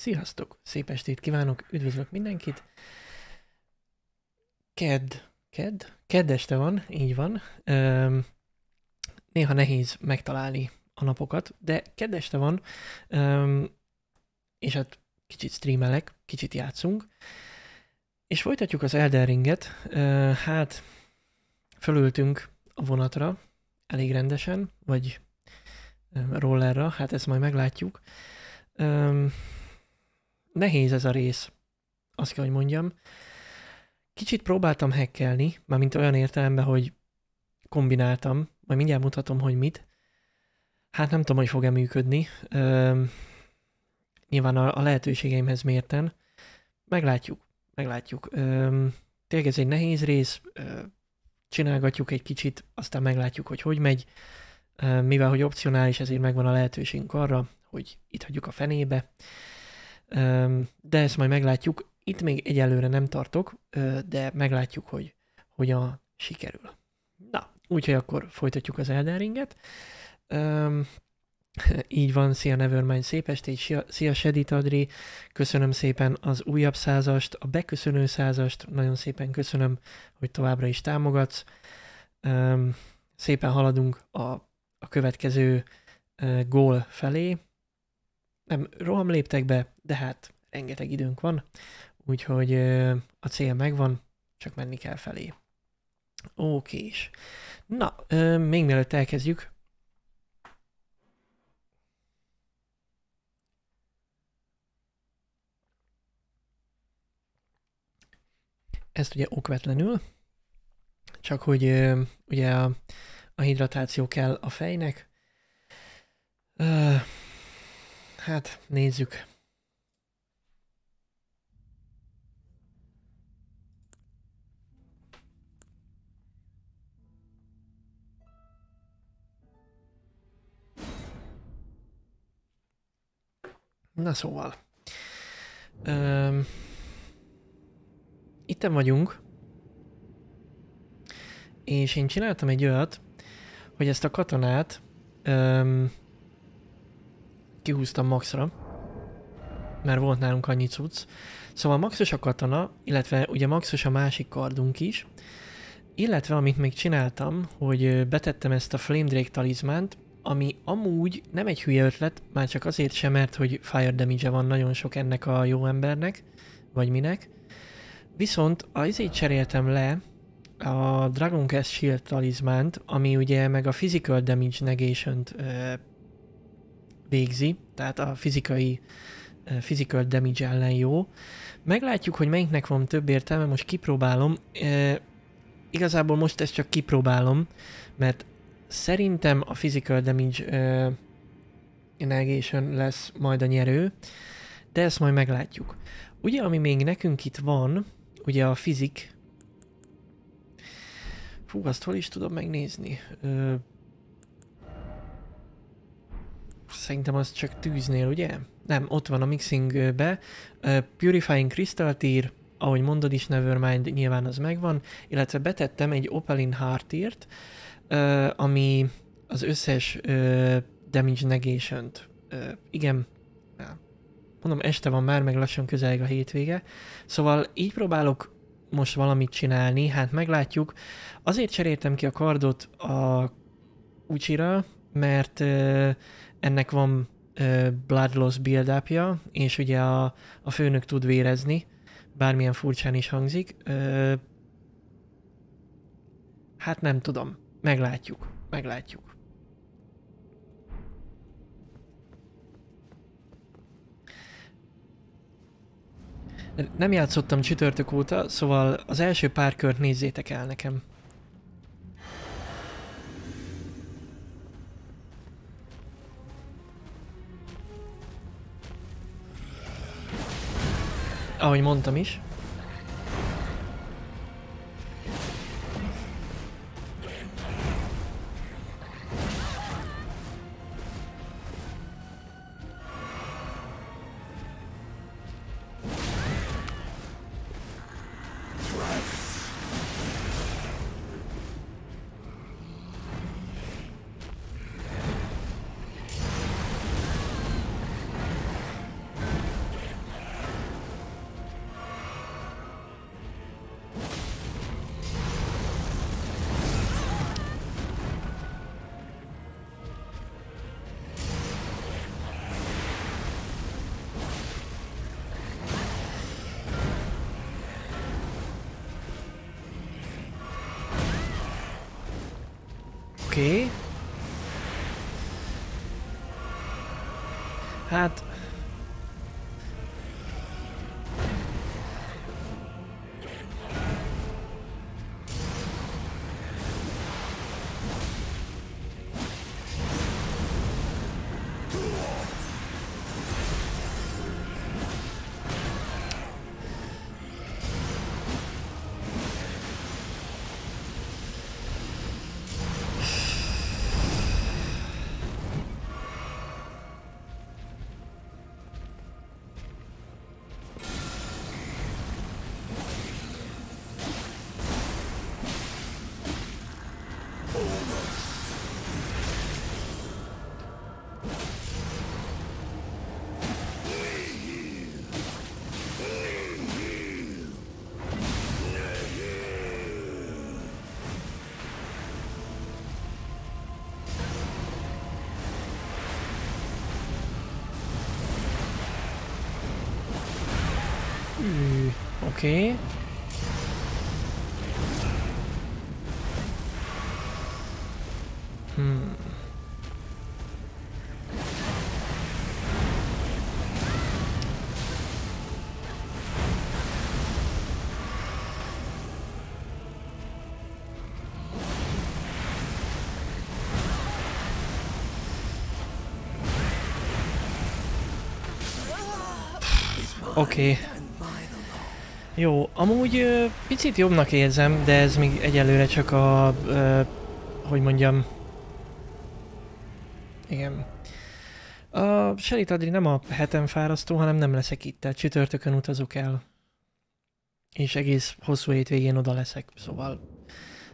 Sziasztok! Szép estét kívánok, üdvözlök mindenkit! Kedd, kedd? Kedd este van, így van. Üm, néha nehéz megtalálni a napokat, de kedd este van, üm, és hát kicsit streamelek, kicsit játszunk, és folytatjuk az Elden Ringet. Üm, hát, fölültünk a vonatra, elég rendesen, vagy rollerra, hát ezt majd meglátjuk. Üm, nehéz ez a rész, azt kell, hogy mondjam. Kicsit próbáltam hekkelni, mármint olyan értelemben, hogy kombináltam, majd mindjárt mutatom, hogy mit. Hát nem tudom, hogy fog-e működni. Üm, nyilván a, a lehetőségeimhez mérten. Meglátjuk, meglátjuk. Üm, tényleg ez egy nehéz rész, csinálgatjuk egy kicsit, aztán meglátjuk, hogy hogy megy. Mivel, hogy opcionális, ezért megvan a lehetőségünk arra, hogy itt hagyjuk a fenébe. De ezt majd meglátjuk. Itt még egyelőre nem tartok, de meglátjuk, hogy hogyan sikerül. Na, úgyhogy akkor folytatjuk az Elden Ringet. Így van, szia Nevermind, szép estét, szia Sedit Adri, köszönöm szépen az újabb százast, a beköszönő százast, nagyon szépen köszönöm, hogy továbbra is támogatsz. Szépen haladunk a, a következő gól felé. Nem roham léptek be, de hát rengeteg időnk van, úgyhogy a cél megvan, csak menni kell felé. Oké. Na, még mielőtt elkezdjük, ezt ugye okvetlenül, csak hogy ugye a, a hidratáció kell a fejnek. hát nézzük. Na szóval. Um, itten vagyunk, és én csináltam egy olyat, hogy ezt a katonát um, kihúztam maxra, mert volt nálunk annyi cucc. Szóval maxos a katona, illetve ugye maxos a másik kardunk is, illetve amit még csináltam, hogy betettem ezt a Flame Drake talizmánt, ami amúgy nem egy hülye ötlet, már csak azért sem, mert hogy fire damage van nagyon sok ennek a jó embernek, vagy minek. Viszont azért cseréltem le a Dragon Cast Shield talizmánt, ami ugye meg a Physical Damage negation végzi, tehát a fizikai physical damage ellen jó. Meglátjuk, hogy melyiknek van több értelme, most kipróbálom. E, igazából most ezt csak kipróbálom, mert Szerintem a physical damage uh, negation lesz majd a nyerő, de ezt majd meglátjuk. Ugye, ami még nekünk itt van, ugye a fizik. Fú, azt hol is tudom megnézni? Uh, szerintem az csak tűznél, ugye? Nem, ott van a mixingbe. Uh, Purifying Crystal Tier, ahogy mondod is, Nevermind, nyilván az megvan, illetve betettem egy Opalin Heartért, uh, ami az összes damage negation uh, igen, mondom, este van már, meg lassan közeleg a hétvége, szóval így próbálok most valamit csinálni, hát meglátjuk. Azért cseréltem ki a kardot a Uchira, mert uh, ennek van uh, Blood Loss build és ugye a, a főnök tud vérezni, bármilyen furcsán is hangzik. Uh, hát nem tudom. Meglátjuk, meglátjuk. Nem játszottam csütörtök óta, szóval az első pár kört nézzétek el nekem. Ahogy mondtam is. Okay. Hmm. Okay. Jó, amúgy picit jobbnak érzem, de ez még egyelőre csak a... Ö, hogy mondjam... Igen. A Sherit Adri nem a heten fárasztó, hanem nem leszek itt, tehát csütörtökön utazok el. És egész hosszú hétvégén oda leszek, szóval...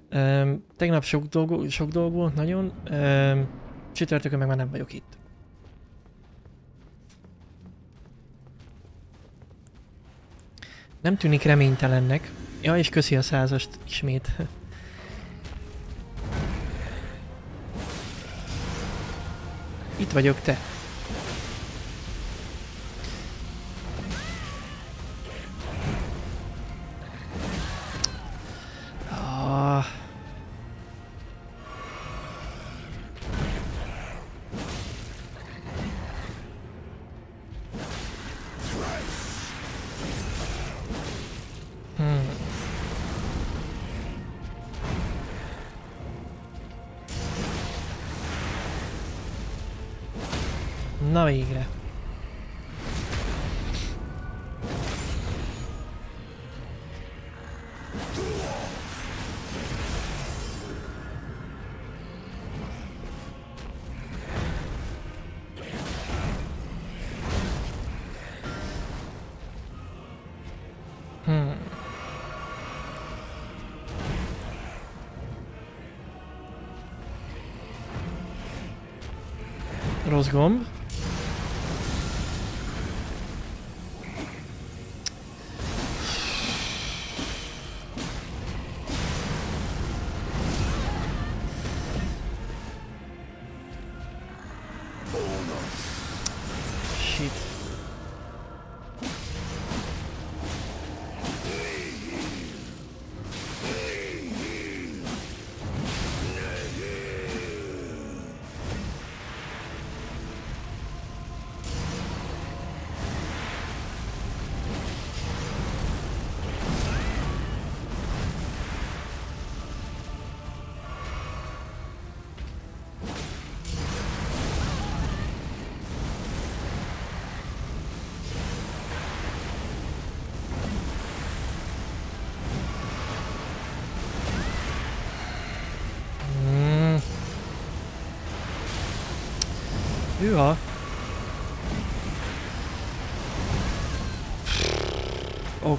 Ö, tegnap sok dolg, sok dolg volt, nagyon. Ö, csütörtökön meg már nem vagyok itt. Nem tűnik reménytelennek. Ja, és köszi a százast ismét. Itt vagyok te.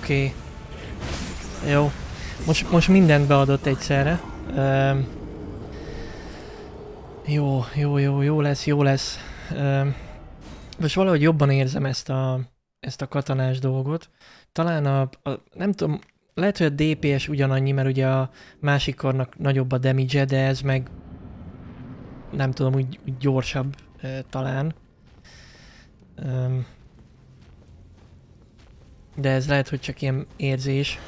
Oké. Okay. Jó. Most, most mindent beadott egyszerre. Um, jó, jó, jó, jó lesz, jó lesz. Um, most valahogy jobban érzem ezt a, ezt a katanás dolgot. Talán a, a, nem tudom, lehet, hogy a DPS ugyanannyi, mert ugye a másik karnak nagyobb a damage de ez meg nem tudom, úgy, úgy gyorsabb talán. De ez lehet, hogy csak ilyen érzés.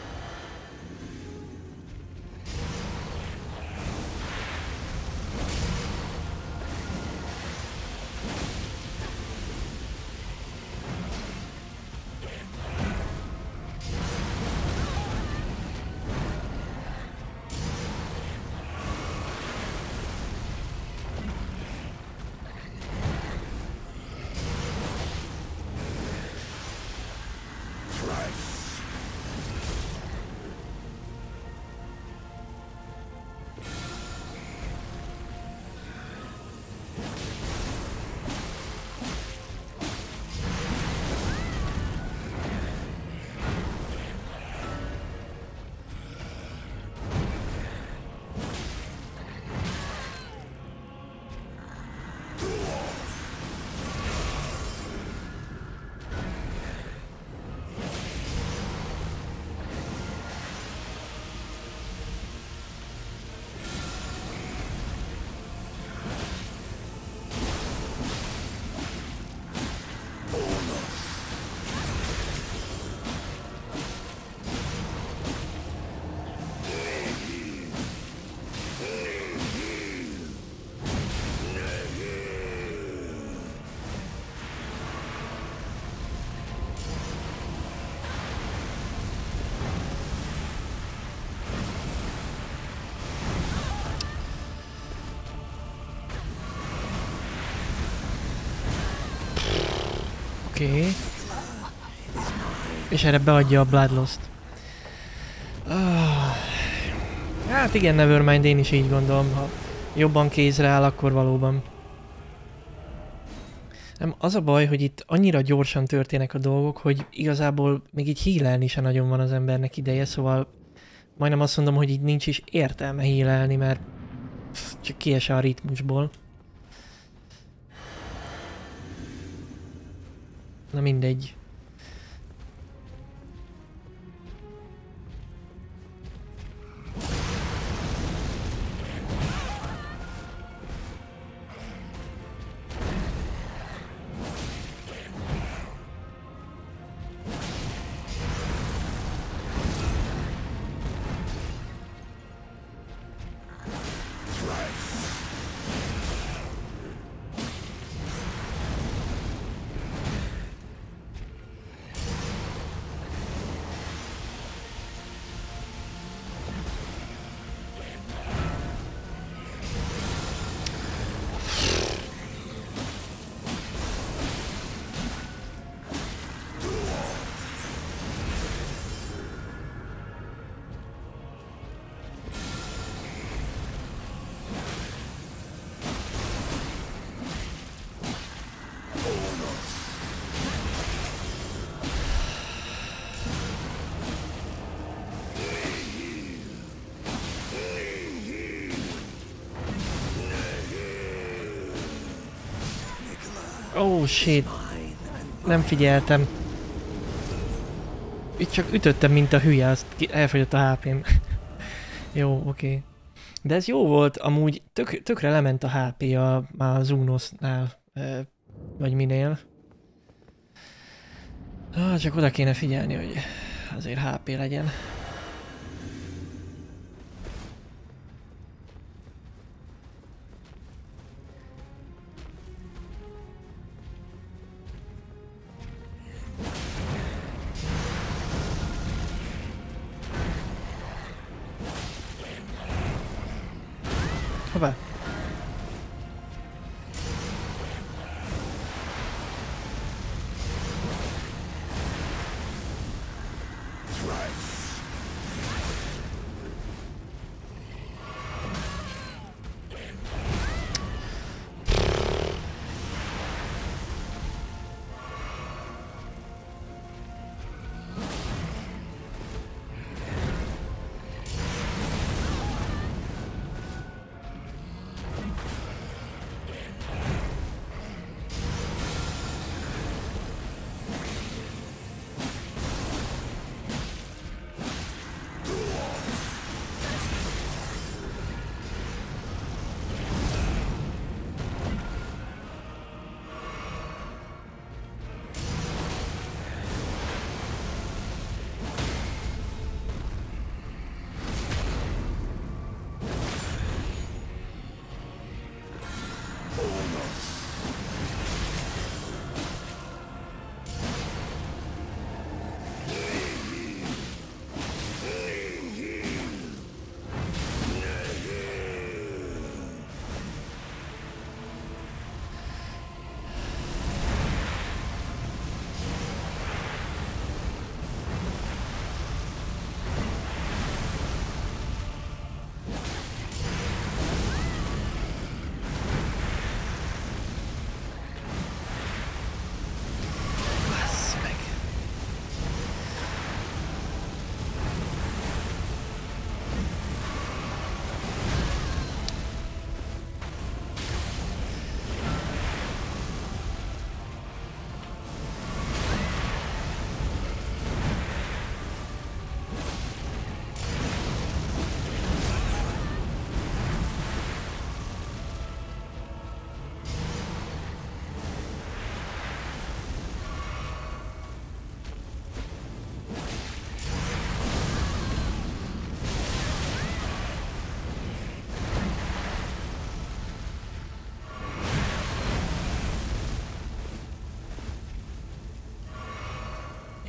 És erre beadja a Bloodlust. Ah. Hát igen, Nevermind, én is így gondolom. Ha jobban kézre áll, akkor valóban. Nem, az a baj, hogy itt annyira gyorsan történnek a dolgok, hogy igazából még így hílelni se nagyon van az embernek ideje, szóval majdnem azt mondom, hogy így nincs is értelme hílelni, mert csak kiese a ritmusból. Na mindegy. Shit. Nem figyeltem. Itt csak ütöttem, mint a hülye, azt elfogyott a HP-m. jó, oké. Okay. De ez jó volt, amúgy tök, tökre lement a HP a, az Unosnál, vagy minél. Ah, csak oda kéne figyelni, hogy azért HP legyen.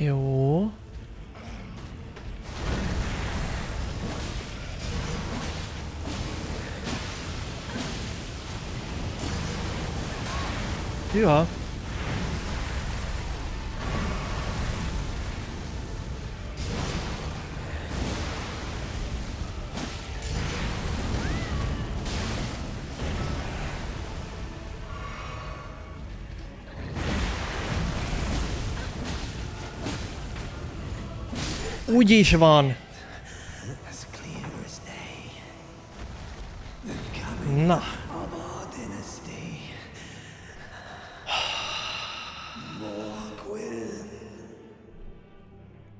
Jó. Ja. Úgy is van. Na,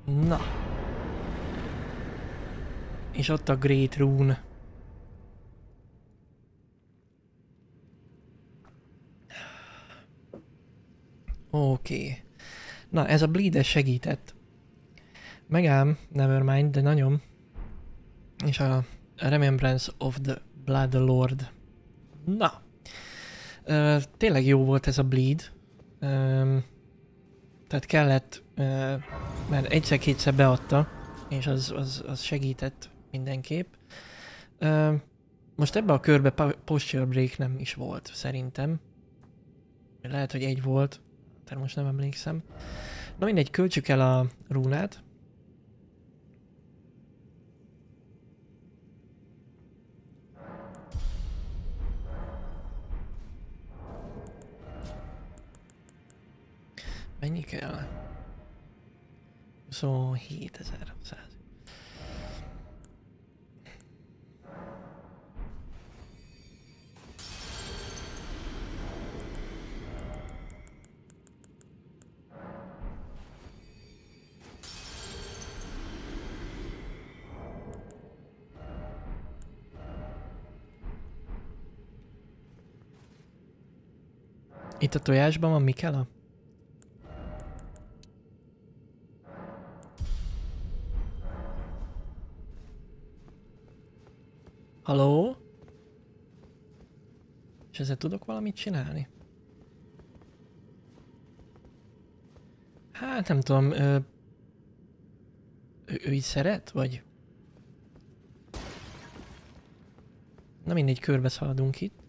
na. És ott a Great Rune. Oké. Okay. Na, ez a bleed segített. Megám, nevermind, de nagyon. És a Remembrance of the Blood Lord. Na. Ö, tényleg jó volt ez a bleed. Ö, tehát kellett, ö, mert egyszer-kétszer beadta, és az, az, az segített mindenképp. Ö, most ebbe a körbe posture break nem is volt, szerintem. Lehet, hogy egy volt, de most nem emlékszem. Na mindegy, költsük el a rúnát. 27.100. Itt a tojásban van Mikela? Haló? És ezzel tudok valamit csinálni? Hát nem tudom, ö, ő, ő így szeret, vagy? Na mindegy, körbe szaladunk itt.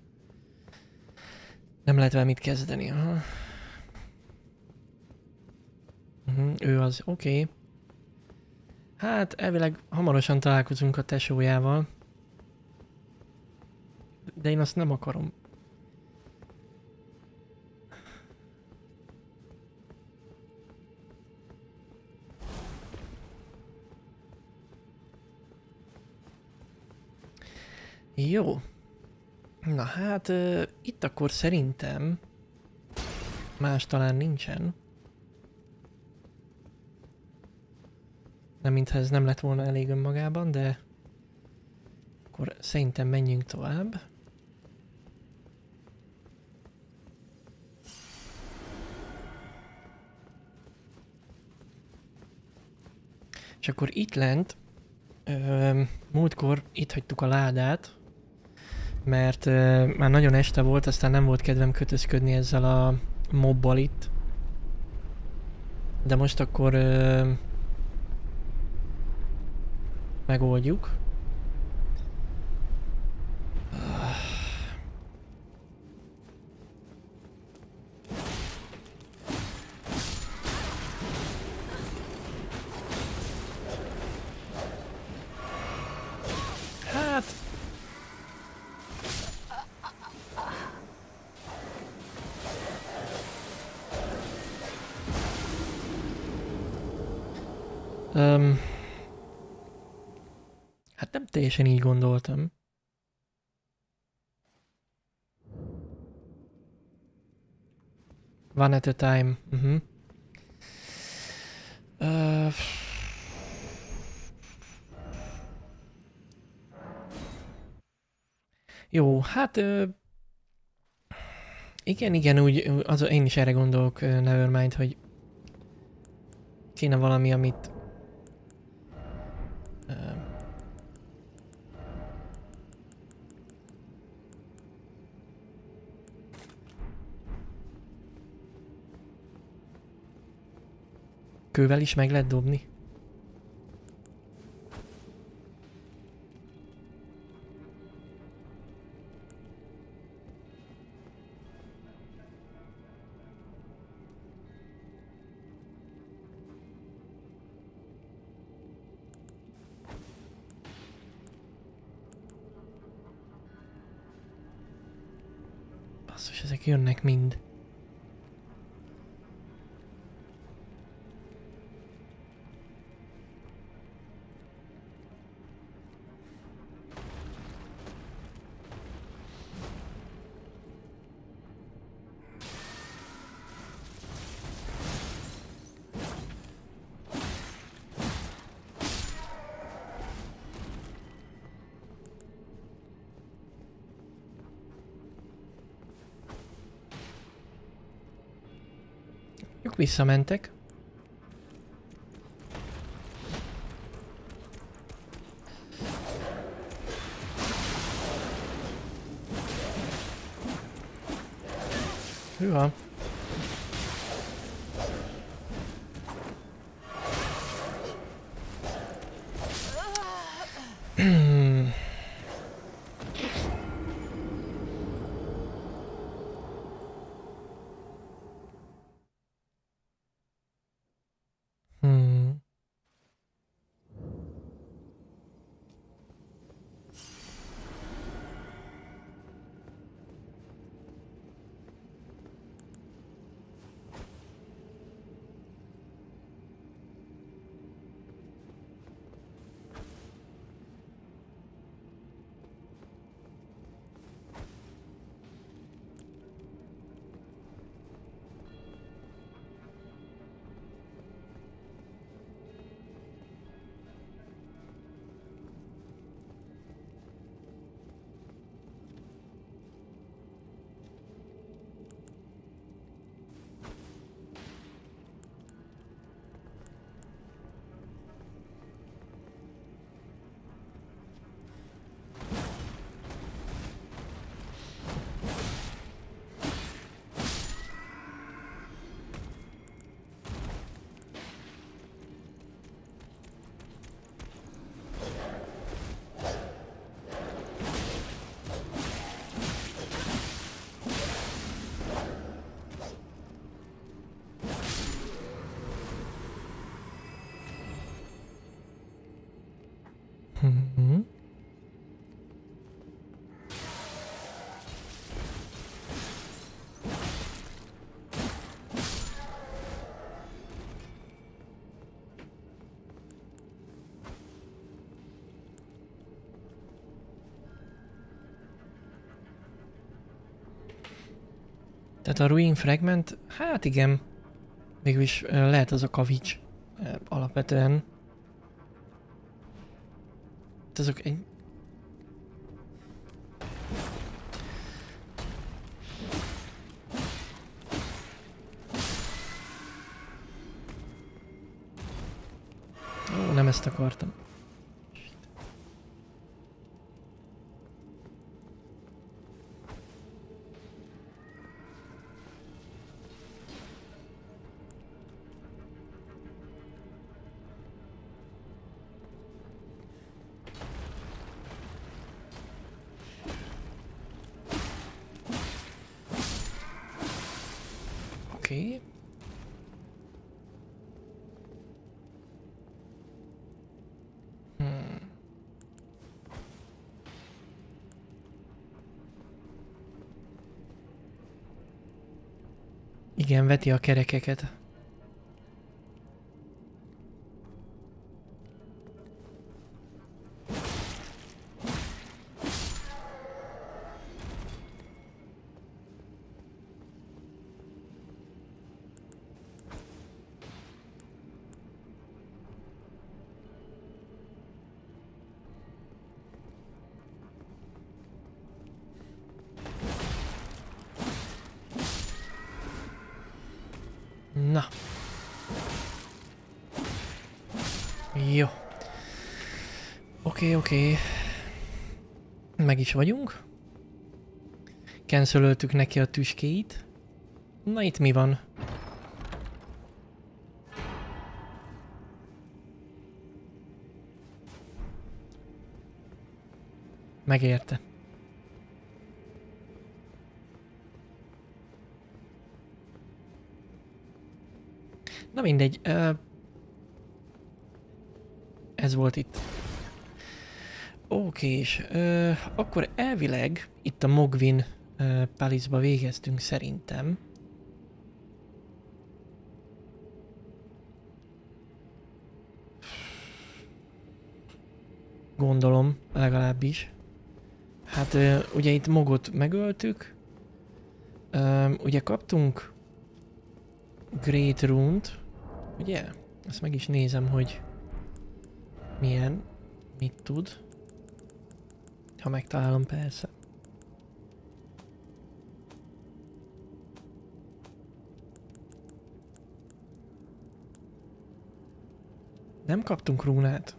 Nem lehet vele mit kezdeni, aha. Uh-huh, ő az, oké. Okay. Hát elvileg hamarosan találkozunk a tesójával. De én azt nem akarom. Jó. Na hát, uh, itt akkor szerintem más talán nincsen. Nem mintha ez nem lett volna elég önmagában, de akkor szerintem menjünk tovább. És akkor itt lent, ö, múltkor itt hagytuk a ládát, mert ö, már nagyon este volt, aztán nem volt kedvem kötözködni ezzel a mobbal itt. De most akkor ö, megoldjuk. One at a time. Uh-huh. Uh, Jó, hát... Ö, igen, igen, úgy, az, én is erre gondolok, ö, Nevermind, hogy kéne valami, amit... kővel is meg lehet dobni. Basszus, ezek jönnek mind. Visszamentek. Tehát a Ruin Fragment, hát igen, mégis lehet az a kavics alapvetően. Hát azok egy... Ó, nem ezt akartam. Igen, veti a kerekeket. Oké, oké. Meg is vagyunk. Cancelöltük neki a tüskéit. Na itt mi van? Megérte. Na mindegy. Ez volt itt. Oké, és ö, akkor elvileg itt a Mogvin ö, Palace-ba végeztünk szerintem. Gondolom, legalábbis. Hát ö, ugye itt Mogot megöltük. Ö, ugye kaptunk Great Rune-t, ugye? Ezt meg is nézem, hogy milyen, mit tud. Ha megtalálom, persze. Nem kaptunk rúnát.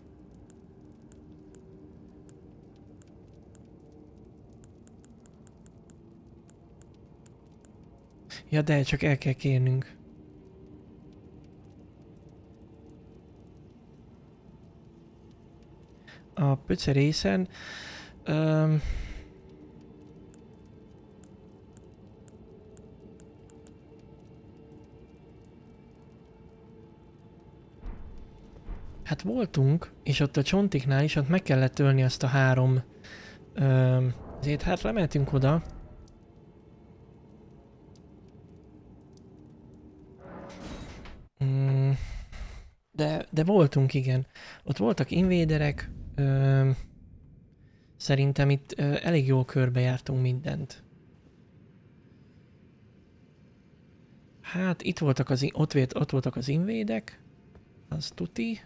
Ja, de csak el kell kérnünk. A pöce részen Um, Hát voltunk, és ott a csontiknál is ott meg kellett ölni azt a három... Um, ezért hát lementünk oda. Mm, de, de voltunk, igen. Ott voltak invéderek. Ö, szerintem itt elég jól körbejártunk mindent. Hát itt voltak az, ott, ott voltak az invédek. Az tuti.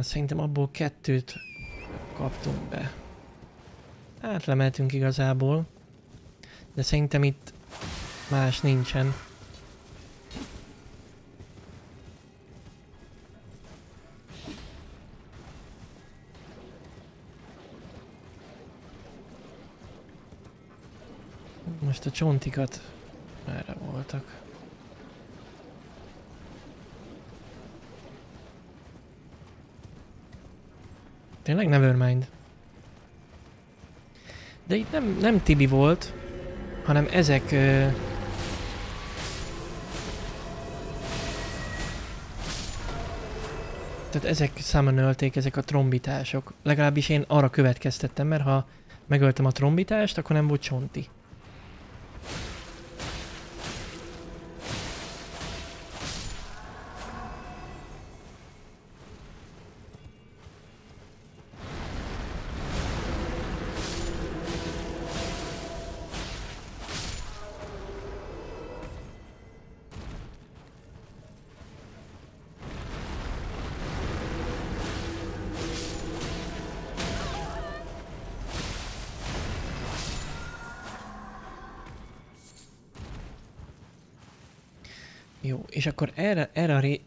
Szerintem abból kettőt kaptunk be. Hát igazából. De szerintem itt más nincsen. Most a csontikat merre voltak? Tényleg Nevermind. De itt nem, nem Tibi volt, hanem ezek... Ö... Tehát ezek summonölték, ezek a trombitások. Legalábbis én arra következtettem, mert ha megöltem a trombitást, akkor nem volt csonti. És akkor erre, erre a ré,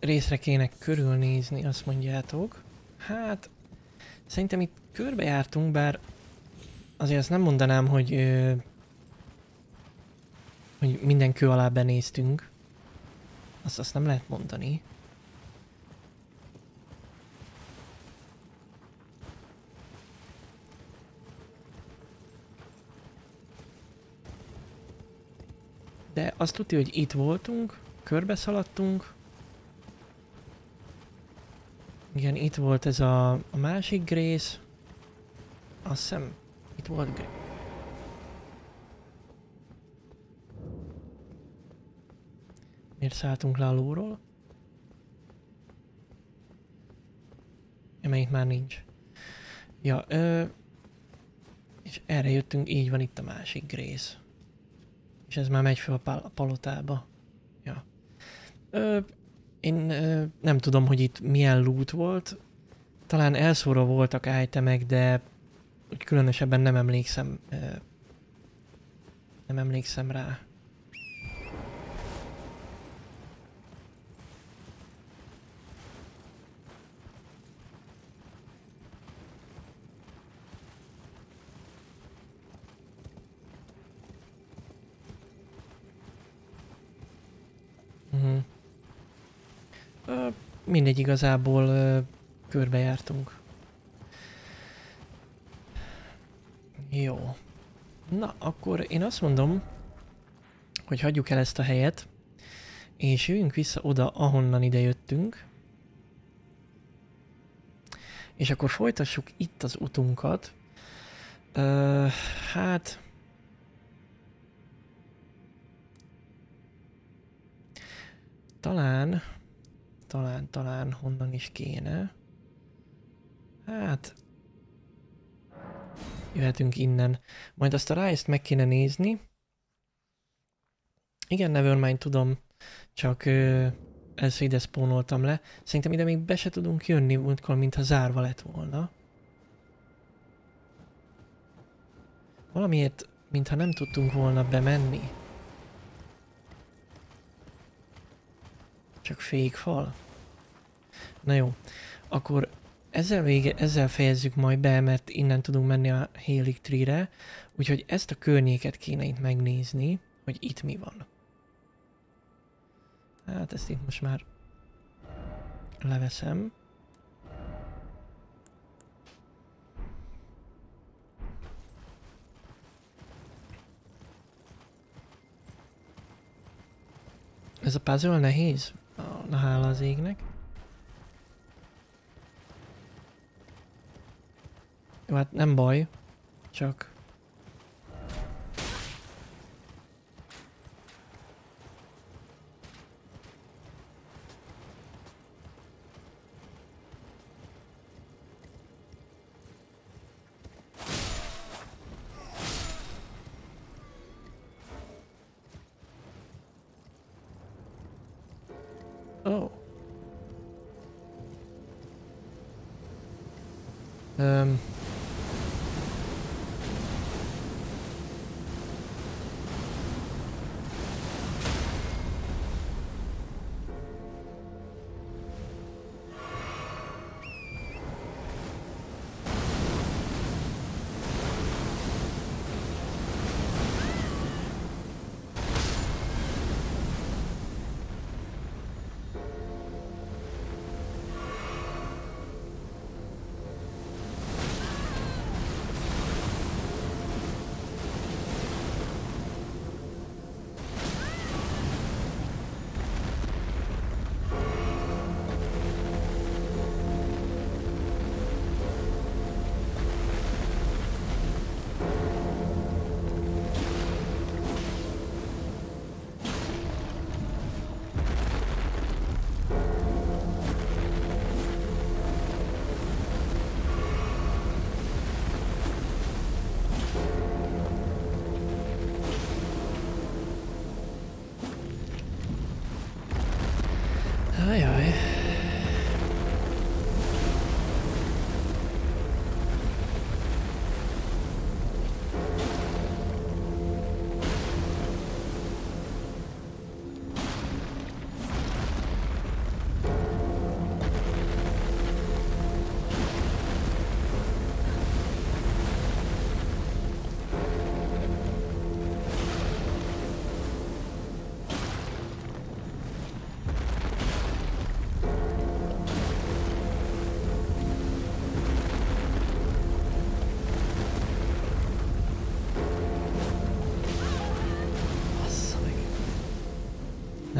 részre kéne körülnézni, azt mondjátok. Hát, szerintem itt körbejártunk, bár azért azt nem mondanám, hogy, ö, hogy minden kő alá benéztünk. Azt, azt nem lehet mondani. De azt tudja, hogy itt voltunk, körbe szaladtunk. Igen, itt volt ez a, a másik Grace. Azt hiszem, itt volt Grace. Miért szálltunk le a lóról? Amelyik már nincs. Ja, ö, és erre jöttünk, így van itt a másik Grace. És ez már megy fel a, pal- palotába. Ö, én ö, nem tudom, hogy itt milyen loot volt. Talán elszóra voltak itemek, de úgy különösebben nem emlékszem. Ö, nem emlékszem rá. Uh-huh. Ö, mindegy, igazából körbejártunk. Jó. Na, akkor én azt mondom, hogy hagyjuk el ezt a helyet, és jöjjünk vissza oda, ahonnan ide jöttünk. És akkor folytassuk itt az utunkat. Ö, hát... Talán, talán, talán honnan is kéne. Hát, jöhetünk innen. Majd azt a rise meg kéne nézni. Igen, Nevermind tudom, csak ö, először ide spónoltam le. Szerintem ide még be se tudunk jönni, múltkor, mintha zárva lett volna. Valamiért, mintha nem tudtunk volna bemenni. Csak fék fal? Na jó, akkor ezzel, vége, ezzel fejezzük majd be, mert innen tudunk menni a Helix Tree-re, úgyhogy ezt a környéket kéne itt megnézni, hogy itt mi van. Hát ezt itt most már leveszem. Ez a puzzle nehéz? Na hála az égnek. Jó, hát nem baj, csak...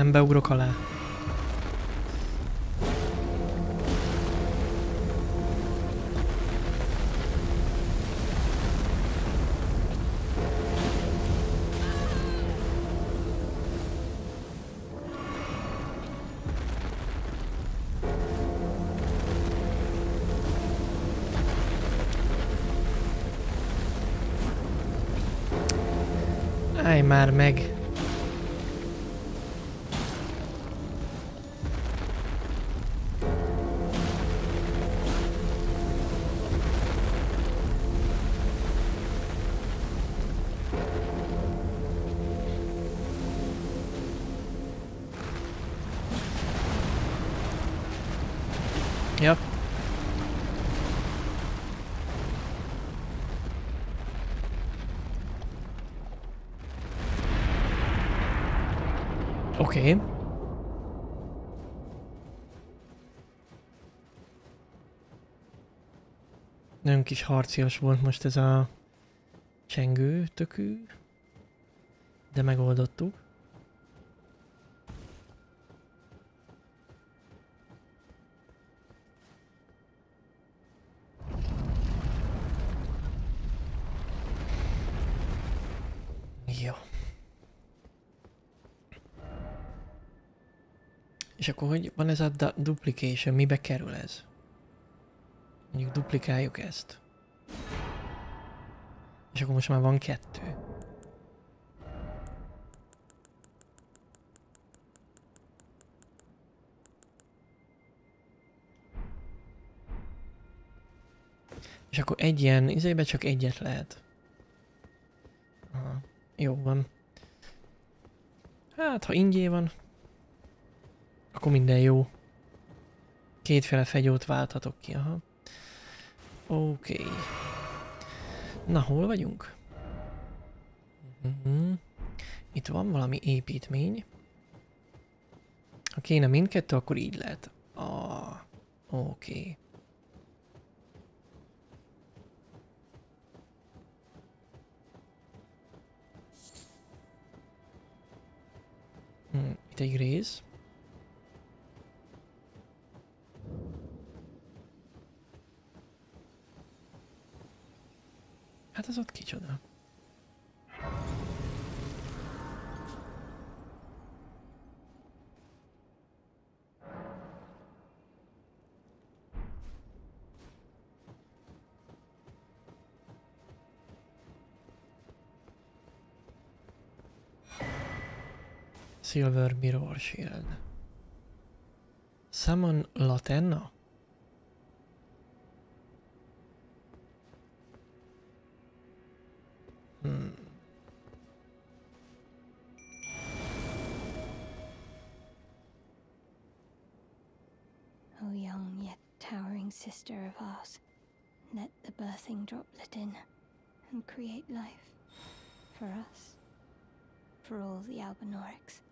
Nem beugrok alá. Állj már meg! Kis harcias volt most ez a csengő tökű, de megoldottuk. Jó. És akkor hogy van ez a du- duplication? Mibe kerül ez? Mondjuk duplikáljuk ezt. És akkor most már van kettő. És akkor egy ilyen izébe csak egyet lehet. Aha. Jó van. Hát, ha ingyé van, akkor minden jó. Kétféle fegyót válthatok ki, aha. Oké. Okay. Na, hol vagyunk? Uh-huh. Itt van valami építmény. Ha kéne mindkettő, akkor így lehet. Ah, oké. Okay. Hmm, itt egy rész. Hát az ott kicsoda. Silver Mirror Shield. Summon Latenna? Sister of ours, let the birthing droplet in and create life for us, for all the Albanorics.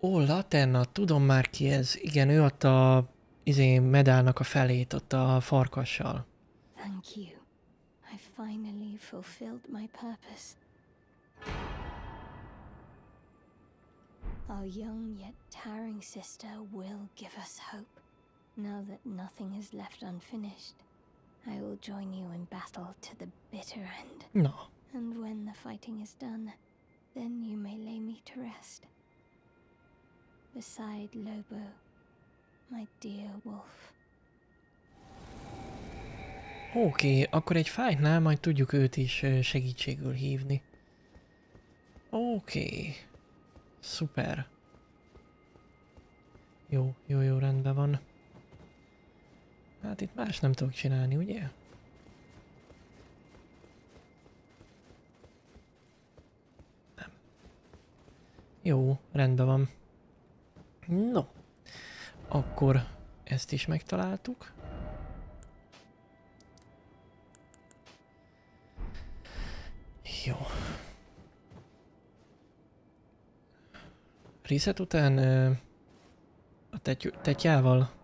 Ó, Latenna, tudom már ki ez. Igen, ő adta a izé, medálnak a felét ott a farkassal. Thank you. I finally fulfilled my purpose. Our young yet towering sister will give us hope. Now that nothing is left unfinished, I will join you in battle to the bitter end. No. And when the fighting is done, then you may lay me to rest. Beside Lobo, my dear wolf. oké, okay, akkor egy fájtnál majd tudjuk őt is segítségül hívni. Oké. Okay. Szuper. Jó, jó, jó, rendben van. Hát itt más nem tudok csinálni, ugye? Nem. Jó, rendben van. No. Akkor ezt is megtaláltuk. Jó. Reset után a tetyával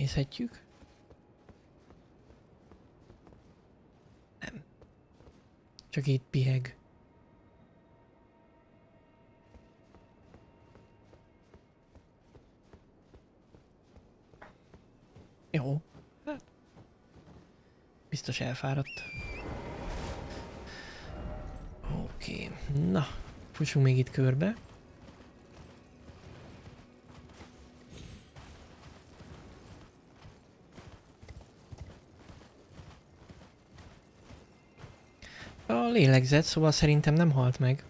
nézhetjük. Nem. Csak itt piheg. Jó. Biztos elfáradt. Oké. Okay. Na, fussunk még itt körbe. A lélegzet, szóval szerintem nem halt meg.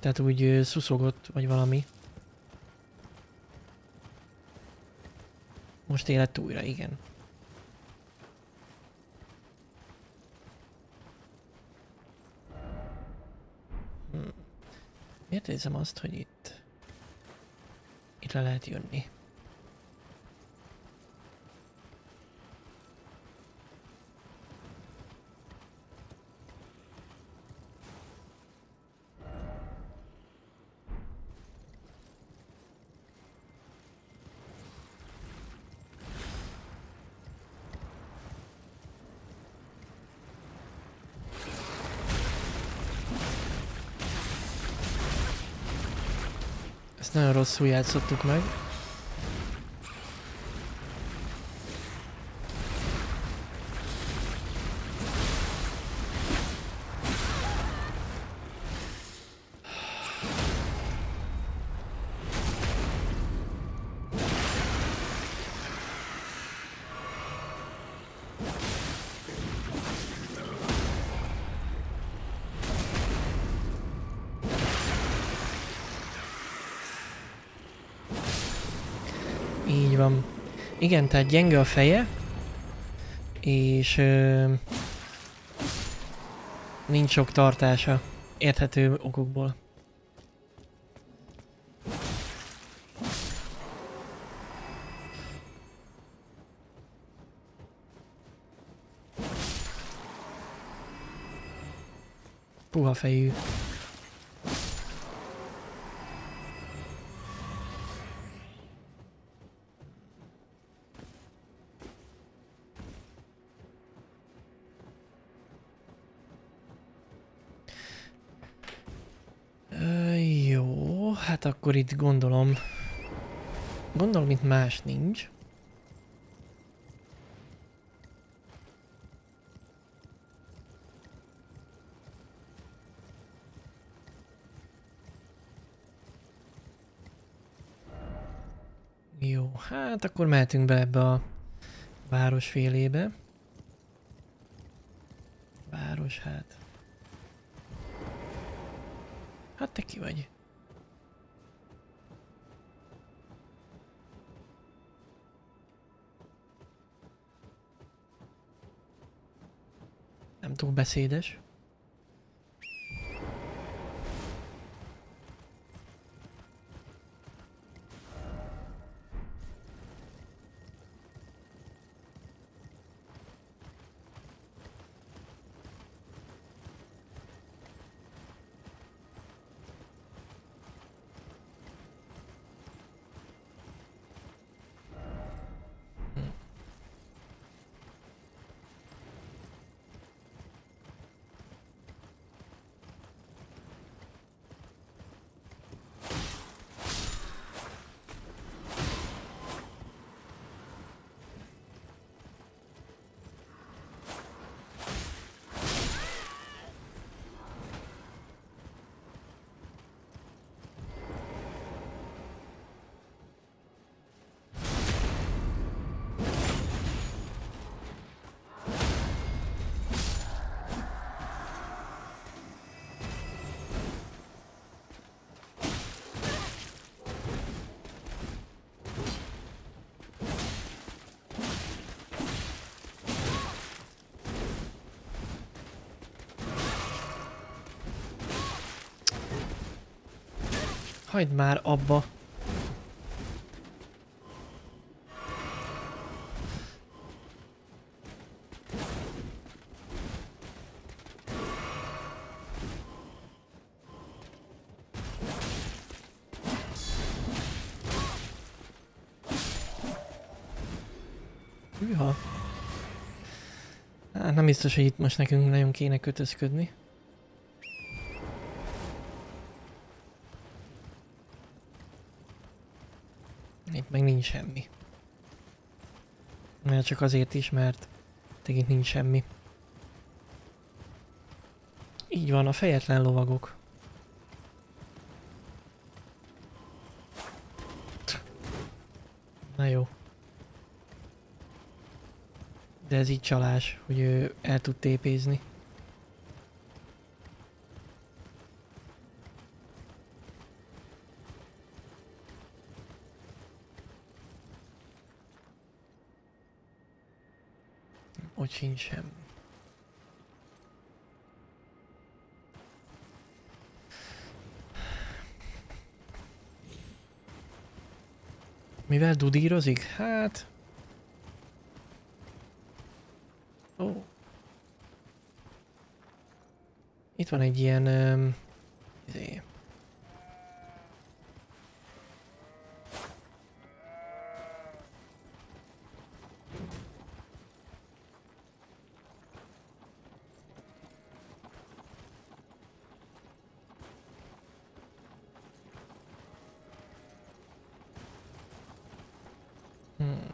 Tehát úgy szuszogott, vagy valami. Most élet újra, igen. Hm. Miért érzem azt, hogy itt... Itt le lehet jönni? Ezt nagyon rosszul játszottuk meg. Igen, tehát gyenge a feje, és ö, Nincs sok tartása. Érthető okokból. Puha fejű. Akkor itt gondolom... Gondolom itt más nincs. Jó, hát akkor mehetünk be ebbe a város félébe. Város, hát. Hát te ki vagy? Beszédes. Hagyd már abba. Hűha. Hát nem biztos, hogy itt most nekünk nagyon kéne kötözködni. Itt meg nincs semmi. Mert csak azért is, mert itt nincs semmi. Így van, a fejetlen lovagok. Na jó. De ez így csalás, hogy ő el tud tépézni. Ott sincs sem. Mivel dudírozik? Hát... Ó. Itt van egy ilyen... Um, izé. Hmm.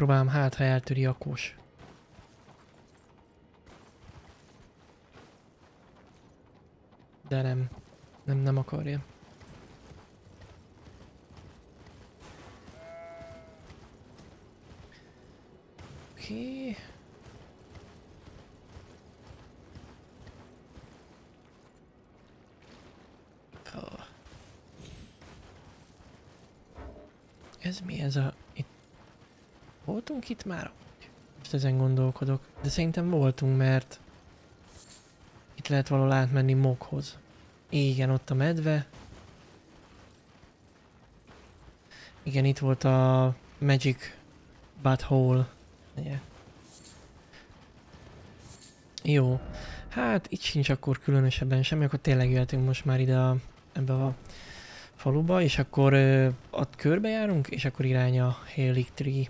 Megpróbálom, hát ha eltöri a kos. De nem. Nem, nem akarja. Oké. Okay. Ez mi ez a... Itt Voltunk itt már? Most ezen gondolkodok. De szerintem voltunk, mert itt lehet valahol átmenni Mokhoz. Igen, ott a medve. Igen, itt volt a Magic Butthole. Yeah. Jó. Hát itt sincs akkor különösebben semmi, akkor tényleg jöhetünk most már ide a, ebbe a faluba, és akkor ö, ott körbejárunk, és akkor irány a Hailing Tree.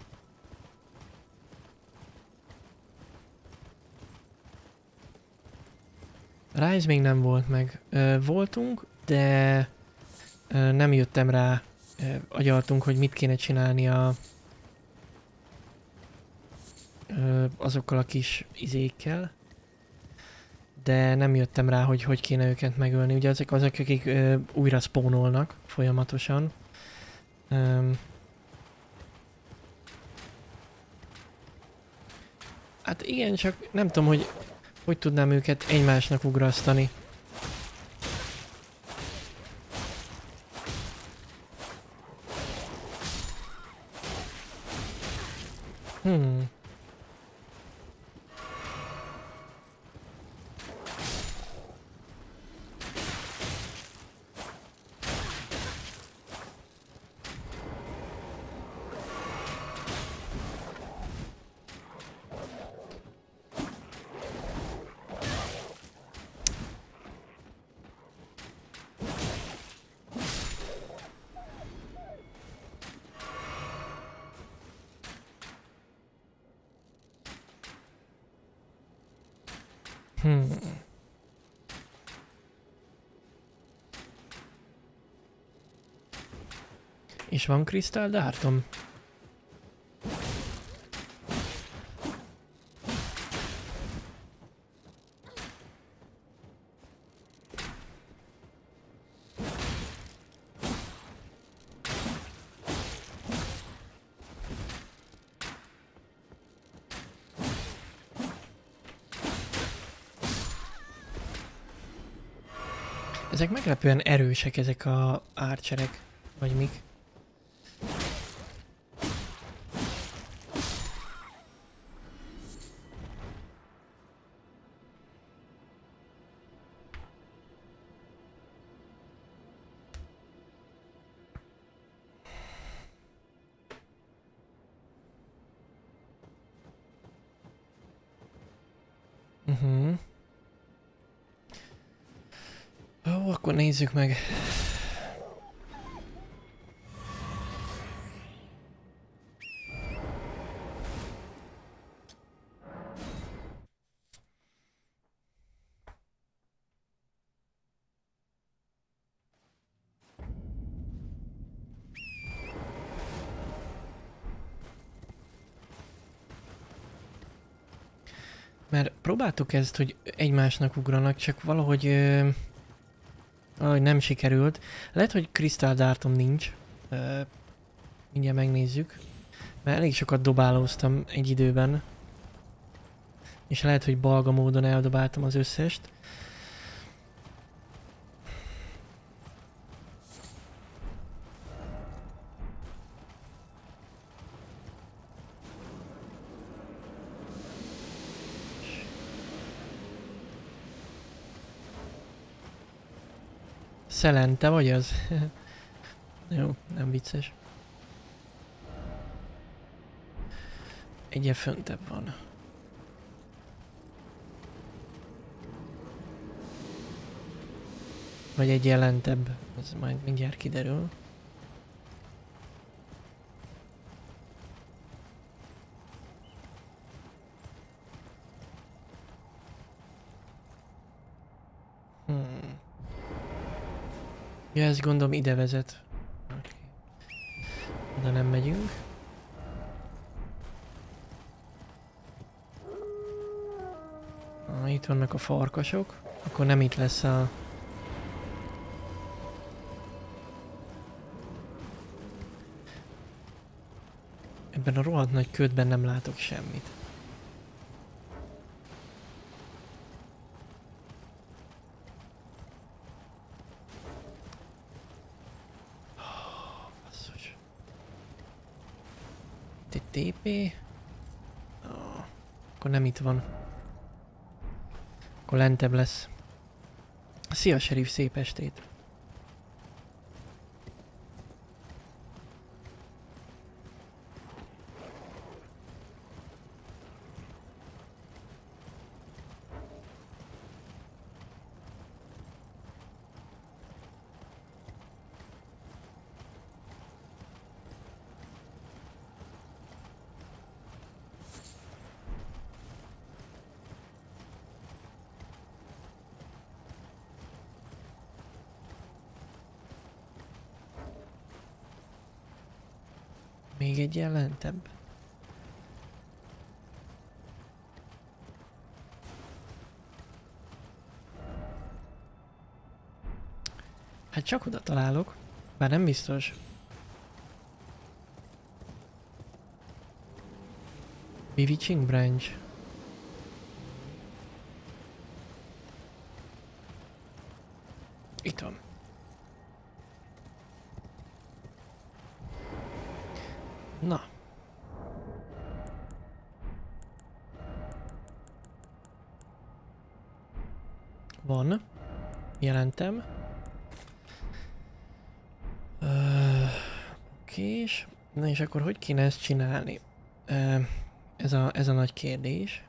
Rise még nem volt meg. Voltunk, de nem jöttem rá. Agyaltunk, hogy mit kéne csinálni a azokkal a kis izékkel. De nem jöttem rá, hogy hogy kéne őket megölni. Ugye ezek azok, akik ö, újra spónolnak folyamatosan. Öm, hát igen, csak nem tudom, hogy hogy tudnám őket egymásnak ugrasztani. Van kristáldártom? Ezek meglepően erősek ezek a árcserek, vagy mik. Nézzük meg. Mert próbáltuk ezt, hogy egymásnak ugranak, csak valahogy... Ö, valahogy nem sikerült. Lehet, hogy kristáldártom nincs. Ö, mindjárt megnézzük. Mert elég sokat dobálóztam egy időben. És lehet, hogy balga módon eldobáltam az összest. Szelen, te vagy az? Jó, nem vicces. Egyen föntebb van. Vagy egy jelentebb, ez majd mindjárt kiderül. Ja, ezt gondolom ide vezet. Okay. Nem megyünk. Itt vannak a farkasok. Akkor nem itt lesz a... Ebben a rohadt nagy ködben nem látok semmit. Basszus. Itt egy TP. Oh, akkor nem itt van. Akkor lentebb lesz. Szia, serif, szép estét! Még egy jelentebb. Hát csak oda találok, bár nem biztos. Bewitching Branch. Itt van. Na. Van. Jelentem. Uh, Okés. Na és akkor hogy kéne ezt csinálni? Ez, a, ez a nagy kérdés.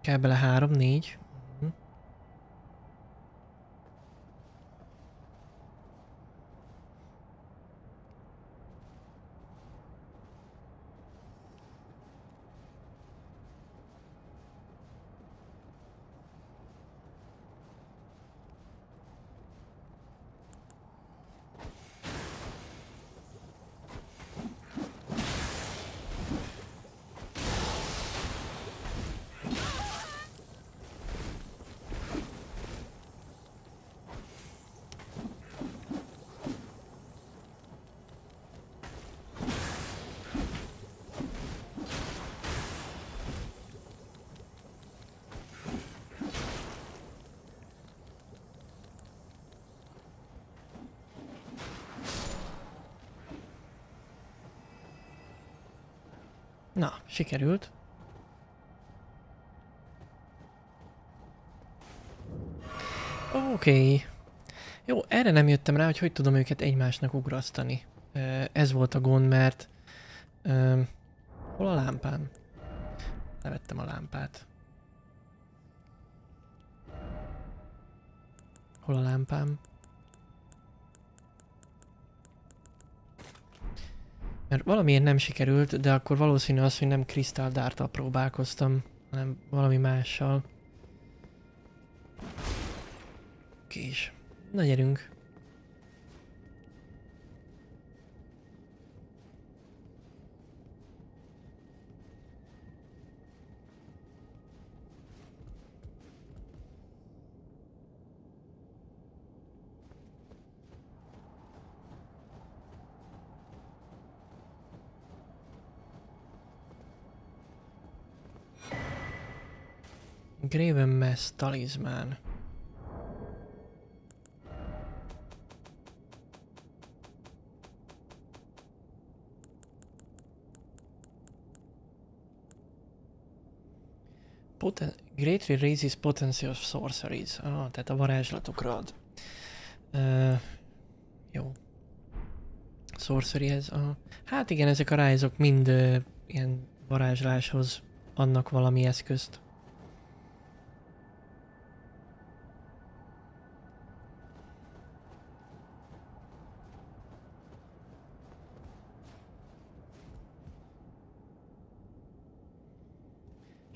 Kell bele három, négy. Mhm. Na, sikerült. Oké. Okay. Jó, erre nem jöttem rá, hogy hogy tudom őket egymásnak ugrasztani. Ez volt a gond, mert... Hol a lámpám? Levettem a lámpát. Hol a lámpám? Mert valamiért nem sikerült, de akkor valószínű az, hogy nem kristáldártal próbálkoztam, hanem valami mással. Kés. Na gyerünk. Graven Mass talizmán. Poten greatly raises potency of sorceries. Ah, tehát a varázslatokra ad. Uh, jó. Sorceryhez. Ah. Hát igen, ezek a rájzok mind uh, ilyen varázsláshoz adnak valami eszközt.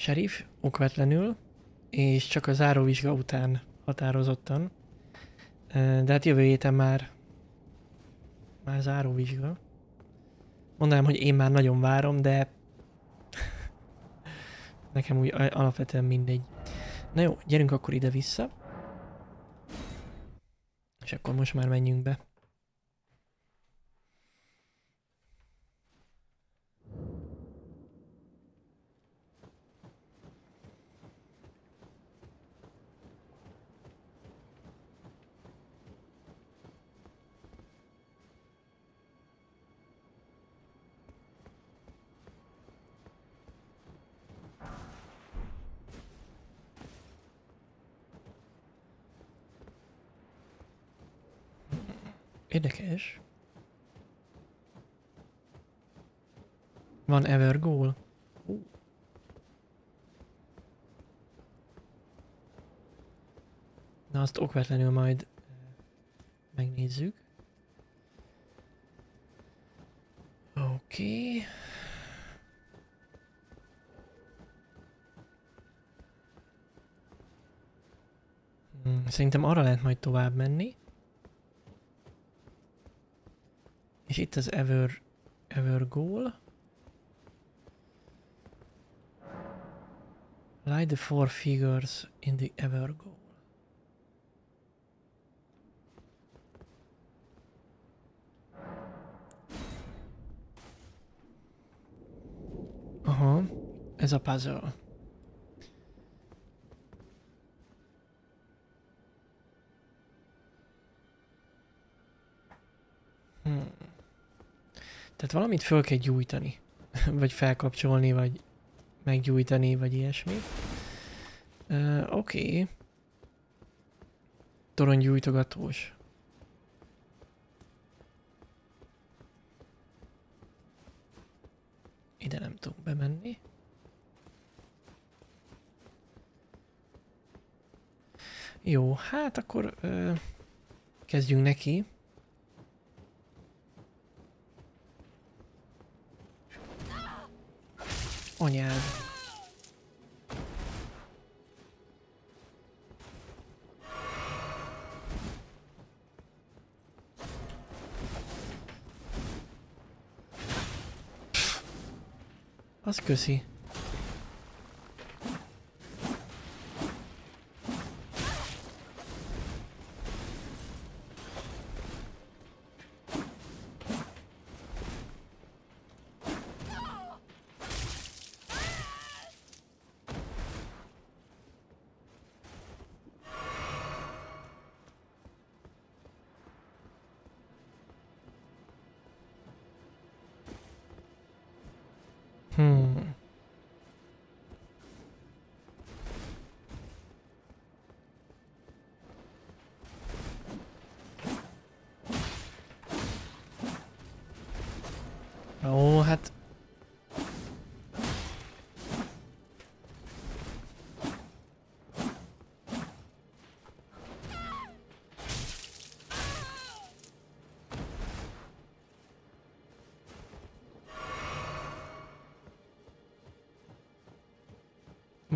Sheriff, okvetlenül, és csak a záróvizsga után határozottan. De hát jövő héten már már záróvizsga. Mondanám, hogy én már nagyon várom, de nekem úgy alapvetően mindegy. Na jó, gyerünk akkor ide-vissza. És akkor most már menjünk be. Van Evergoal? Ú. Na azt okvetlenül majd ö, megnézzük. Oké. Okay. Hmm, Szerintem arra lehet majd tovább menni. És itt az Ever, Ever Goal. Light the four figures in the Ever Goal. Aha, ez a puzzle. Hmm. Tehát valamit föl kell gyújtani. vagy felkapcsolni, vagy meggyújtani, vagy ilyesmi. Uh, Oké. Okay. Toronygyújtogatós. Ide nem tudunk bemenni. Jó, hát akkor ö, kezdjünk neki. Anyád. Az köszi.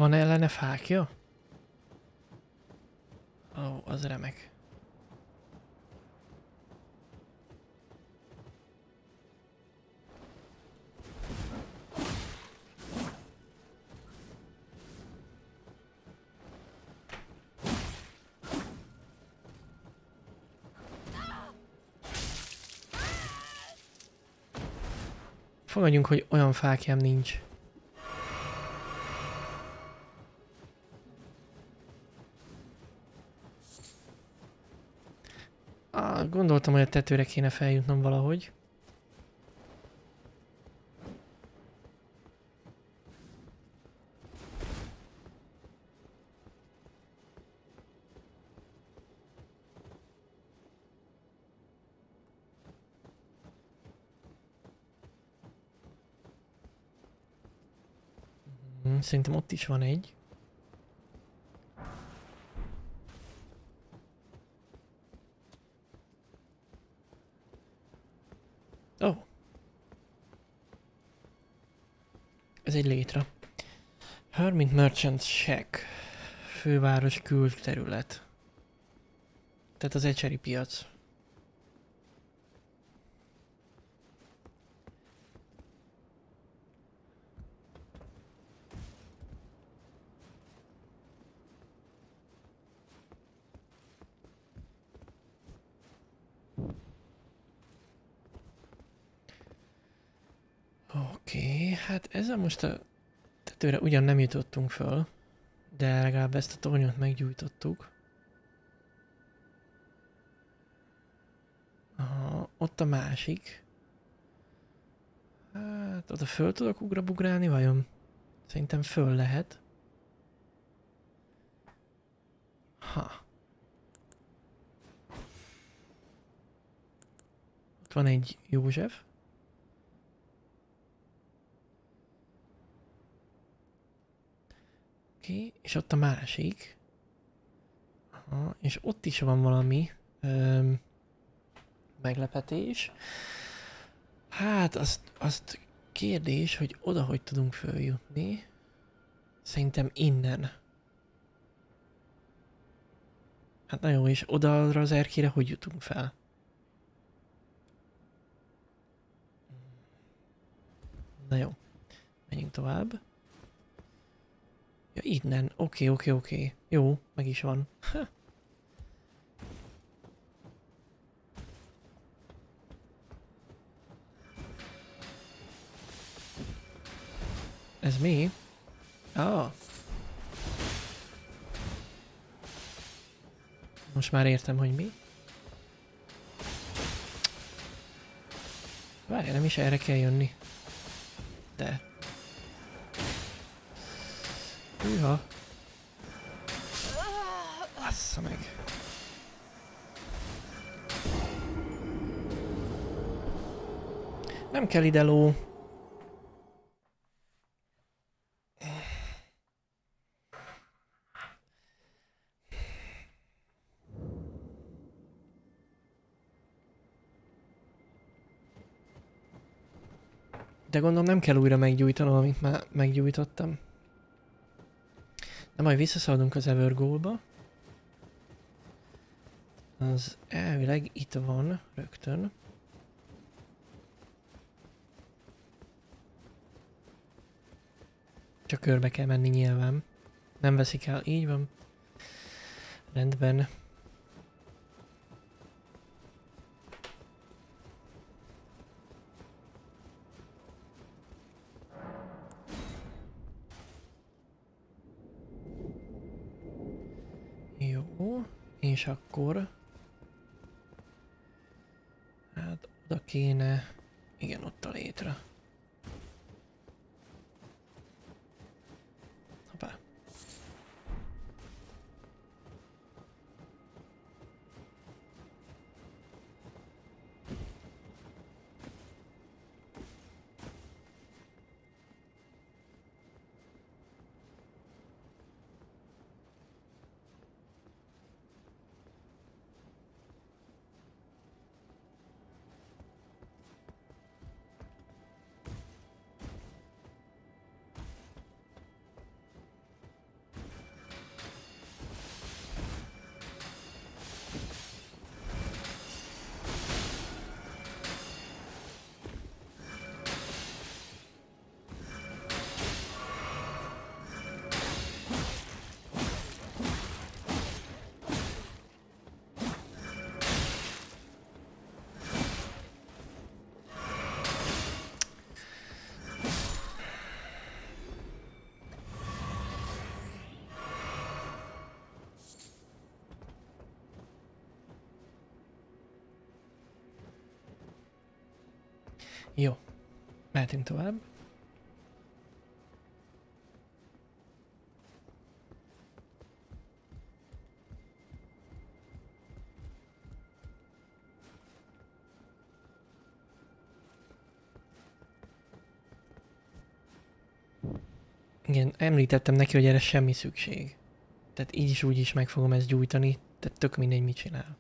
Van ellene fákja? Ó, az remek. Fogadjunk, hogy olyan fákjám nincs. Gondoltam, hogy a tetőre kéne feljutnom valahogy. Mhm, Szerintem ott is van egy. Ó. Oh. Ez egy létre. Hermit Merchant Shack. Főváros külterület. Tehát az ecseri piac. Oké, okay, hát ezzel most a tetőre ugyan nem jutottunk föl, de legalább ezt a tornyot meggyújtottuk. Aha, ott a másik. Hát oda föl tudok ugrabugrálni vajon? Szerintem föl lehet. Ha. Ott van egy József. Oké, okay, és ott a másik. Aha, és ott is van valami öm, meglepetés. Hát, azt, azt kérdés, hogy oda hogy tudunk följutni. Szerintem innen. Hát nagyon jó, és oda arra az erkére hogy jutunk fel? Na jó. Menjünk tovább. Ja, innen. Oké, oké, oké. Jó, meg is van. Ez mi? Ah. Most már értem, hogy mi. Várj, nem is erre kell jönni. De. Hűha. Bassza meg. Nem kell ide ló. De gondolom nem kell újra meggyújtanom, amit már meggyújtottam. De majd visszaszaladunk az Evergoal-ba. Az elvileg itt van rögtön. Csak körbe kell menni nyilván. Nem veszik el, így van. Rendben. És akkor... Hát oda kéne... Igen, ott a létre. Jó. Mehetünk tovább. Igen, említettem neki, hogy erre semmi szükség. Tehát így is úgy is meg fogom ezt gyújtani, tehát tök mindegy, mit csinál.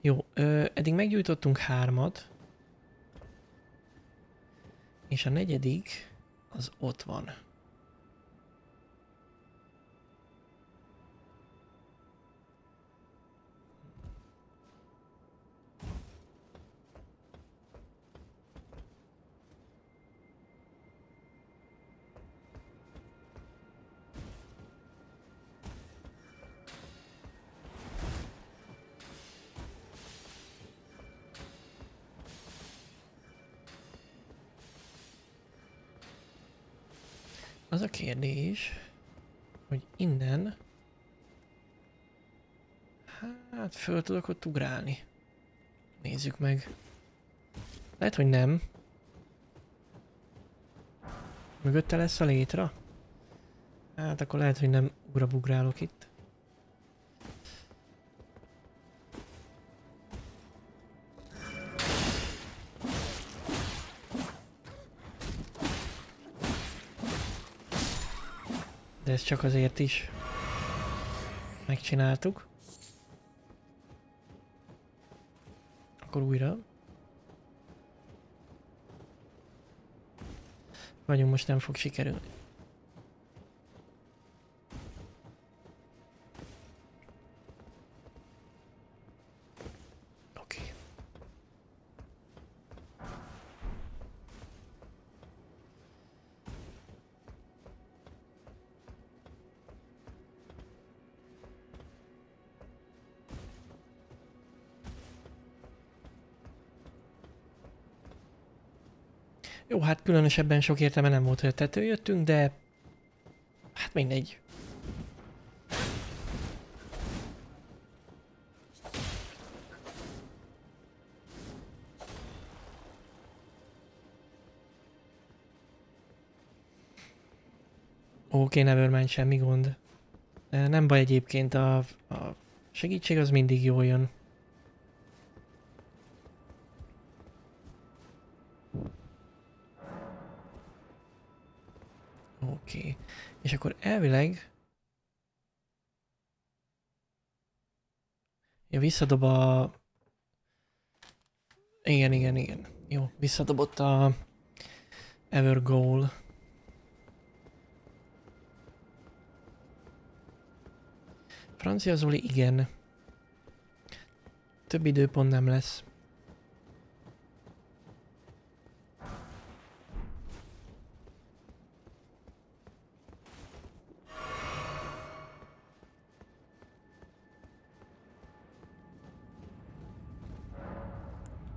Jó, ö, eddig meggyújtottunk hármat. És a negyedik, az ott van. Kérdés, hogy innen... Hát föl tudok ott ugrálni. Nézzük meg. Lehet, hogy nem. Mögötte lesz a létra? Hát akkor lehet, hogy nem ugrabugrálok itt. Ezt csak azért is megcsináltuk. Akkor újra. Vagyunk most nem fog sikerülni. Hát különösebben sok értelme nem volt, hogy a tető jöttünk, de hát mindegy. Oké, okay, nevermind, semmi gond. Nem baj egyébként, a, a segítség az mindig jól jön. Elvileg... Ja, visszadob a... Igen, igen, igen. Jó, visszadobott a... Evergoal. Francia Zoli, igen. Több időpont nem lesz.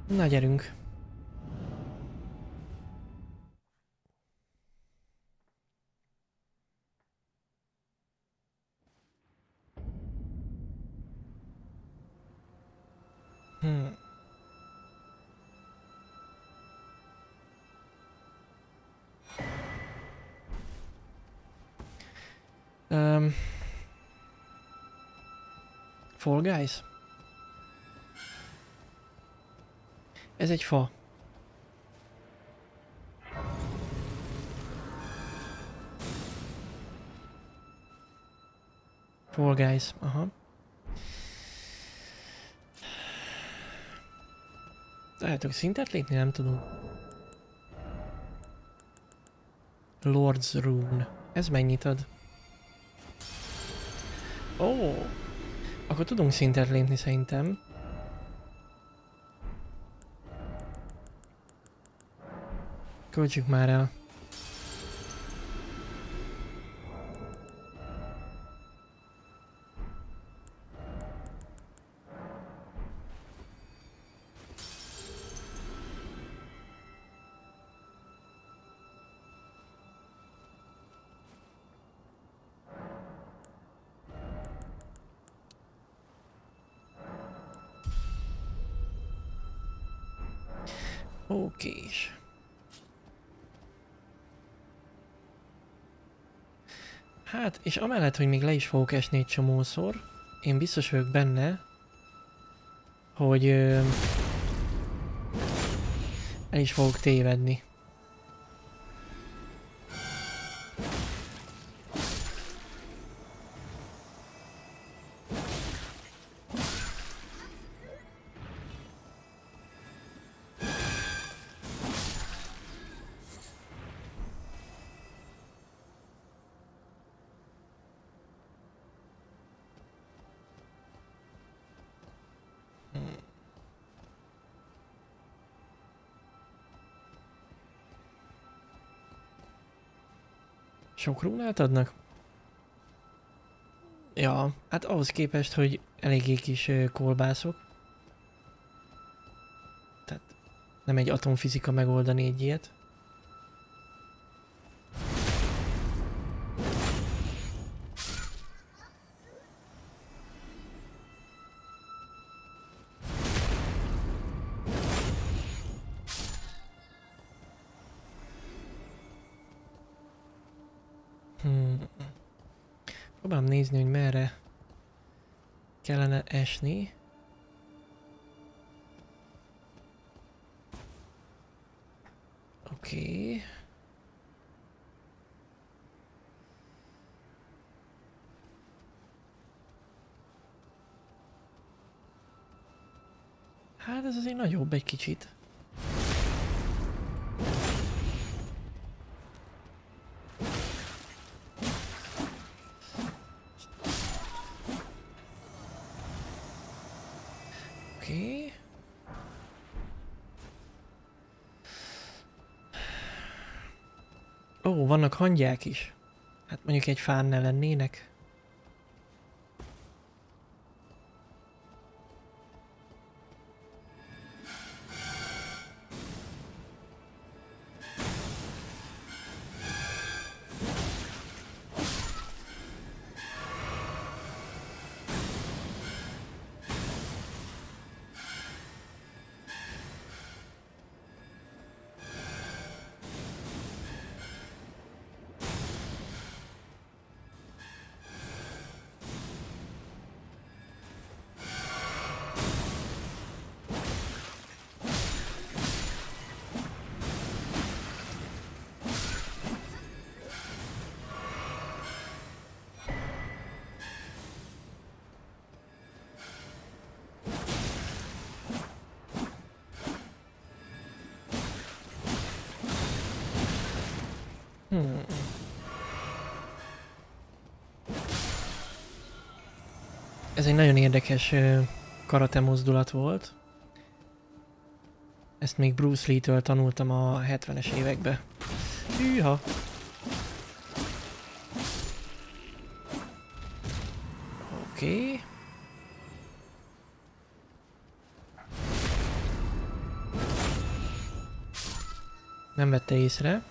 Na gyerünk. Hmm. Um, Fall Guys? Ez egy fa. Fall Guys, aha. Lehetek szintet lépni? Nem tudom. Lord's Rune. Ez mennyit ad? Ó! Oh. Akkor tudunk szintet lépni szerintem. Költsük már el. És amellett, hogy még le is fogok esni egy csomószor, én biztos vagyok benne, hogy ö, el is fogok tévedni. Sok rúnát adnak? Ja, hát ahhoz képest, hogy eléggé kis kolbászok. Tehát nem egy atomfizika megoldani egy ilyet. Azért nagyobb egy kicsit. Vannak hangyák is. Hát mondjuk egy fán ne lennének. Ez egy nagyon érdekes karate mozdulat volt. Ezt még Bruce Lee-től tanultam a 70-es évekbe. Hűha! Oké. Okay. Nem vette észre.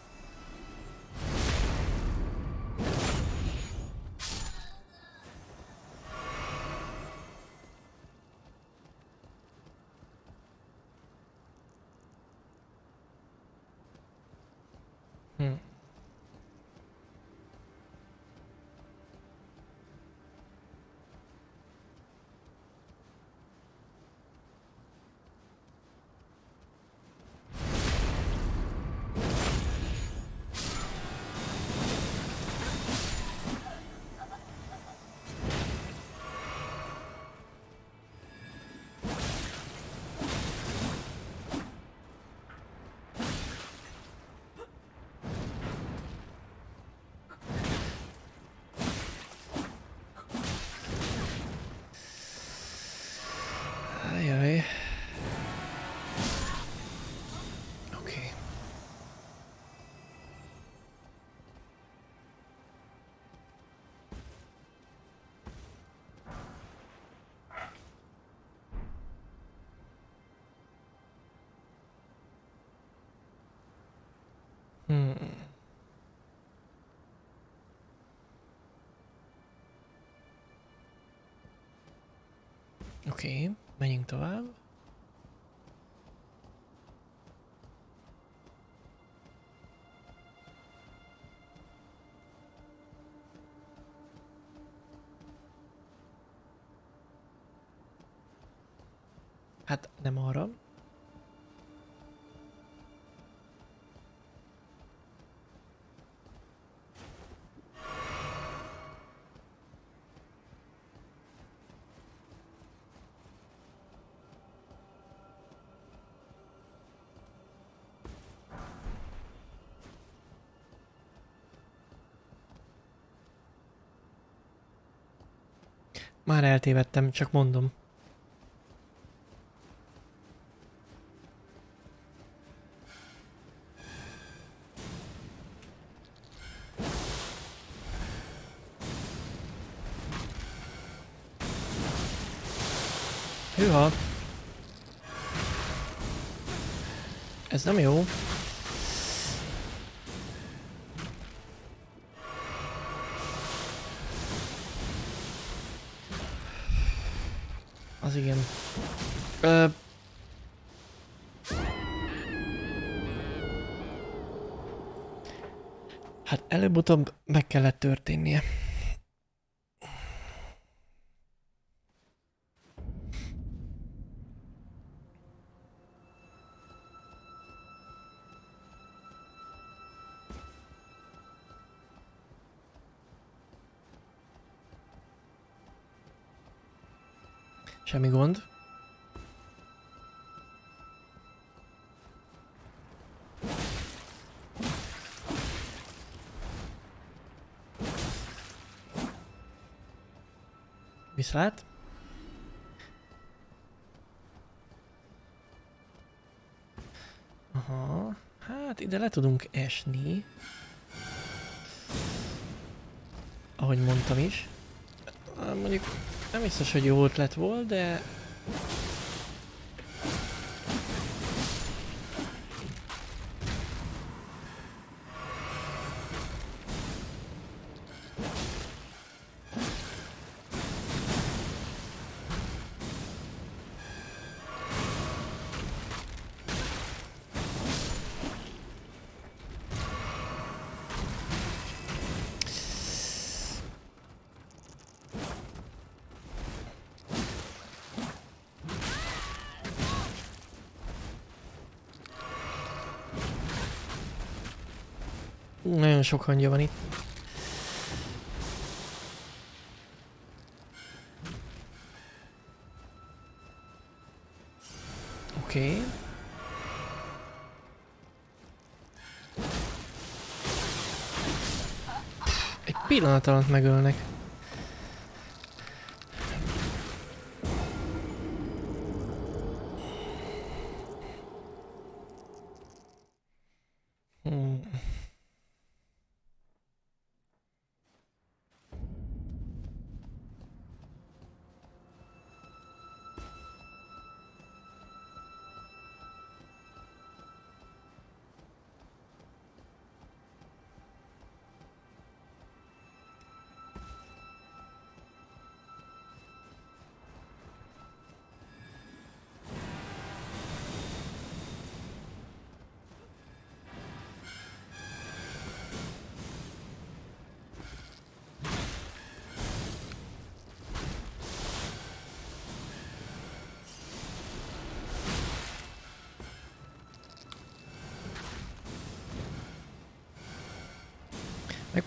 Hát nem arra. Már eltévedtem, csak mondom. Hűha! Ez nem jó. Az igen. Ö... Hát előbb-utóbb meg kellett történnie. Viszlát. Aha, hát ide le tudunk esni. Ahogy mondtam is. Mondjuk nem biztos, hogy jó ötlet volt, de... sok hangja van itt. Oké. Okay. Egy pillanat alatt megölnek.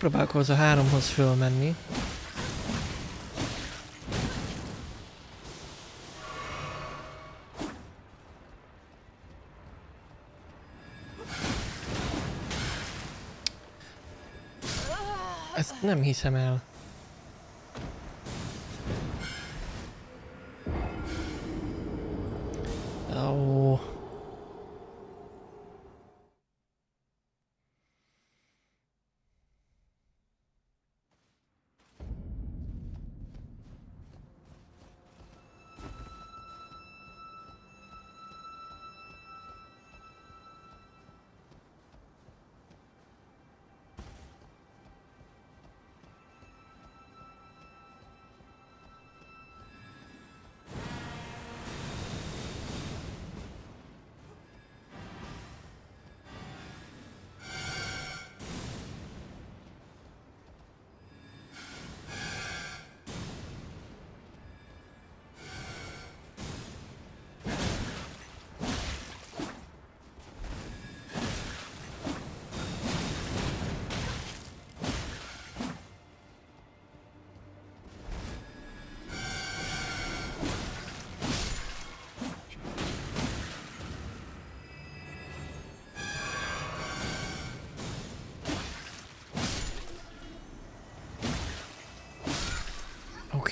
Megpróbálkozz a háromhoz fölmenni. Ezt nem hiszem el.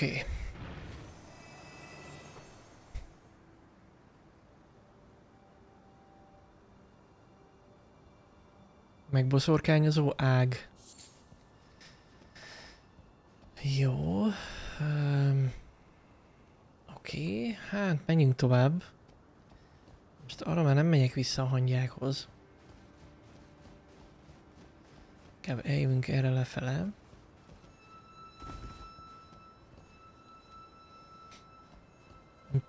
Oké. Megboszorkányozó ág. Jó. Um, Oké, hát menjünk tovább. Most arra már nem megyek vissza a hangyákhoz. Inkább eljövünk erre lefele.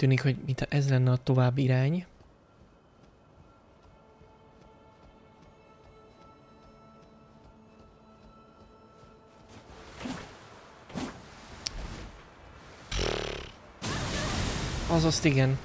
Tűnik, hogy mint ez lenne a tovább irány. Azaz igen.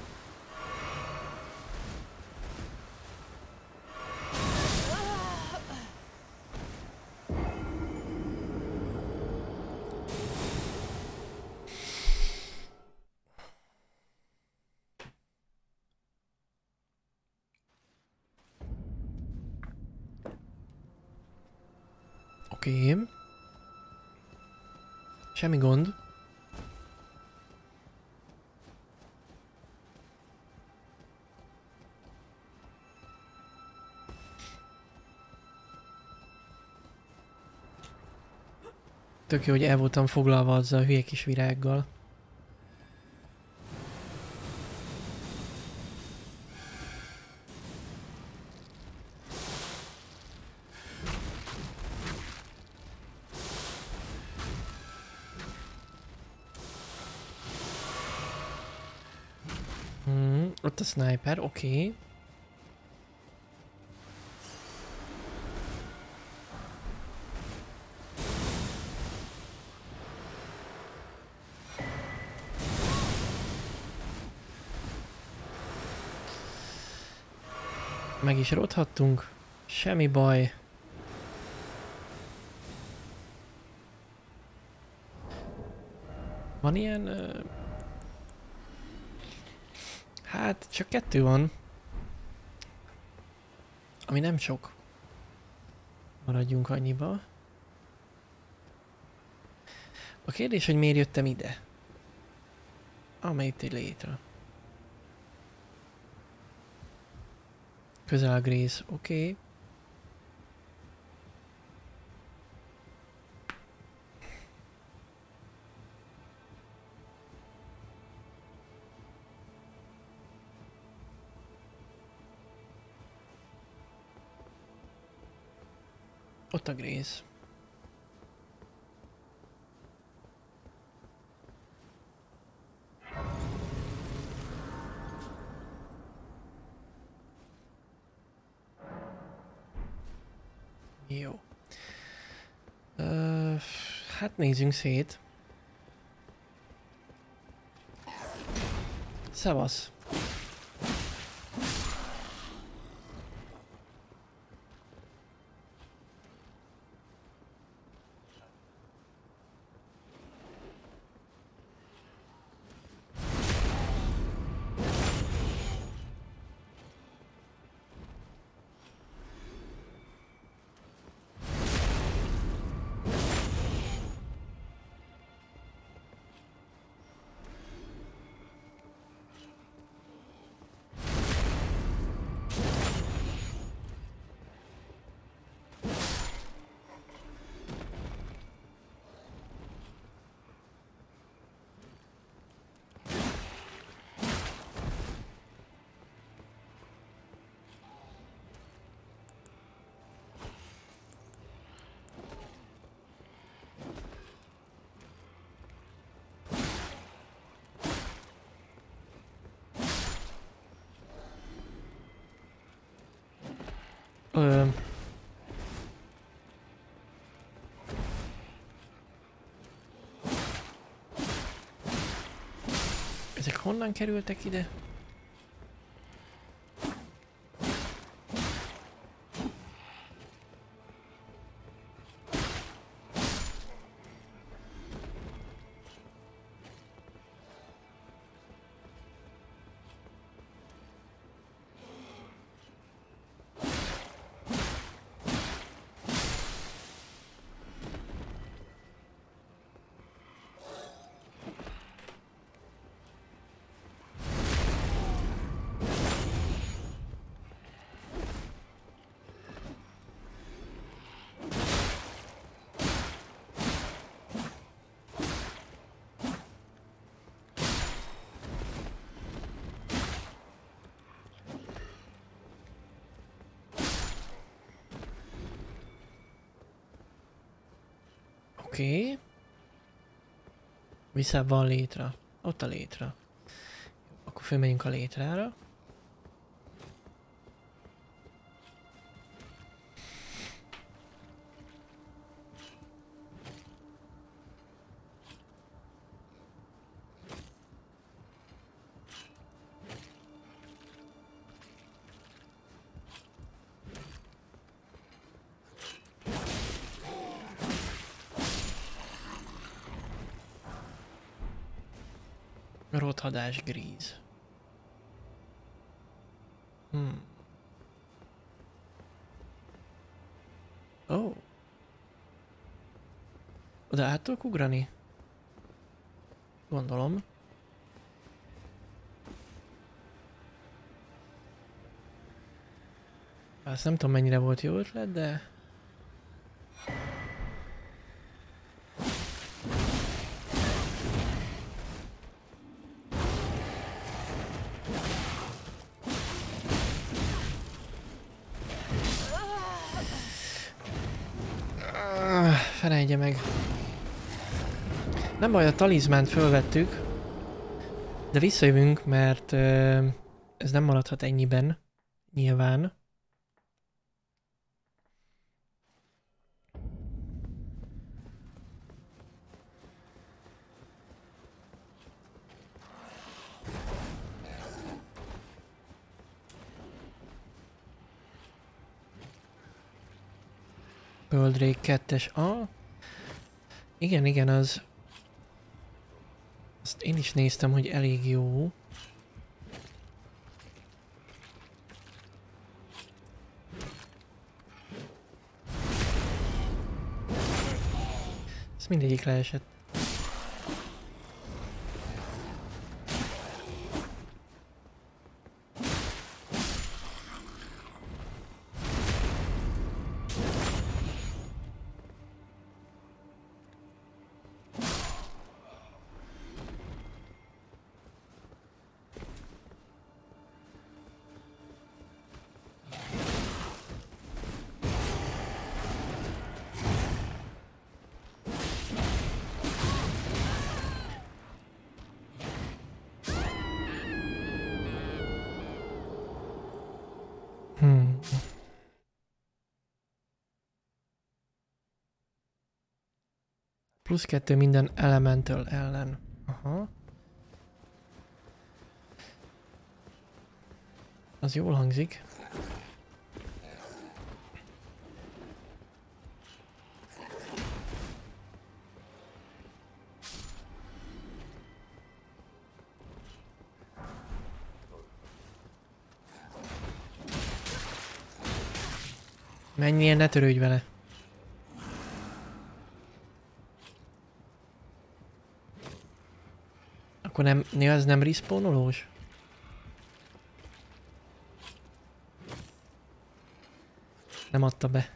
Tök jó, hogy el voltam foglalva azzal a hülye kis virággal. Hmm, ott a sniper, oké. Okay. Is rothattunk. Semmi baj. Van ilyen... ö, Hát, csak kettő van. Ami nem sok. Maradjunk annyiba. A kérdés, hogy miért jöttem ide? Amely itt létre. Közel a Grace, oké. Okay. Ott a Grace. Nézzünk szét. Szevasz. Honnan kerültek ide? Oké. Okay. Vissza van létre. Ott a létre. Akkor fölmegyünk a létrára. Rothadás gríz. Hmm. Ó. Oh. Oda át tudok ugrani? Gondolom. Azt nem tudom mennyire volt jó ötlet, de... Felejtje meg. Nem baj, a talizmánt fölvettük, de visszajövünk, mert ö, ez nem maradhat ennyiben, nyilván. Földrék kettes. Ah. Igen, igen, az... Azt én is néztem, hogy elég jó. Ez mindegyik leesett. Plusz kettő minden elementől ellen. Aha. Az jól hangzik. Menjél, ne törődj vele. Akkor nem, néha ez nem respawnolós? Nem adta be.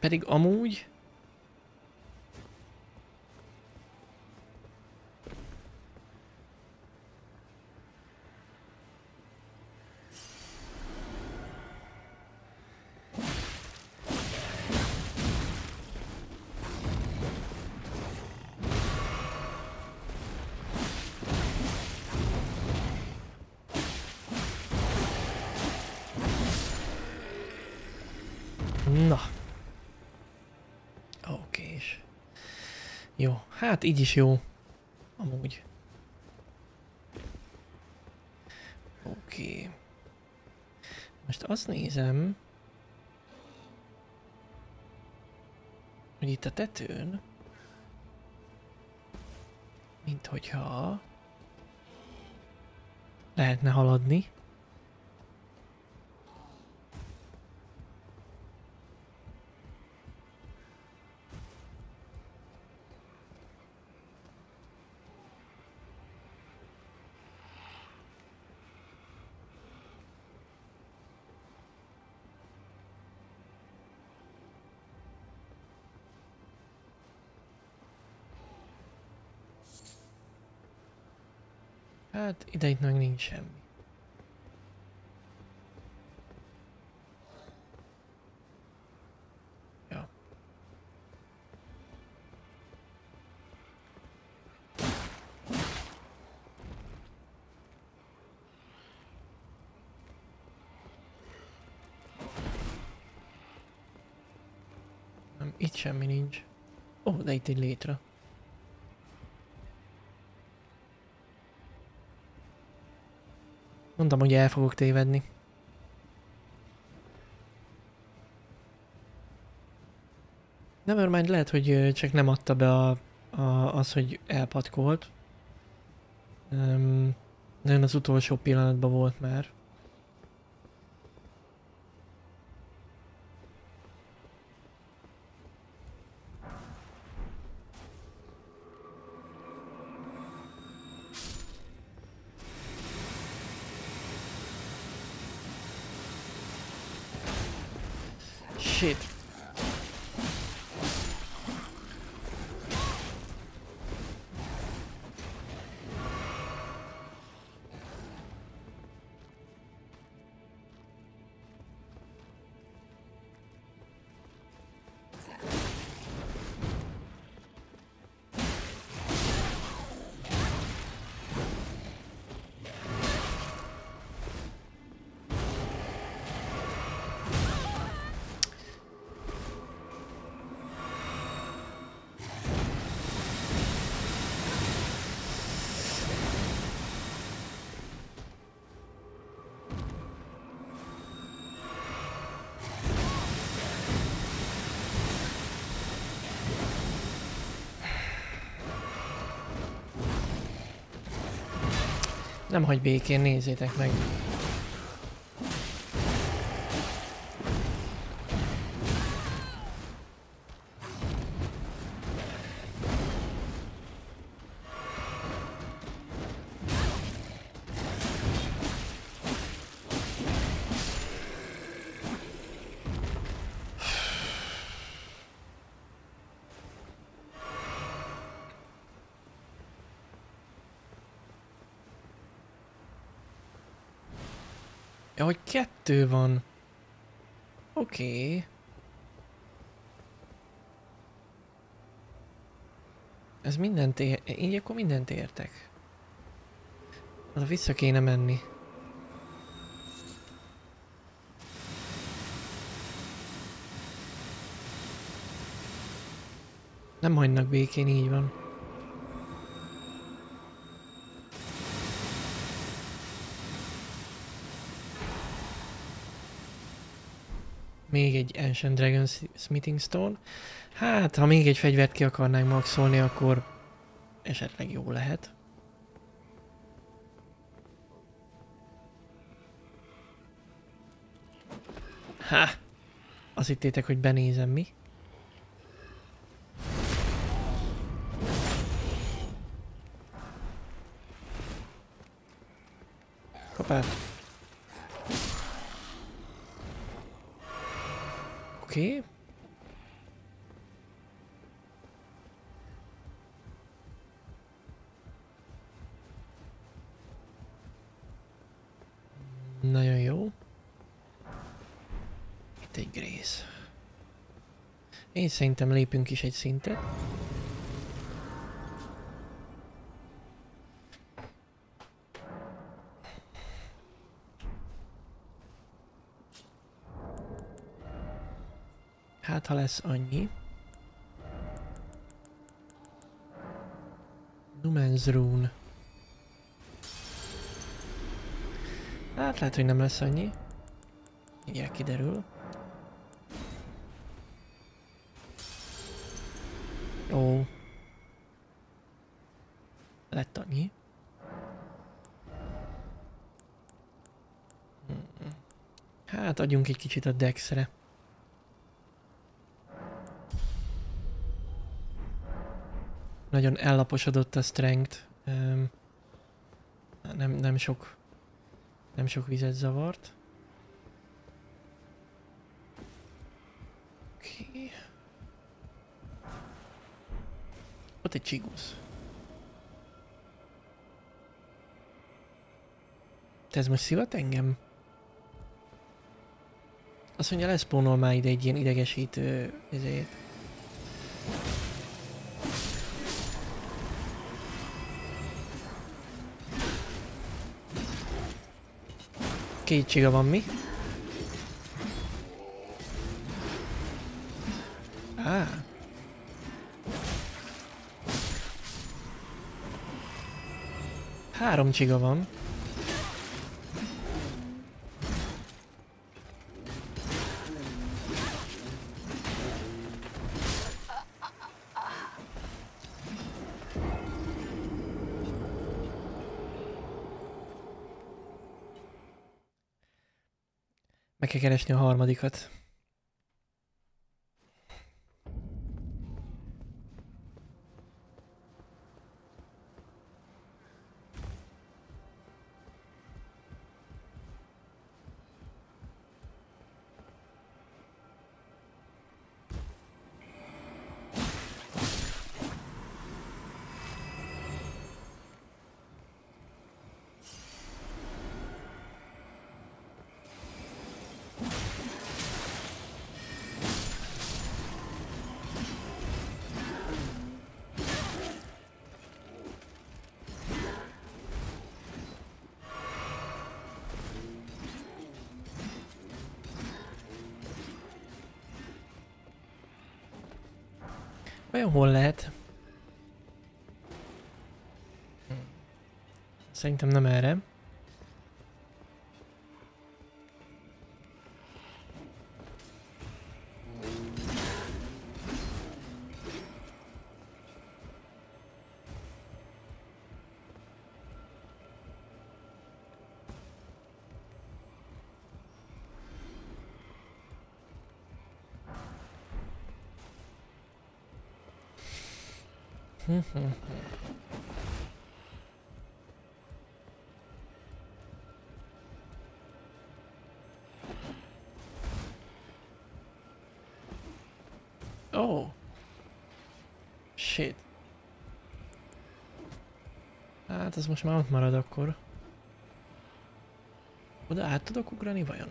Pedig amúgy... hát így is jó. Amúgy. Oké. Most azt nézem, hogy itt a tetőn, mint hogyha lehetne haladni. Ide itt meg nincs semmi. Ja. Nem, itt semmi nincs. Ó, de itt egy létre. Mondtam, hogy el fogok tévedni. Nevermind lehet, hogy csak nem adta be a, a, az, hogy elpatkolt. Um, nagyon az utolsó pillanatban volt már. Nem hagy békén, nézzétek meg. Kettő van. Oké. Okay. Ez mindent ér... Így akkor mindent értek. Az vissza kéne menni. Nem hagynak békén, így van. Egy Ancient Dragon Smithing Stone. Hát, ha még egy fegyvert ki akarnánk maxolni, akkor esetleg jó lehet. Ha! Azt hittétek, hogy benézem mi? Én szerintem lépünk is egy szintet. Hát, ha lesz annyi. Numen's Rune. Hát lehet, hogy nem lesz annyi. Igen, kiderül. Ó. Lett annyi. Hát adjunk egy kicsit a Dexre. Nagyon ellaposodott a strength. Um, nem, nem sok nem sok vizet zavart. Oké. Okay. Egy csigusz. Te ez most szivat engem? Azt mondja, leszpónol már ide egy ilyen idegesítő ezért. Két csiga van mi? Három csiga van. Meg kell keresni a harmadikat. Vajon hol lehet? Szerintem nem erre. Oh. Shit. Hát ez most már ott marad akkor. Oda át tudok ugrani vajon?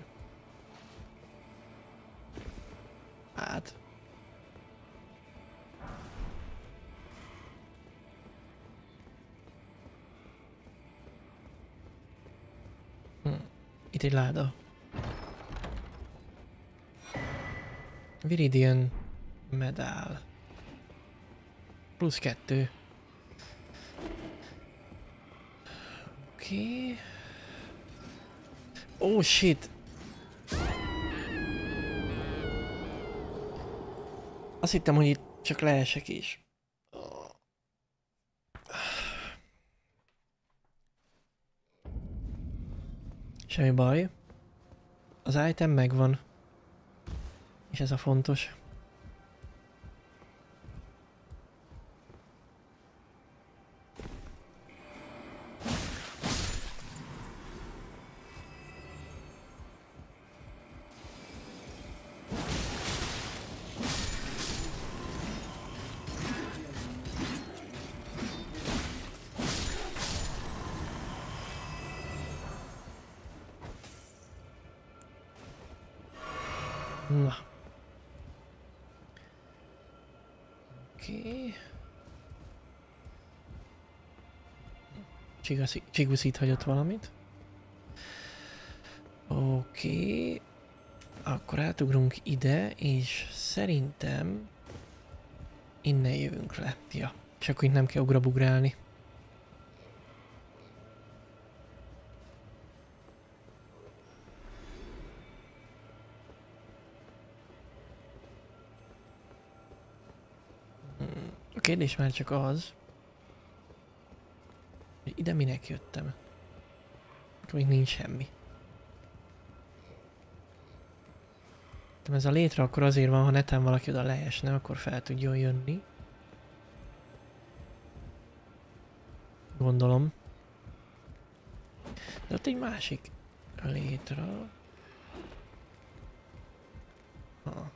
Egy láda. Viridian medál. Plusz kettő. Oké. Okay. Oh shit. Azt hittem, hogy itt csak leesek is. Semmi baj. Az item megvan. És ez a fontos. Csiguszít hagyott valamit. Oké. Akkor átugrunk ide, és szerintem innen jövünk le. Ja, és akkor itt nem kell ugrabugrálni. kérdés már csak az, ide minek jöttem. Még nincs semmi. De ez a létre akkor azért van, ha netán valaki oda leesne, akkor fel tudjon jönni. Gondolom. De ott egy másik létre. Ha.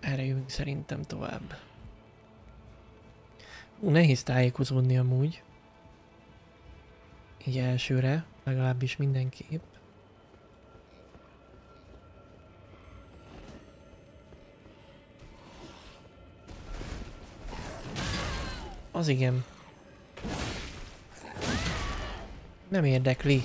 Erre jövünk szerintem tovább. Nehéz tájékozódni amúgy. Így elsőre, legalábbis mindenképp. Az igen. Nem érdekli.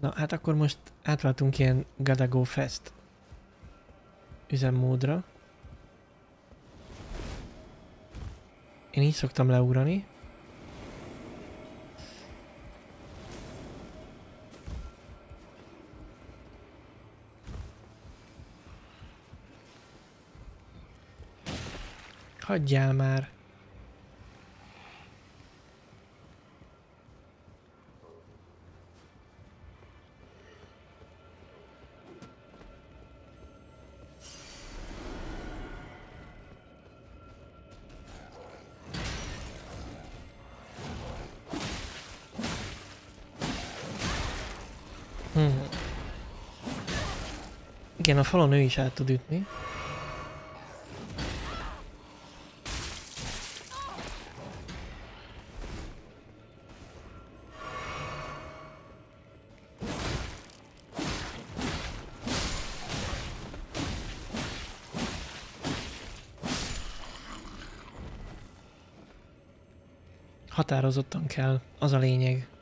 Na, hát akkor most átváltunk ilyen Gadago Fest üzemmódra. Én így szoktam leugrani. Hagyjál már! A falon ő is át tud ütni. Határozottan kell, az a lényeg.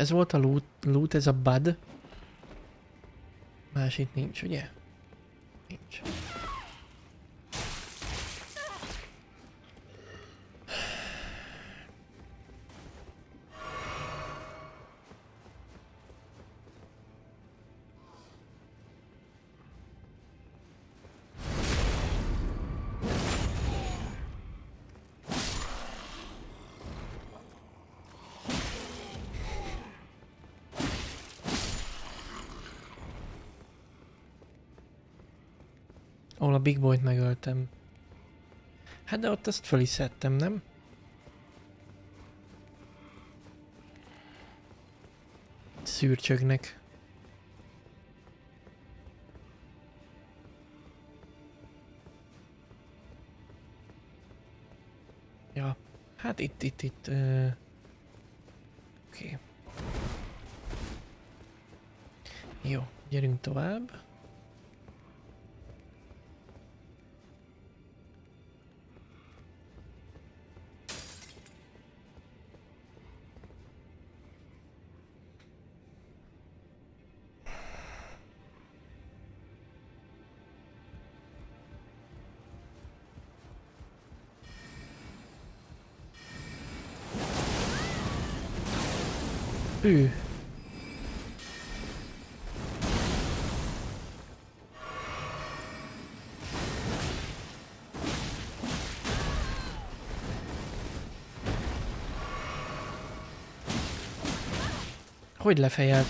Ez volt a loot, loot ez a bud? Más itt nincs, ugye? Big Boy-t megöltem. Hát de ott azt föl is szedtem, nem? Szűrcsögnek. Ja, hát itt, itt, itt. Uh... Oké. Okay. Jó, gyerünk tovább. Hogy lefejelt?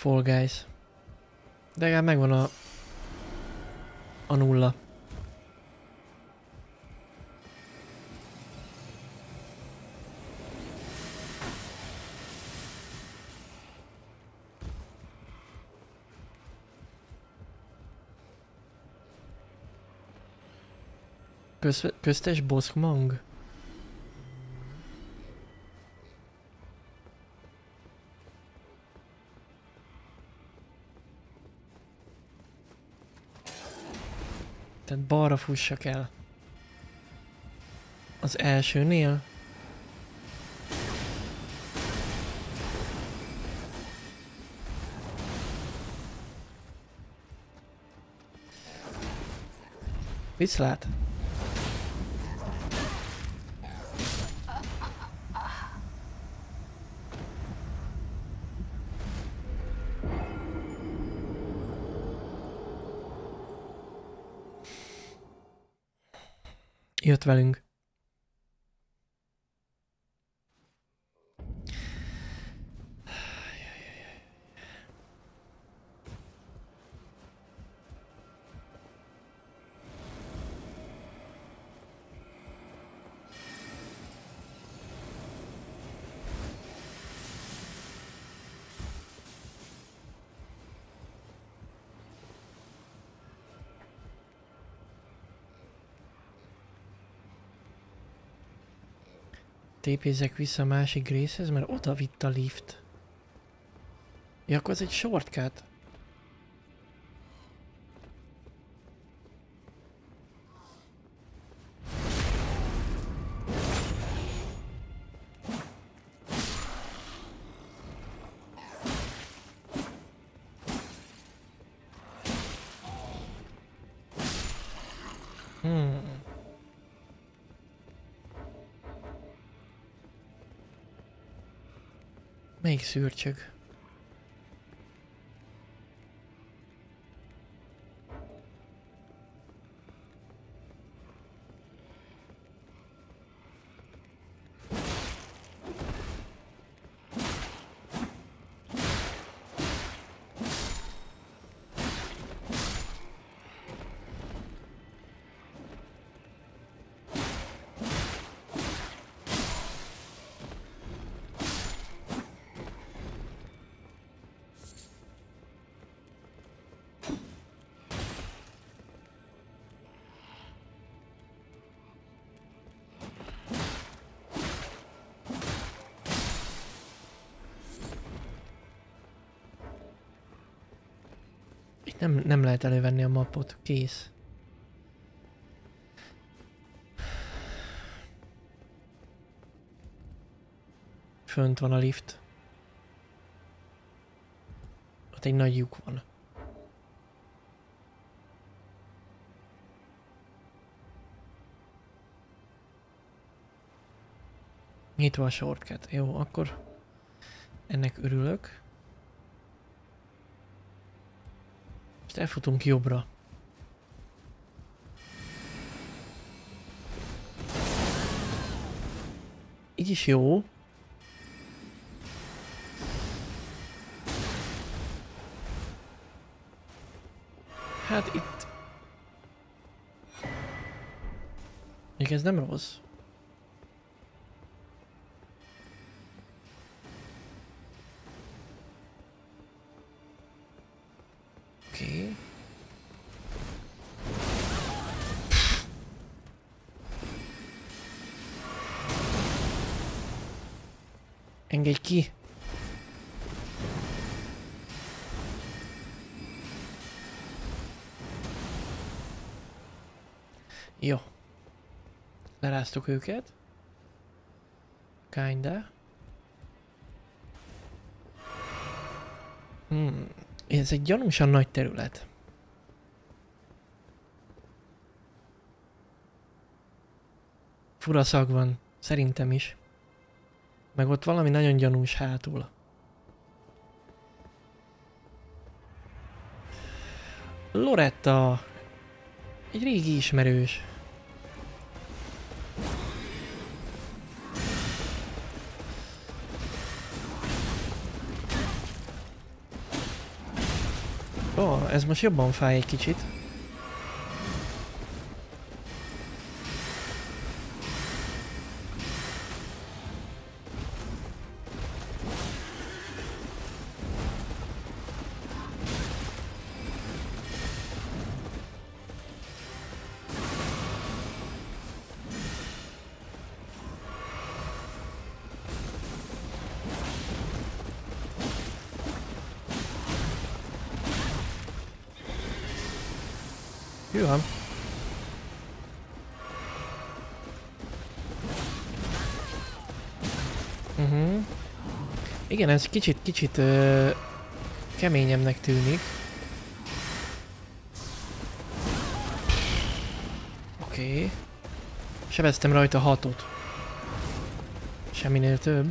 Fall Guys. De legalább megvan a... A nulla. Köz, köztes boszkmang? Fussak el. Az elsőnél? Viszlát? Velünk. Tépézzek vissza a másik részhez, mert oda vitt a lift. Ja, akkor ez egy shortcut. Hmm. Melyik szürcsög? Nem, nem lehet elővenni a mapot. Kész. Fönt van a lift. Ott egy nagy lyuk van. Nyitva a shortcut. Jó, akkor ennek örülök. Elfutunk jobbra. Így is jó. Hát itt... Még ez nem rossz. Engedj ki! Jó. Leráztuk őket. Kinda. Hmm. Ez egy gyanúsan nagy terület. Fura szag van, szerintem is. Meg ott valami nagyon gyanús hátul. Loretta. Egy régi ismerős. Ó, oh, ez most jobban fáj egy kicsit. Ez kicsit, kicsit uh, keményemnek tűnik. Oké. Okay. Sebeztem rajta hatot. Semminél több.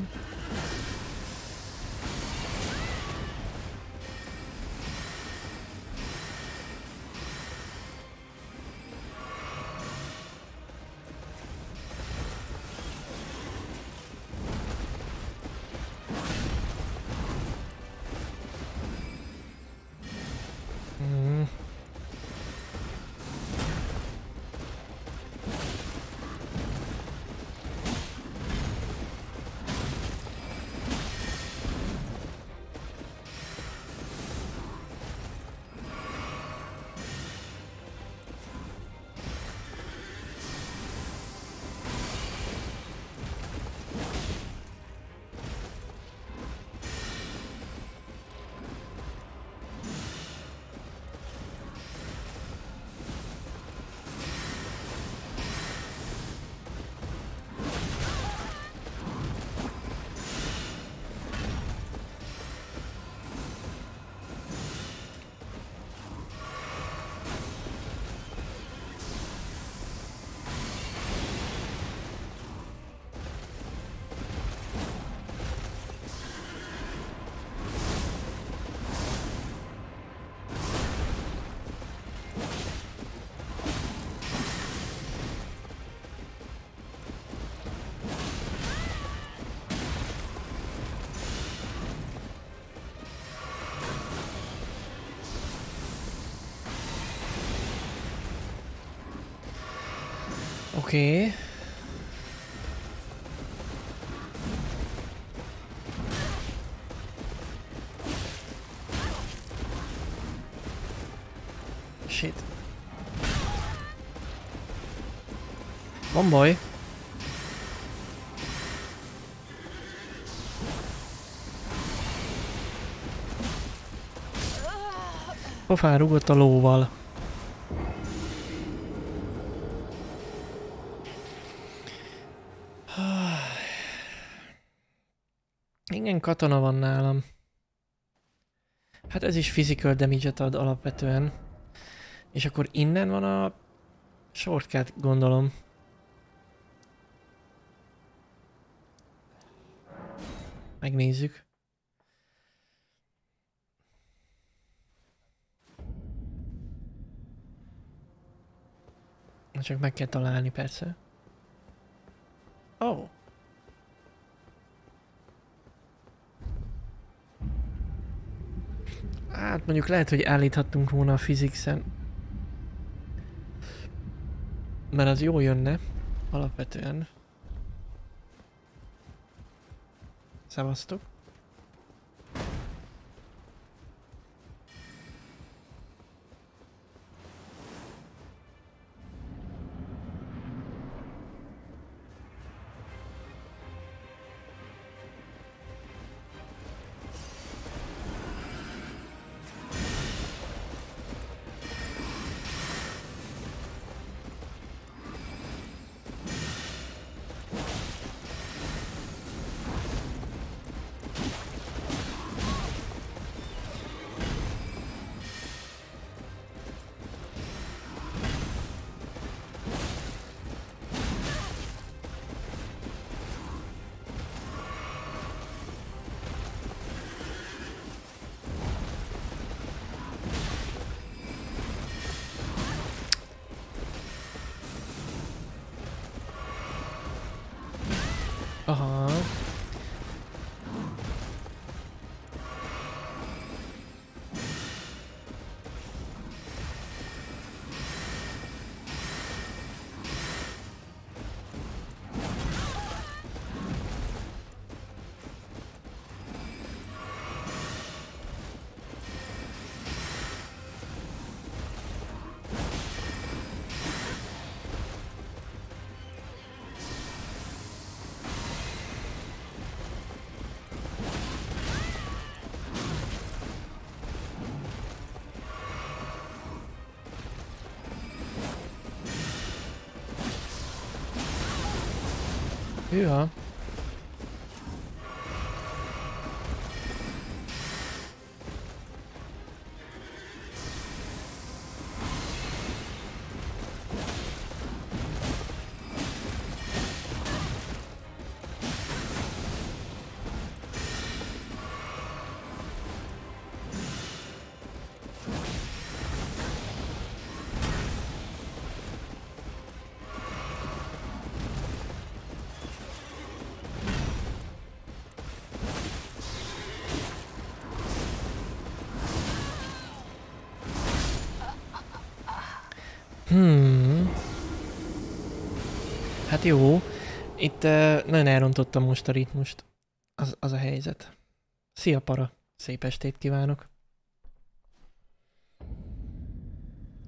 Oké. Okay. Shit. Van baj. Pofán rugott a lóval. Katona van nálam. Hát ez is physical damage ad alapvetően. És akkor innen van a shortcut, gondolom. Megnézzük. Csak meg kell találni persze. Mondjuk lehet, hogy állíthattunk volna a fizixen. Mert az jó jönne, alapvetően. Szevasztok. uh Hűha. Hát jó. Itt uh, nagyon elrontottam most a ritmust. Az, az a helyzet. Szia para. Szép estét kívánok.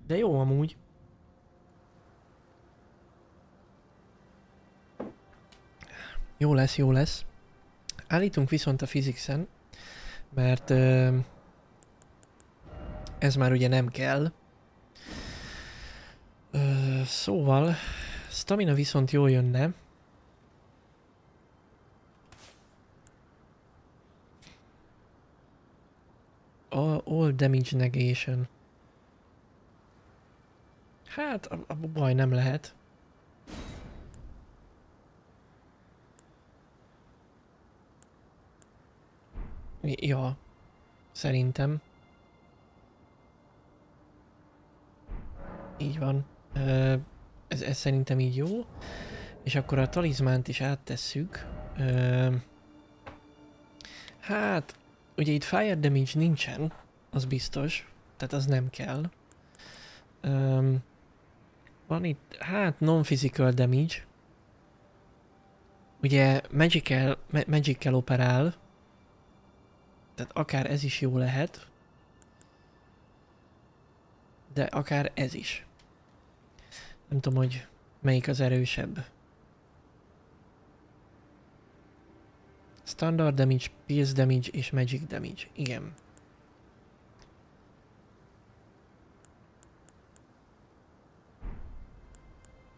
De jó amúgy. Jó lesz, jó lesz. Állítunk viszont a fizixen, mert uh, ez már ugye nem kell. Ö, szóval, stamina viszont jól jönne. All, all damage negation. Hát, a, baj nem lehet. Ja, szerintem. Így van. Ez, ez szerintem így jó. És akkor a talizmánt is áttesszük. Hát, ugye itt fire damage nincsen, az biztos. Tehát az nem kell. Van itt, hát non-physical damage. Ugye magical, ma- magical operál. Tehát akár ez is jó lehet. De akár ez is. Nem tudom, hogy melyik az erősebb. Standard damage, pierce damage és magic damage. Igen.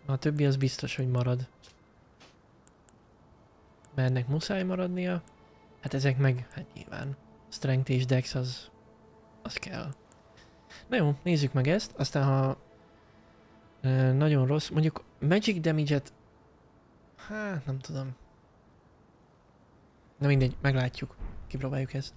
A többi az biztos, hogy marad. Mert ennek muszáj maradnia. Hát ezek meg, hát nyilván. Strength és Dex az, az kell. Na jó, nézzük meg ezt. Aztán ha nagyon rossz, mondjuk Magic Damage-et, hát nem tudom. Na mindegy, meglátjuk. Kipróbáljuk ezt.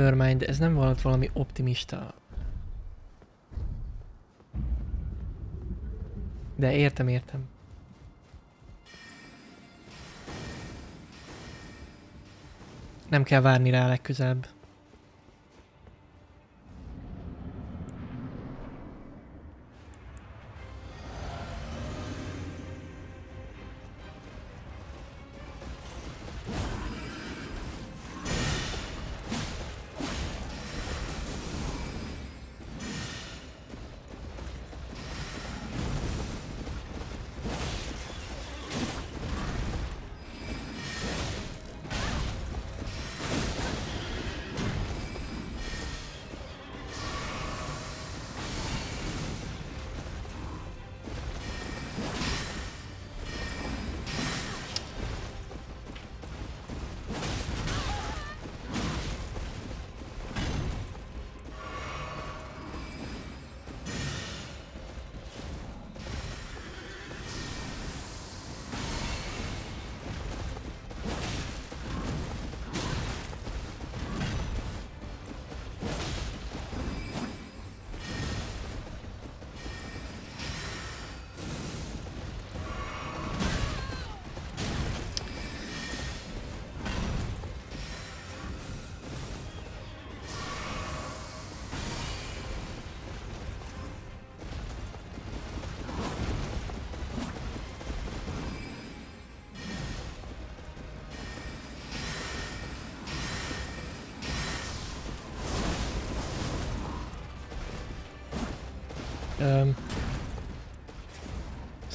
Nevermind, ez nem volt valami optimista. De értem, értem. Nem kell várni rá legközelebb.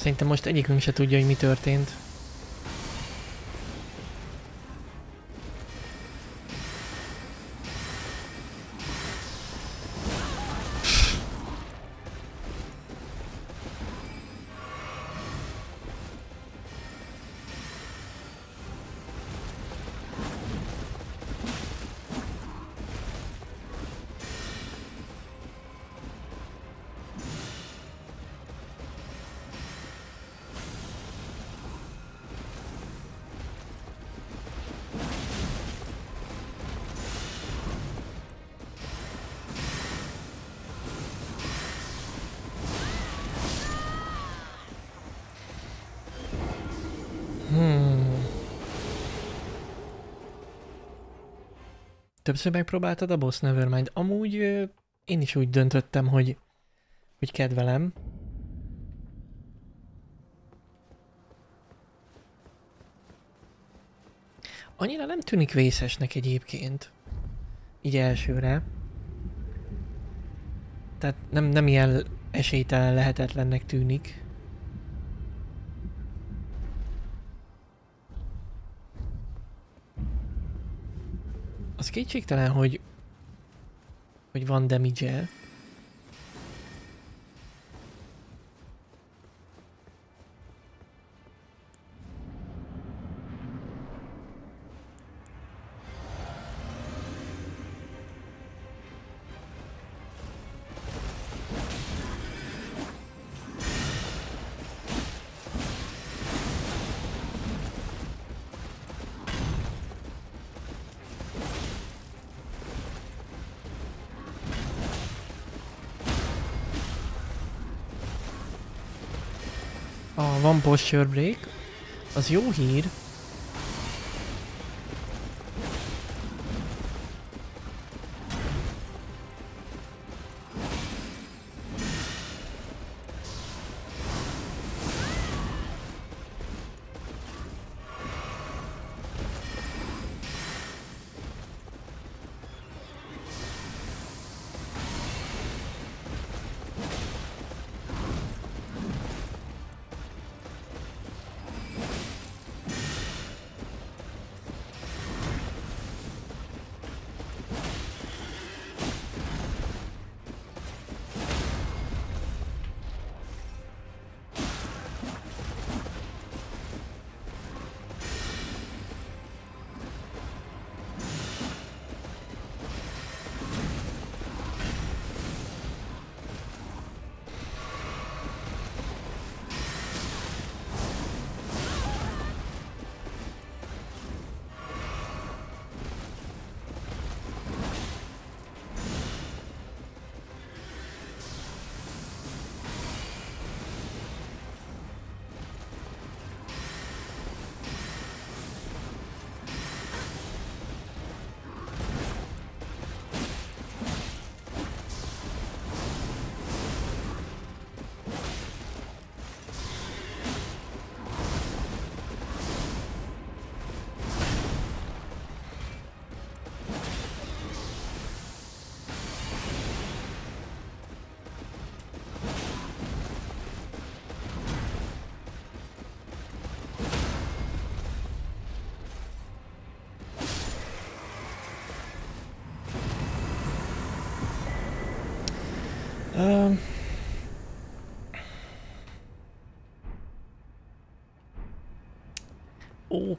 Szerintem most egyikünk se tudja, hogy mi történt. Többször megpróbáltad a Boss Nevermind? Amúgy én is úgy döntöttem, hogy, hogy kedvelem. Annyira nem tűnik vészesnek egyébként. Így elsőre. Tehát nem, nem ilyen esélytelen lehetetlennek tűnik. Az kétségtelen, hogy hogy van damage -e. Van posture break. Az jó hír.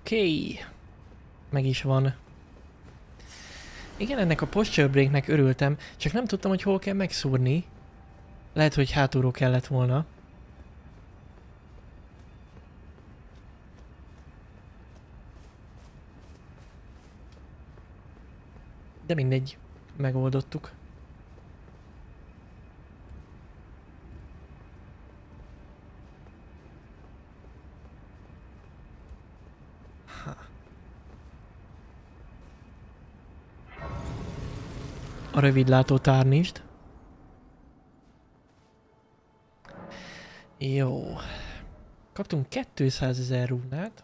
Oké. Okay. Meg is van. Igen, ennek a posture örültem, csak nem tudtam, hogy hol kell megszúrni. Lehet, hogy hátulról kellett volna. De mindegy, megoldottuk. A rövidlátó tárnist. Jó. Kaptunk 200 ezer rúnát.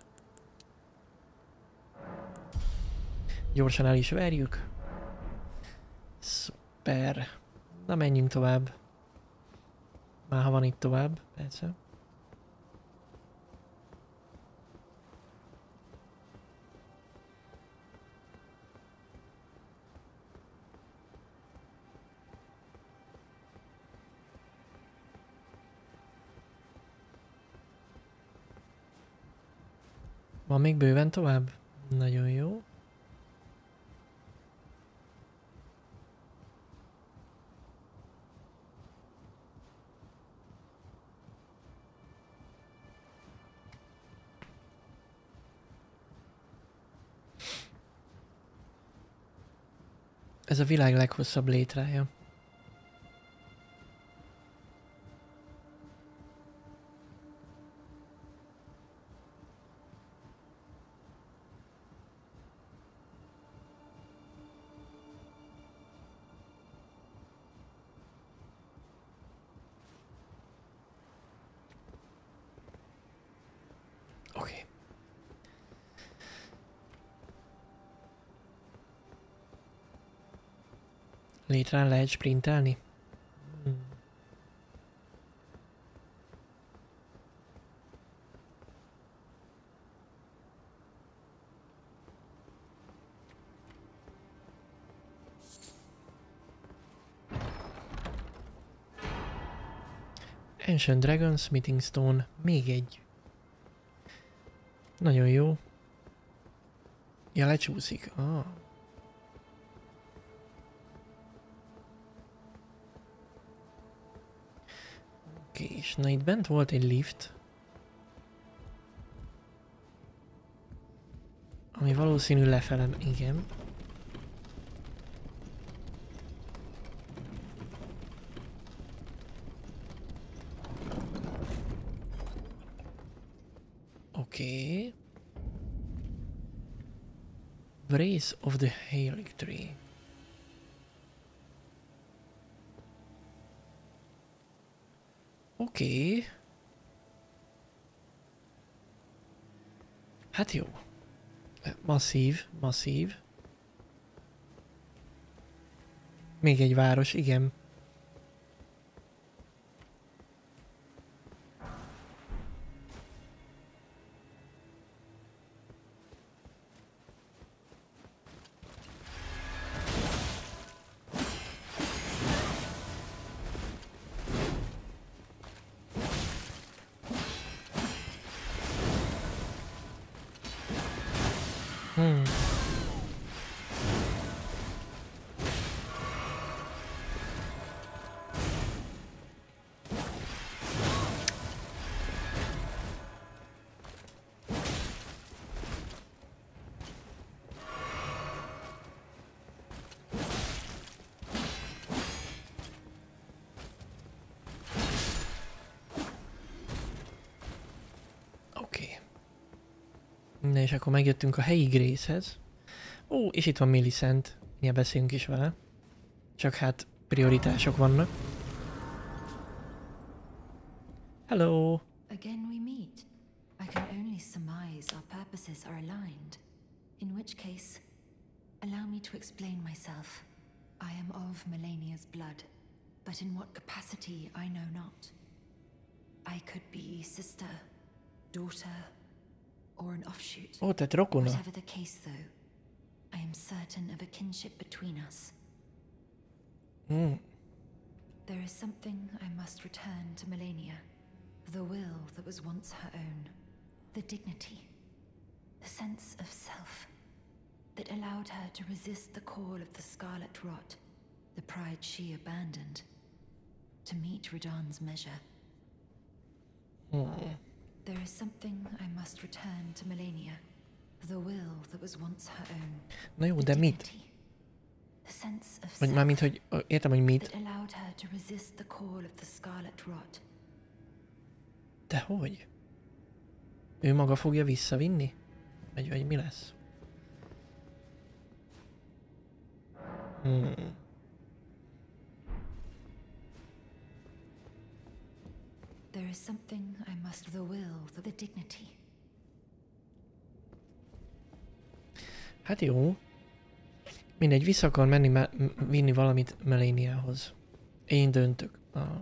Gyorsan el is verjük. Szuper. Na menjünk tovább. Már ha van itt tovább, persze. Még bőven tovább? Nagyon jó. Ez a világ leghosszabb létrája. Létrán lehet sprintelni? Ancient Dragon Smithing Stone. Még egy. Nagyon jó. Ja, lecsúszik. Ah. És na itt bent volt egy lift. Ami valószínű lefele, igen. Okay. Brace of the Halig Tree. Oké. Okay. Hát jó. Masszív, masszív. Még egy város, igen. És akkor megjöttünk a helyi Gracehez. Ó, és itt van Millicent. Mindjárt beszélünk is vele. Csak hát prioritások vannak. Hello! Again we meet. I can only surmise our purposes are aligned. In which case, allow me to explain myself. I am of Melania's blood, but in what capacity I know not. I could be sister, daughter, or an offshoot. Tehát rokona. Whatever the case, though, I am certain of a kinship between us. Hmm. There is something I must return to Melania. The will that was once her own. The dignity. The sense of self. That allowed her to resist the call of the Scarlet Rot. The pride she abandoned. To meet Radan's measure. Hmm. There is something I must return to Melania. The will that was once her own. Na jó, de mit? Vagy mármint, hogy értem, hogy mit, de hogy? Ő maga fogja visszavinni? Vagy, vagy mi lesz? Hmm. There is something I must the will, the, dignity. Hát jó. Mindegy, vissza akar menni, me- vinni valamit Meléniához. Én döntök. Ah.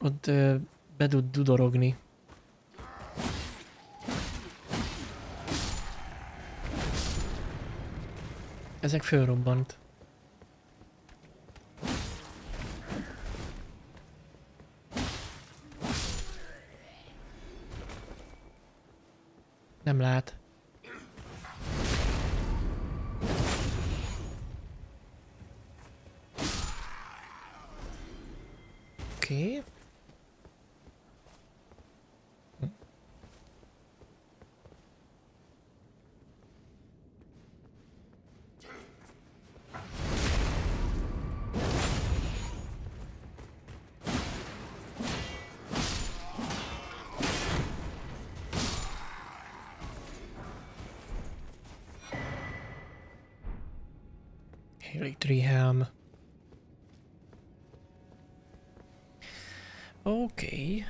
Ott ö, be tud dudorogni. Ezek fölrobbant. Nem lát. Oké. Okay. Victory ham. Okay.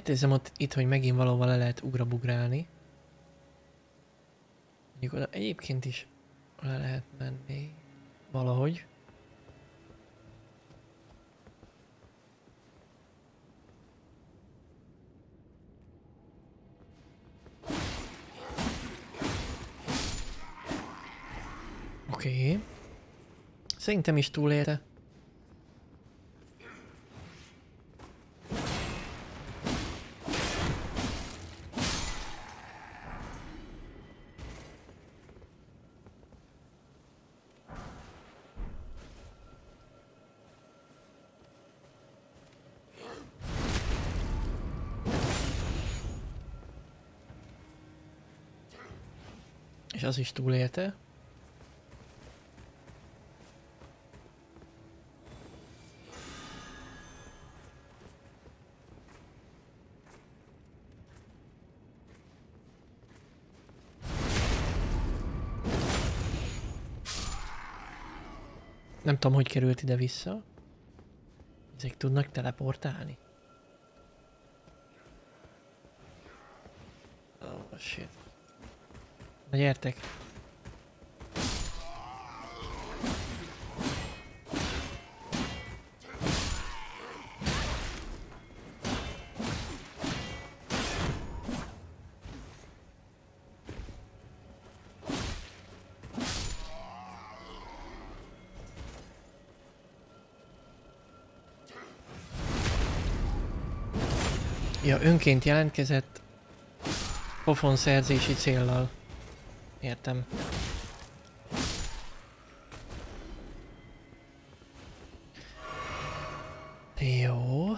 Miért érzem ott itt, hogy megint valahol le lehet ugrabugrálni? Mondjuk oda egyébként is le lehet menni. Valahogy. Oké. Okay. Szerintem is túlélte. Az is túlélte. Nem tudom, hogy került ide-vissza. Ezek tudnak teleportálni? Oh, shit. Na gyertek. Ja, önként jelentkezett pofonszerzési céllal. Értem. Jó.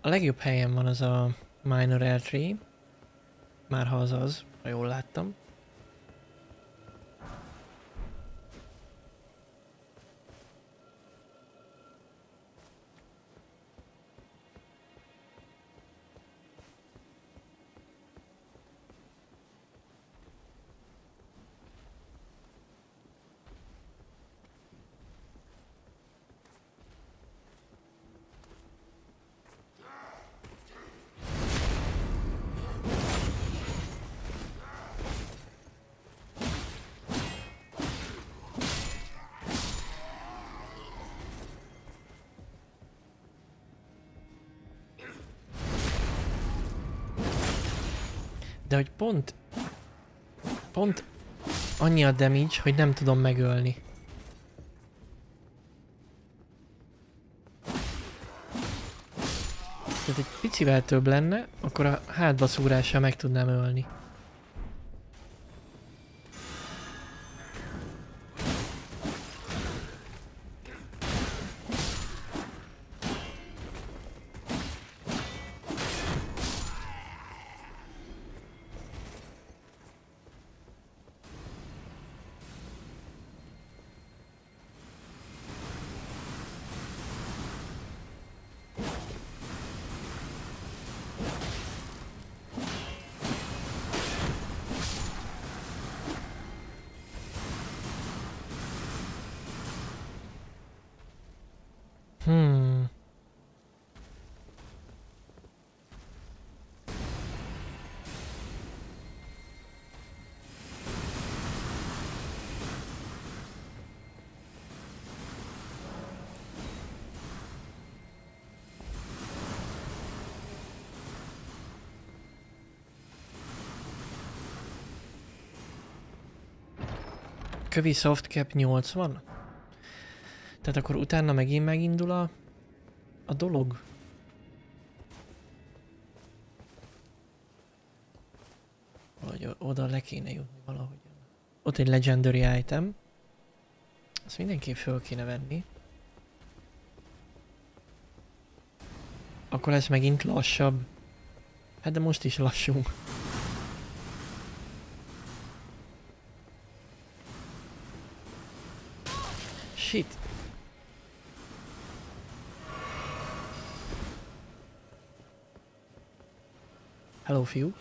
A legjobb helyen van az a Minor Air Tree. Már ha az az, ha jól láttam. De hogy pont... Pont annyi a damage, hogy nem tudom megölni. Tehát egy picivel több lenne, akkor a hátba szúrással meg tudnám ölni. Kövi softcap 80? Tehát akkor utána megint megindul a, a dolog? O- oda le kéne jutni valahogy. Ott egy legendary item. Azt mindenképp föl kéne venni. Akkor lesz megint lassabb. Hát de most is lassú. Shit. Hello, fiú.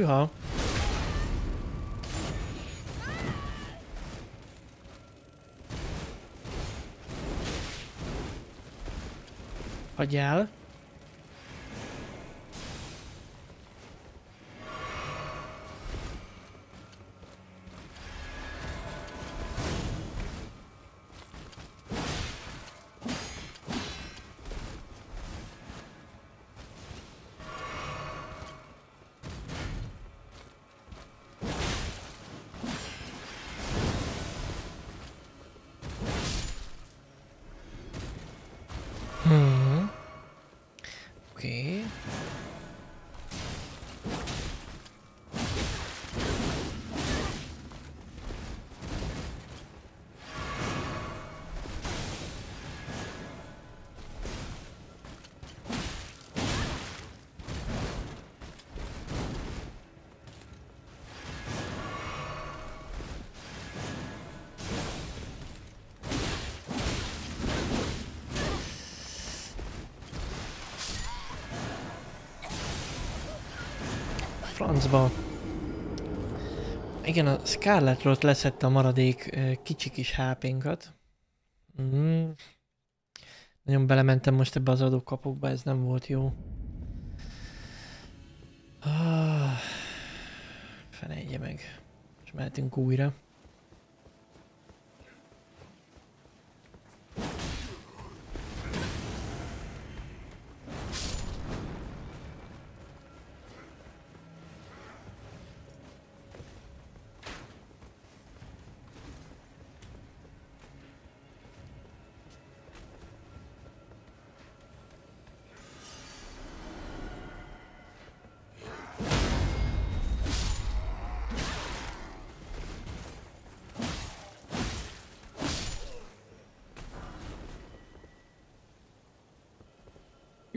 Hűha. Hagyjál. Francba. Igen, a Scarlet Rot leszette a maradék kicsi kis HP-nkat. Mm. Nagyon belementem most ebbe az adókapokba, ez nem volt jó. Ah, felejtje meg. És mehetünk újra.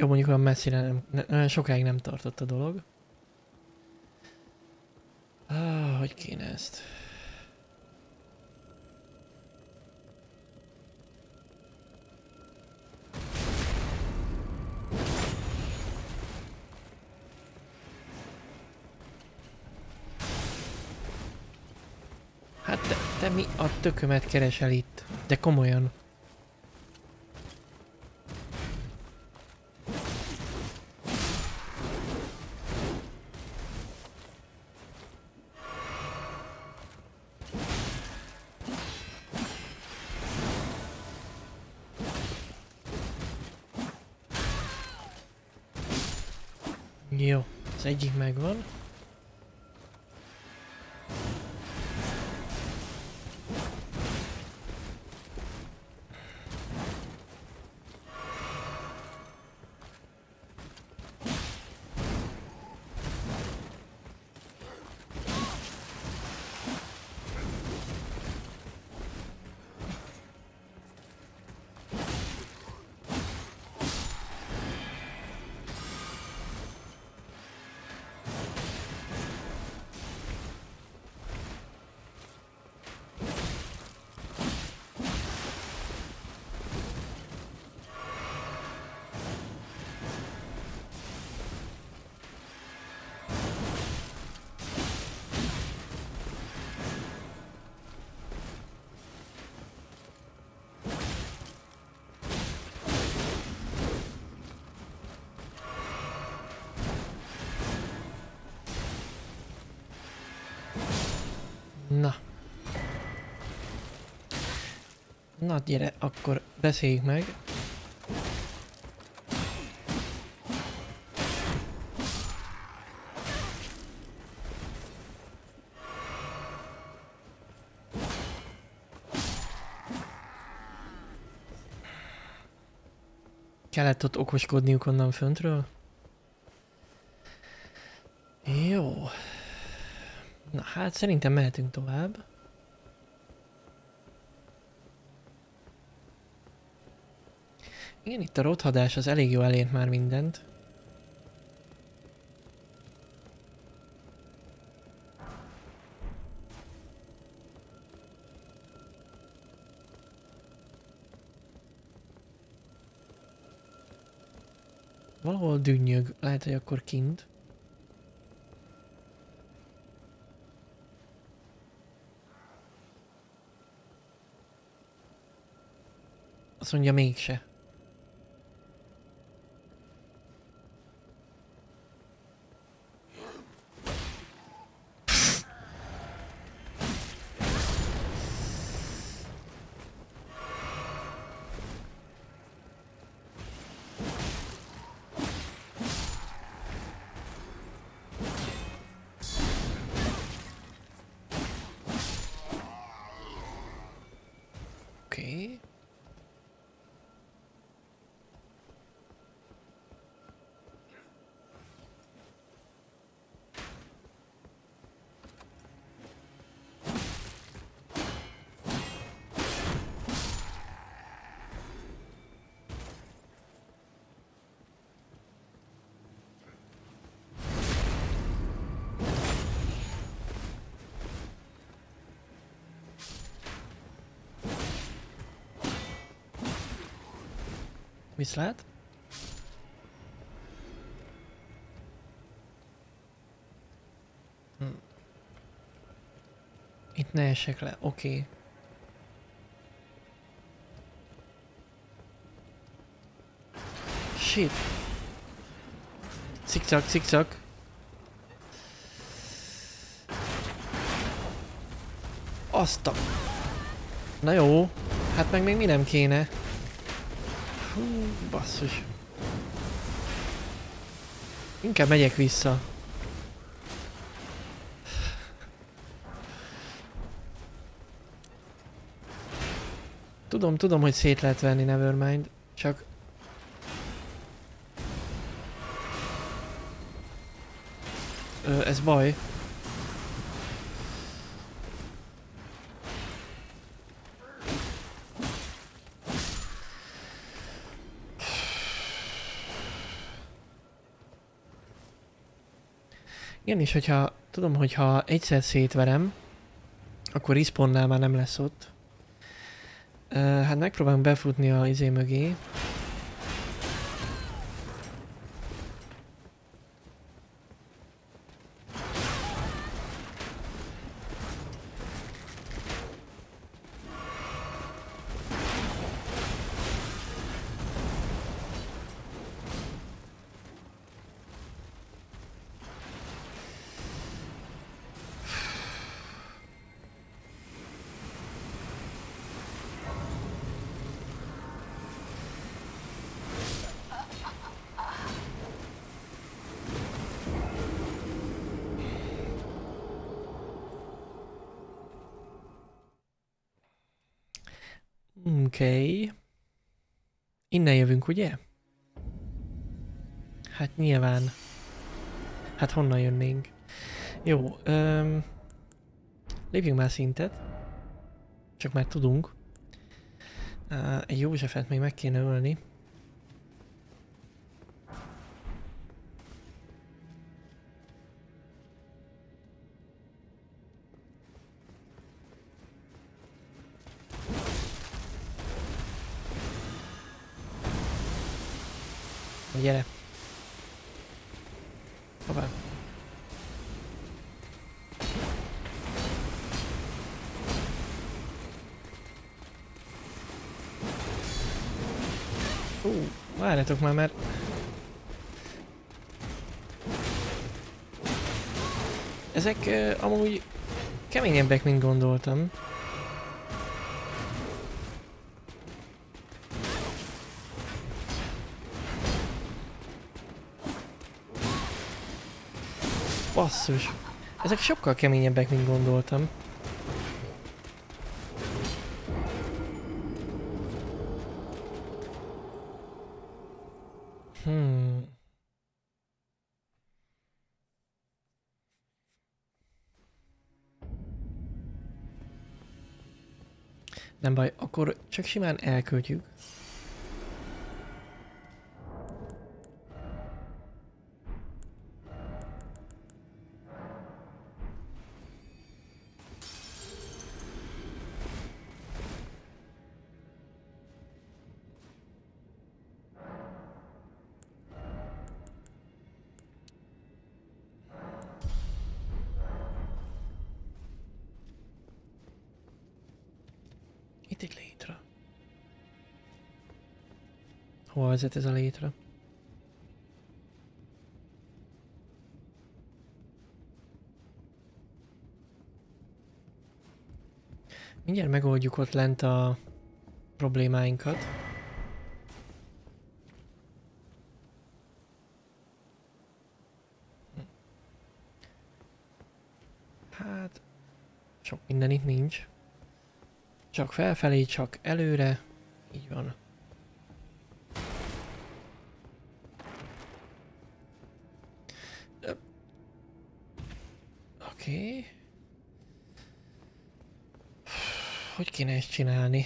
Jó, mondjuk olyan messzire nem, ne, nagyon sokáig nem tartott a dolog. Ah, hogy kéne ezt? Hát te, te mi a tökömet keresel itt? De komolyan. Na gyere, akkor beszéljük meg. Kellett ott okoskodniuk onnan föntről? Jó. Na hát szerintem mehetünk tovább. Én itt a rothadás az elég jó elért már mindent. Valahol dünnyög, lehet, hogy akkor kint. Azt mondja mégse. Viszlát. Hm. Itt ne esek le, oké. Okay. Shit. Cikcak, cikcak. Azt a... Na jó, hát meg még mi nem kéne. Hú, basszus. Inkább megyek vissza. Tudom, tudom, hogy szét lehet venni Nevermind, csak... Ö, ez baj. Igen, és hogyha tudom, hogy ha egyszer szétverem, akkor respawnnál már nem lesz ott. Uh, hát megpróbálunk befutni a izé mögé. Már szintet. Csak már tudunk. Uh, egy Józsefet még meg kéne ölni. Várjatok már, mert... Ezek uh, amúgy keményebbek, mint gondoltam. Basszus. Ezek sokkal keményebbek, mint gondoltam. Csak simán elköltjük. Vezet ez a létre? Mindjárt megoldjuk ott lent a problémáinkat. Hát, sok minden itt nincs. Csak felfelé, csak előre. Így van. Kéne ezt csinálni?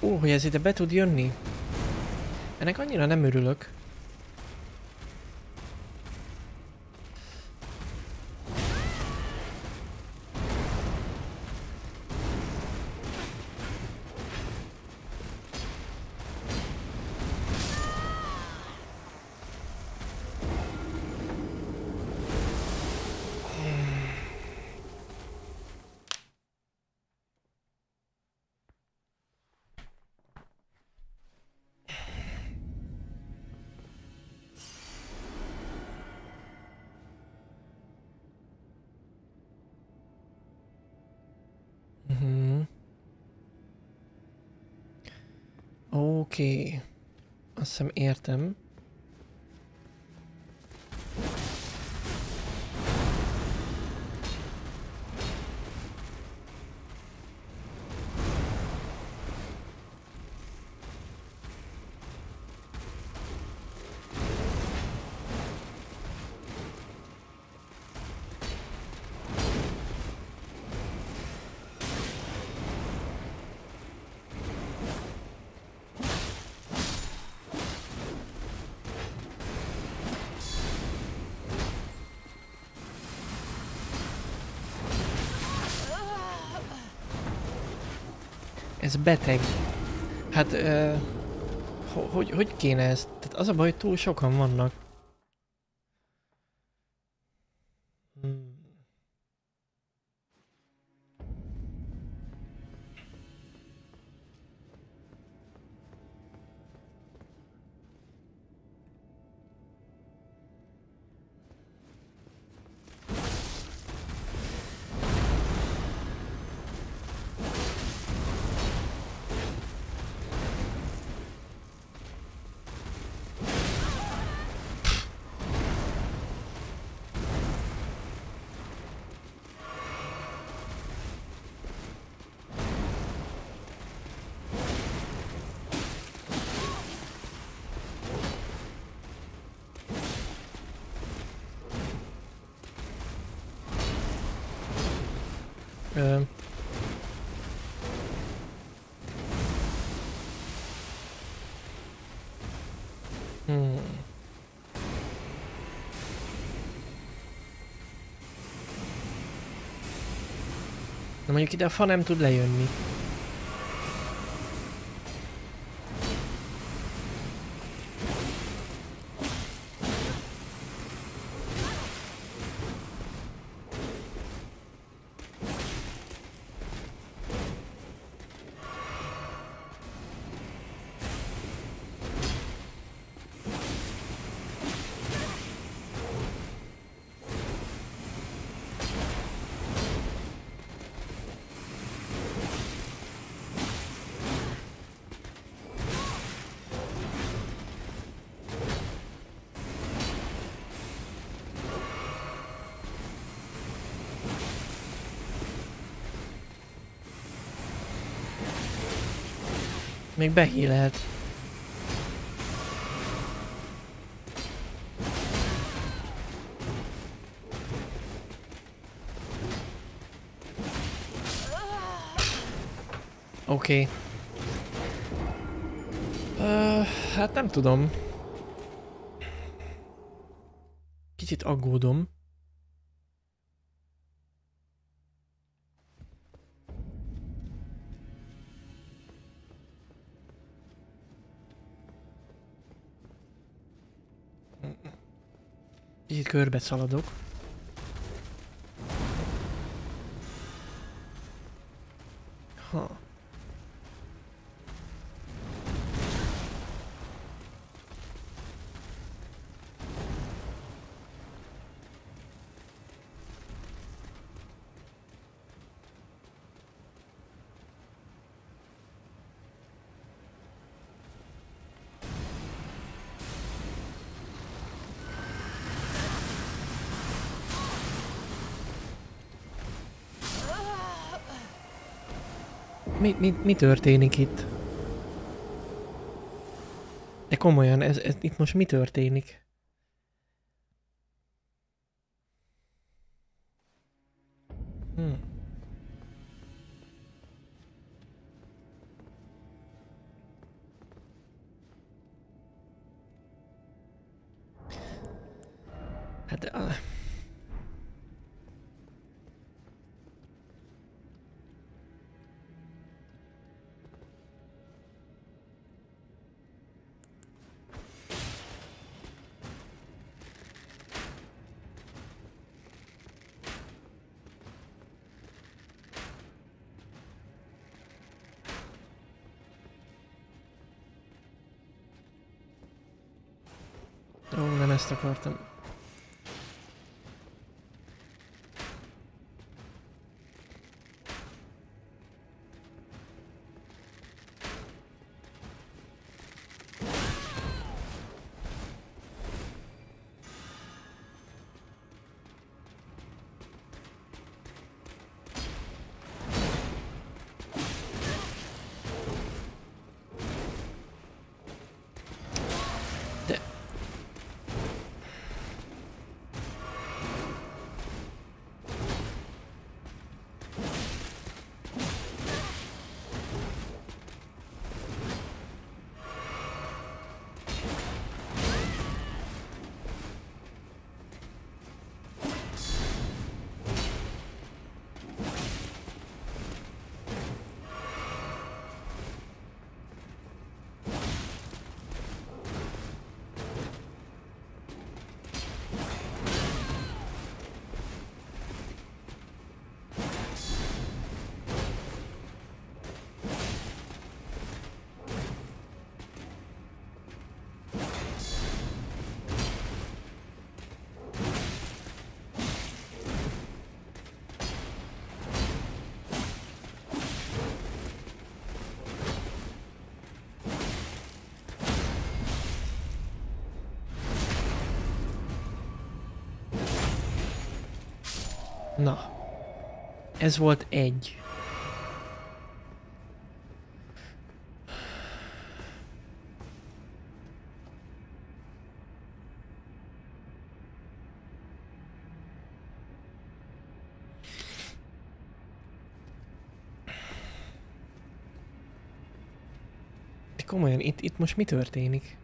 Ó, hogy ez ide be tud jönni? Ennek annyira nem örülök. Beteg. Hát, ö, ho- hogy, hogy kéne ez? Tehát az a baj, hogy túl sokan vannak. Ö, Hmm. Na mondjuk ide a fa nem tud lejönni. Még behílelt. Oké. Okay. Uh, hát nem tudom. Kicsit aggódom. Körbe szaladok. Mi, mi, mi történik itt? De komolyan, ez, ez itt most mi történik? Akartam. Ez volt egy. De komolyan, itt, itt most mi történik?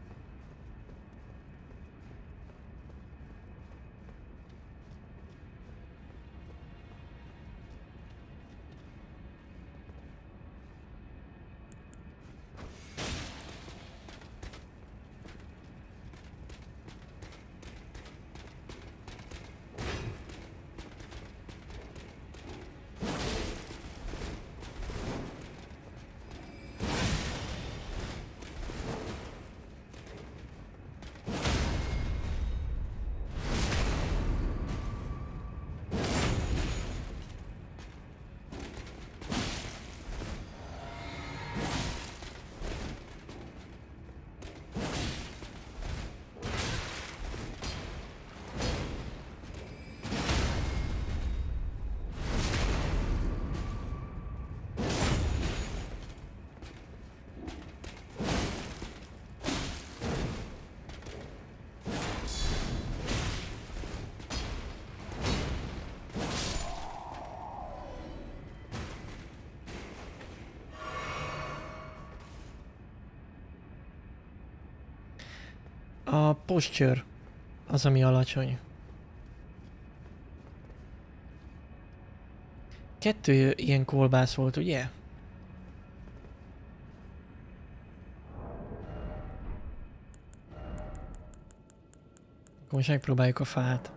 Posture az, ami alacsony. Kettő ilyen kolbász volt, ugye? Akkor most megpróbáljuk a fát.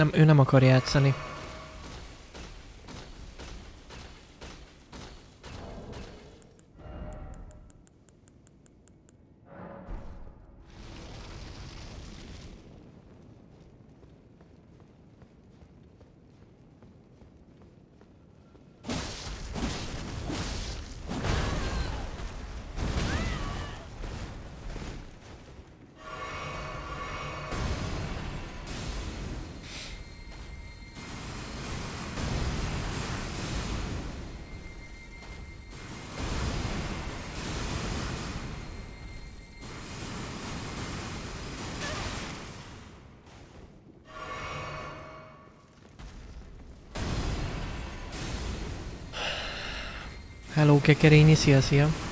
Nem, ő nem akar játszani. Hello Kekerényi, szia, szia!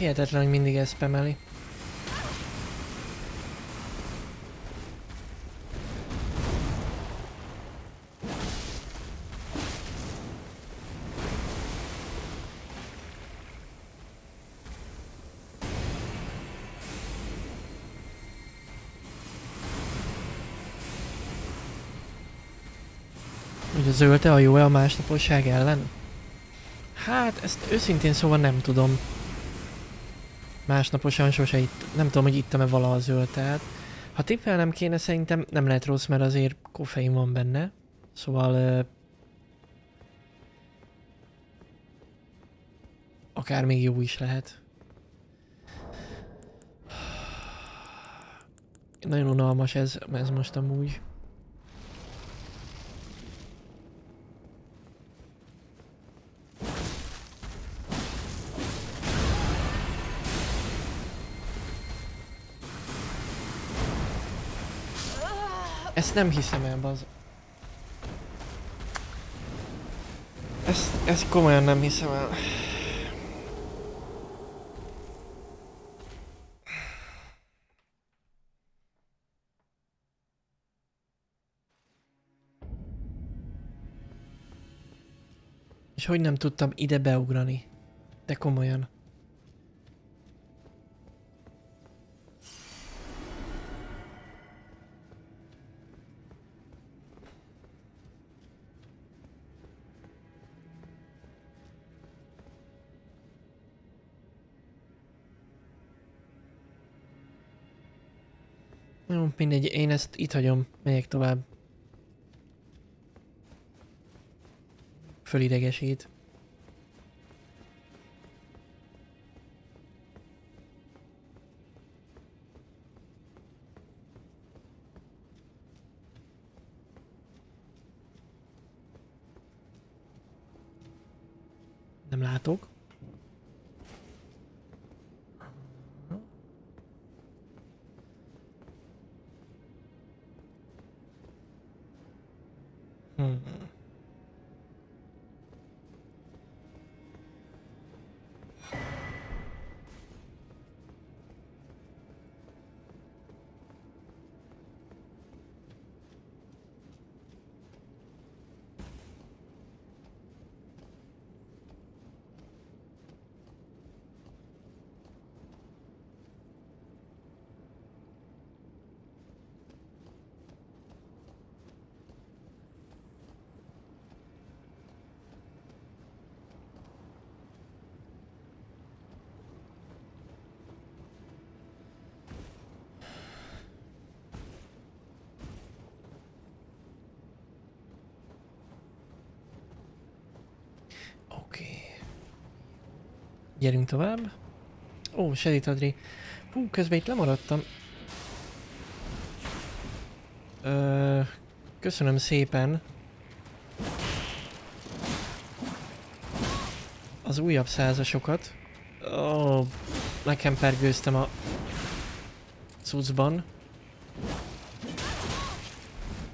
Hihetetlen, hogy mindig ezt spameli. Hogy a zöldte a jó-e a másnaposság ellen? Hát, ezt őszintén szóval nem tudom. Másnaposan sose itt, nem tudom, hogy ittam-e vala a zöldtát. Ha tippelnem kéne, szerintem nem lehet rossz, mert azért koffein van benne. Szóval... Akár még jó is lehet. Nagyon unalmas ez, ez most amúgy. Ezt nem hiszem el, baz. Ezt, ezt komolyan nem hiszem el. És hogy nem tudtam ide beugrani? De komolyan. Én ezt itt hagyom, megyek tovább. Fölidegesít. Gyerünk tovább. Ó, Shedit Adri. Hú, közben itt lemaradtam. Ö, köszönöm szépen. Az újabb százasokat. Ó, nekem pergőztem a cuccban.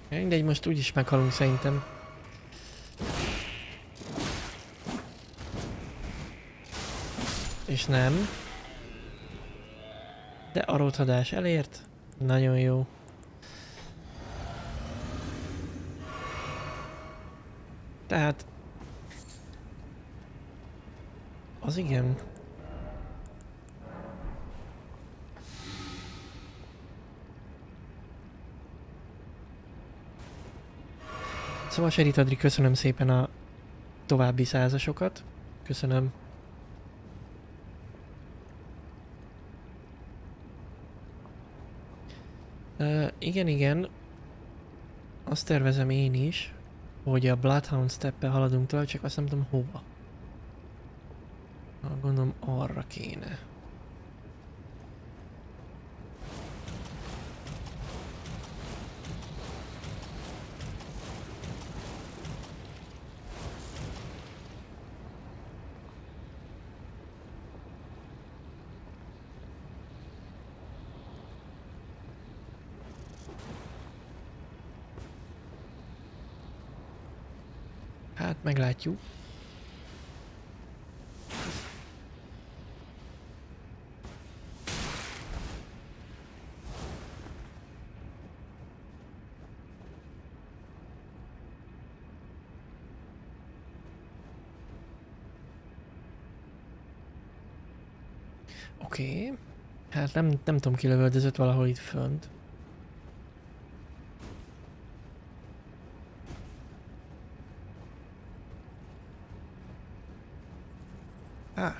Mindegy, most úgyis meghalunk szerintem. És nem. De a rothadás elért. Nagyon jó. Tehát... Az igen. Szóval Serit Adri, köszönöm szépen a további százasokat. Köszönöm. Igen, igen. Azt tervezem én is, hogy a Bloodhound steppe haladunk tovább, csak azt nem tudom hova. Gondolom arra kéne. Meglátjuk. Oké. Okay. Hát nem, nem tudom, ki valahol itt fönt. Ah.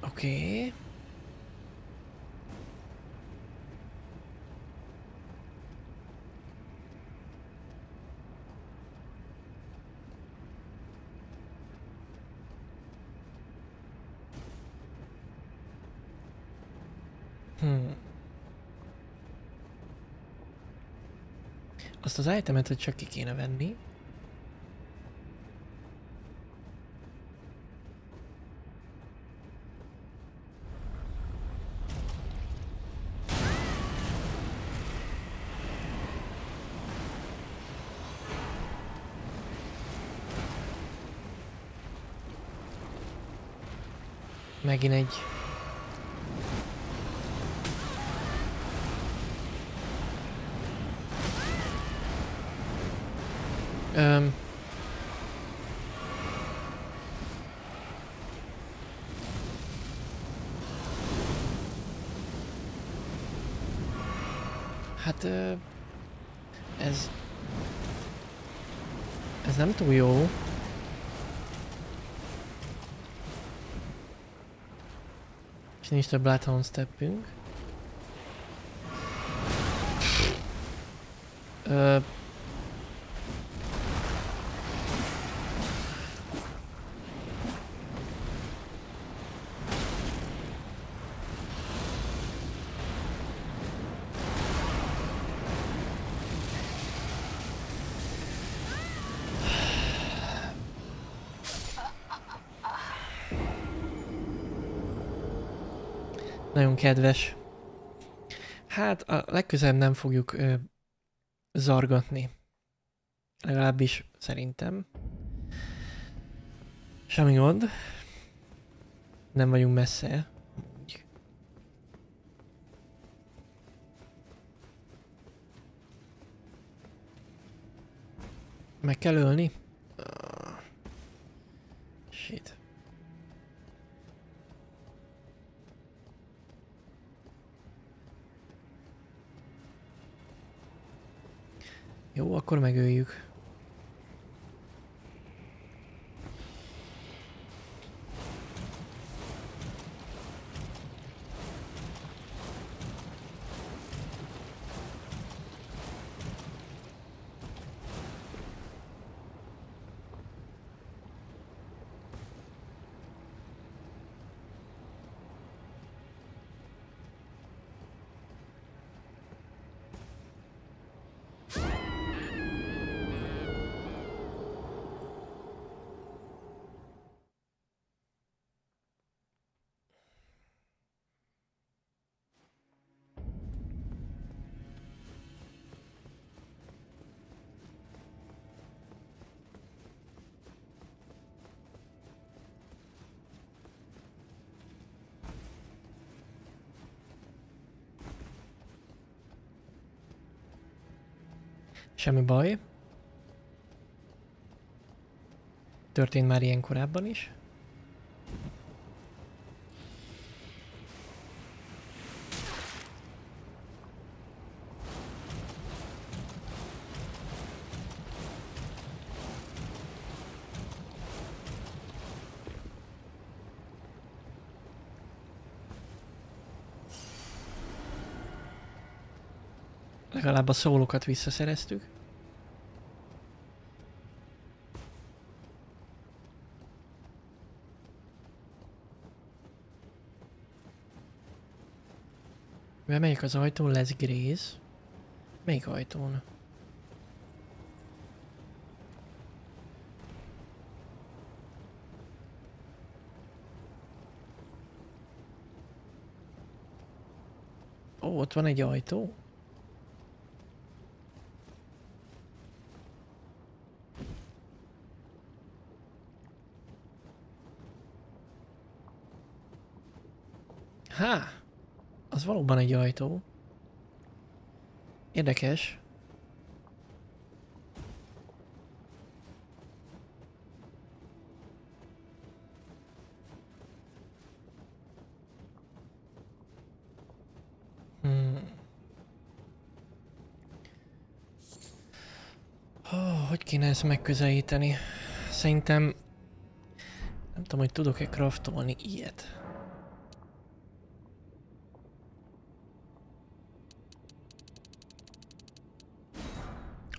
Oké. Okay. Hmm. Azt az itemet, hogy csak ki kéne venni. Megint egy Öm. Hát ez ez nem túl jó. És nincs több Bloodhound steppünk. Ö, Kedves. Hát a legközelebb nem fogjuk ö, zargatni. Legalábbis szerintem. Semmi gond. Nem vagyunk messze. Meg kell ölni? Semmi baj. Történt már ilyen korábban is. Legalább a szólókat visszaszereztük. Mivel melyik az ajtón lesz Grész? Melyik ajtón? Ó, ott van egy ajtó. Há! Valóban egy ajtó. Érdekes. Hmm. Oh, hogy kéne ezt megközelíteni? Szerintem... Nem tudom, hogy tudok-e craftolni ilyet.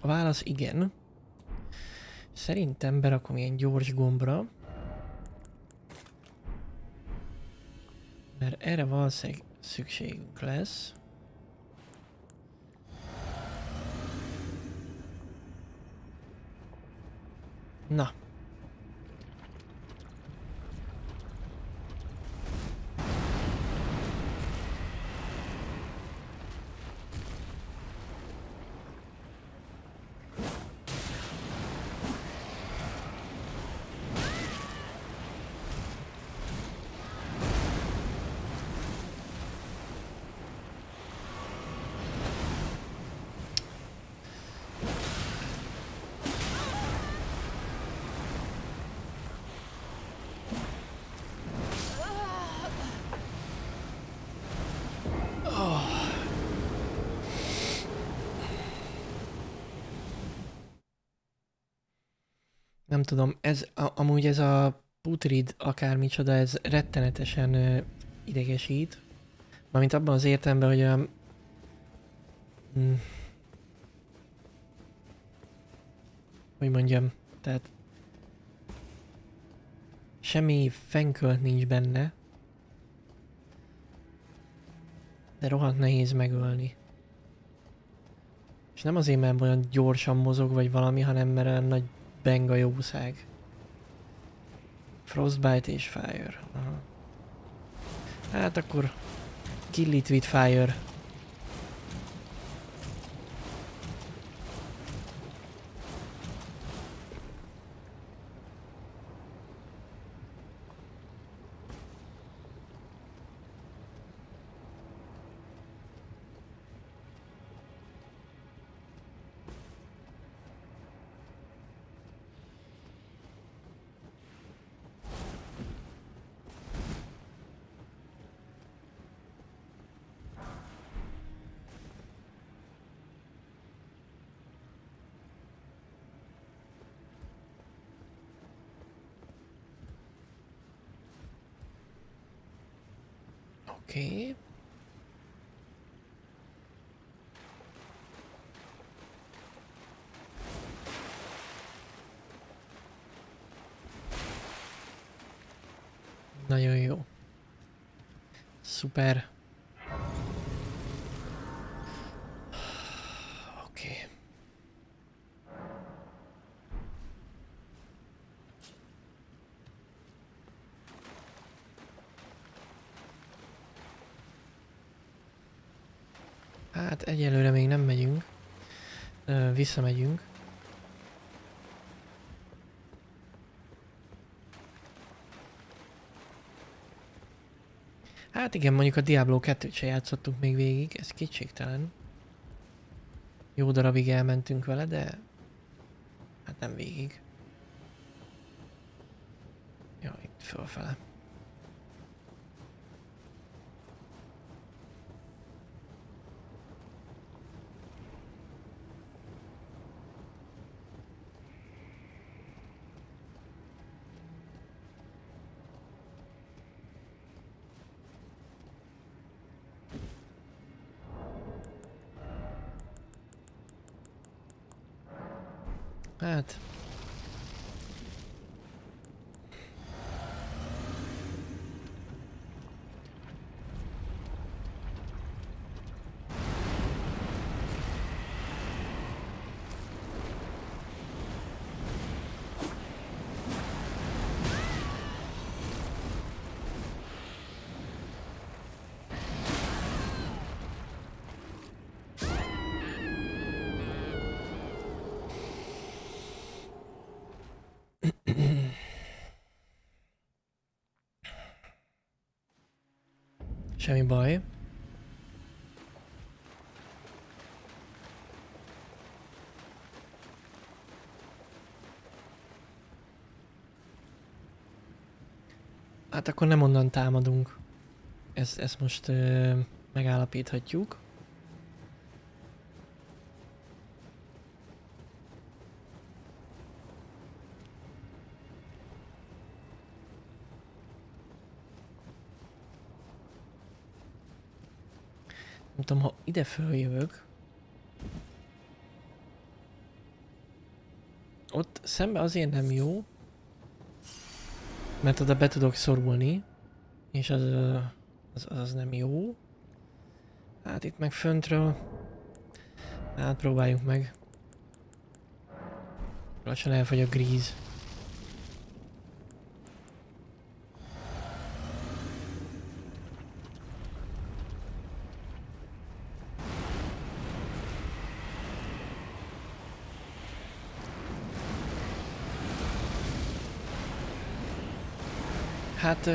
A válasz igen. Szerintem berakom ilyen gyors gombra. Mert erre valószínűleg szükségünk lesz. Na. Nem tudom, ez a, amúgy ez a putrid akármicsoda, ez rettenetesen ö, idegesít. Mármint abban az értelemben, hogy a... Mm, hogy mondjam, tehát semmi fenkölt nincs benne, de rohadt nehéz megölni. És nem azért, mert olyan gyorsan mozog vagy valami, hanem mert olyan nagy benga jószág. Frostbite és Fire. Aha. Hát akkor kill it with fire. Oké. Okay. Nagyon jó. Szuper. Oké. Okay. Hát egyelőre még nem megyünk. Visszamegyünk. Hát igen, mondjuk a Diablo 2-t se játszottuk még végig, ez kétségtelen. jó darabig elmentünk vele, de hát nem végig. Jó, itt fölfele. Hát... Semmi baj. Hát akkor nem onnan támadunk. Ezt, ezt most ö, megállapíthatjuk. Ide följövök. Ott szembe azért nem jó. Mert oda be tudok szorulni. És az, az, az nem jó. Hát itt meg föntről. Hát próbáljuk meg. Lassan elfogy a gríz. Hát...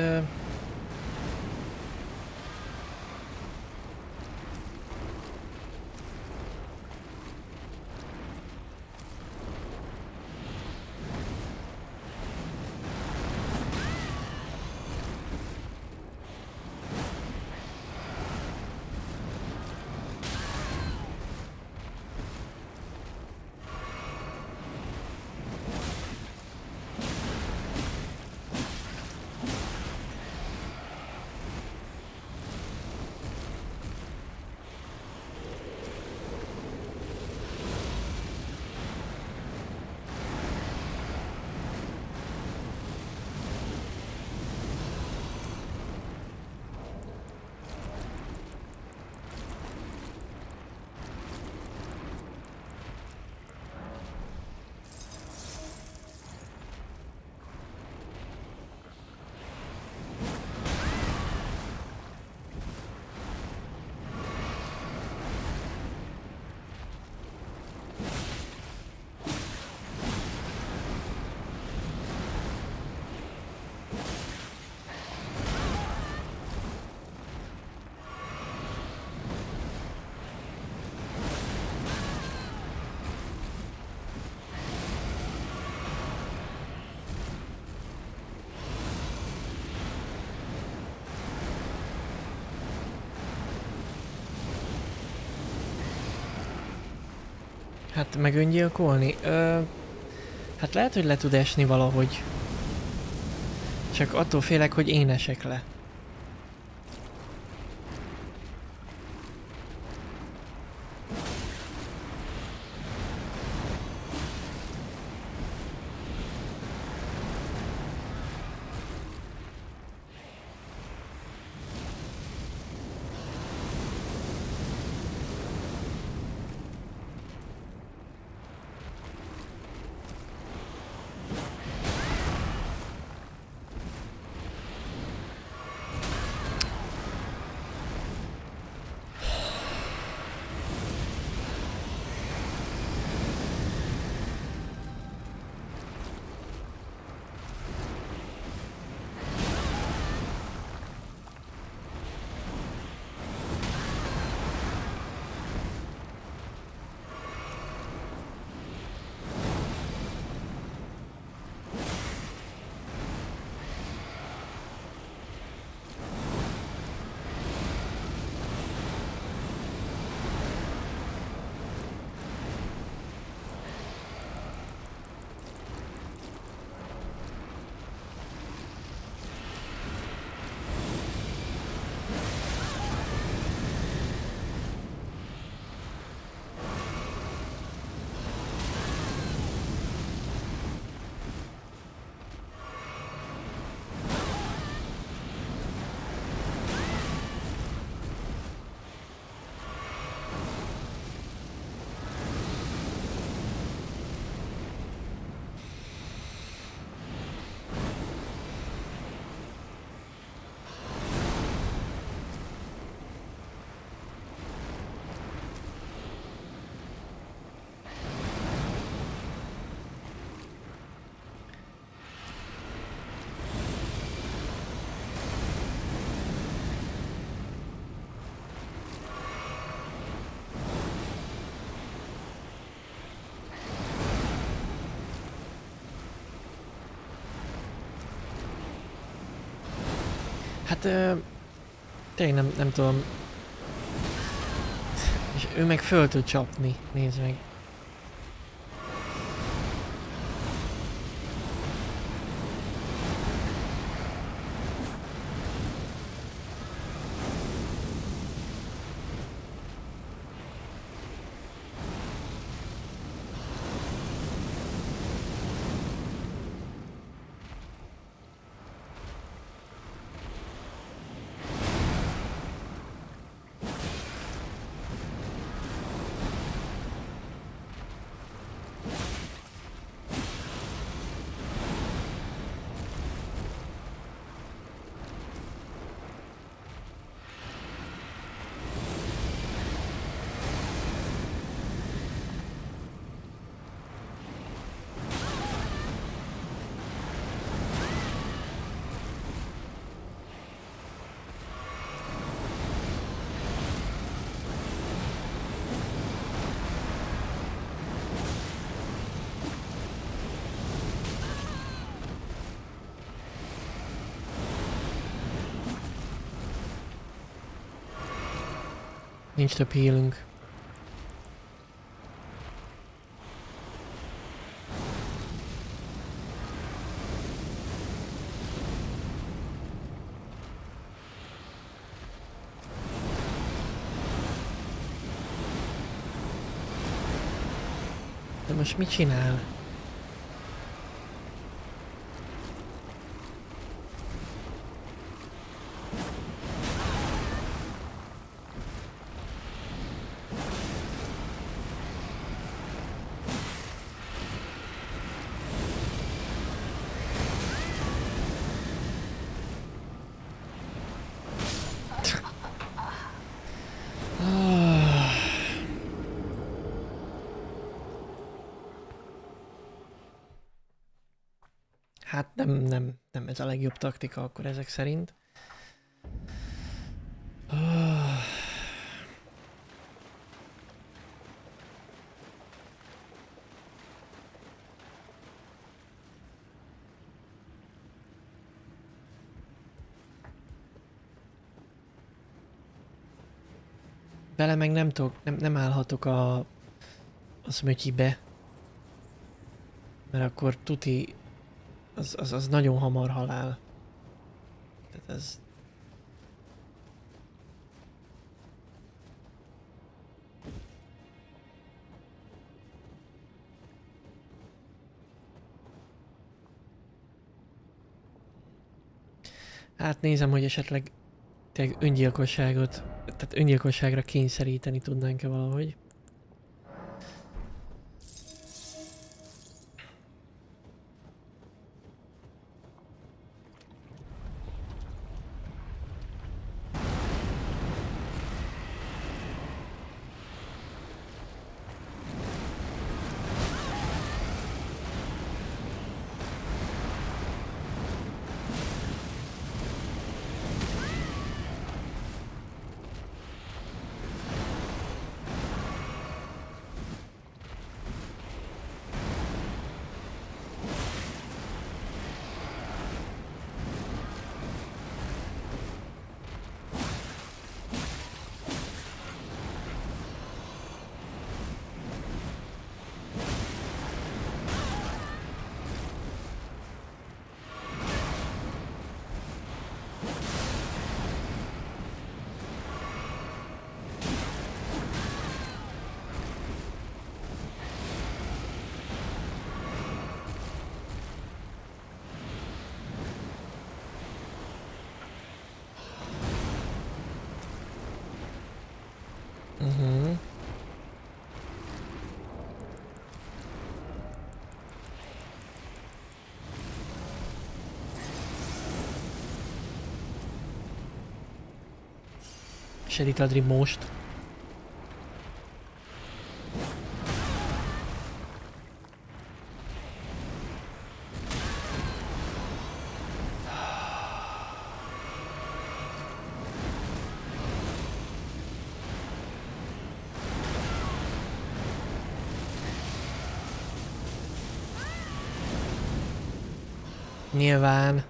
Hát meg? Ö, hát lehet, hogy le tud esni valahogy. Csak attól félek, hogy én esek le. Hát ö, tényleg nem, nem tudom. És ő meg föl tud csapni, nézd meg. Nincs több healünk. De most mit csinál? Ah. Hát nem, nem, nem ez a legjobb taktika akkor ezek szerint. Vele meg nem tudok, nem, nem állhatok a, a szmötyibe. Mert akkor tuti, az, az, az nagyon hamar halál. Tehát ez... Hát nézem, hogy esetleg tényleg öngyilkosságot, tehát öngyilkosságra kényszeríteni tudnánk-e valahogy. Sedik Ladri most. Nyilván.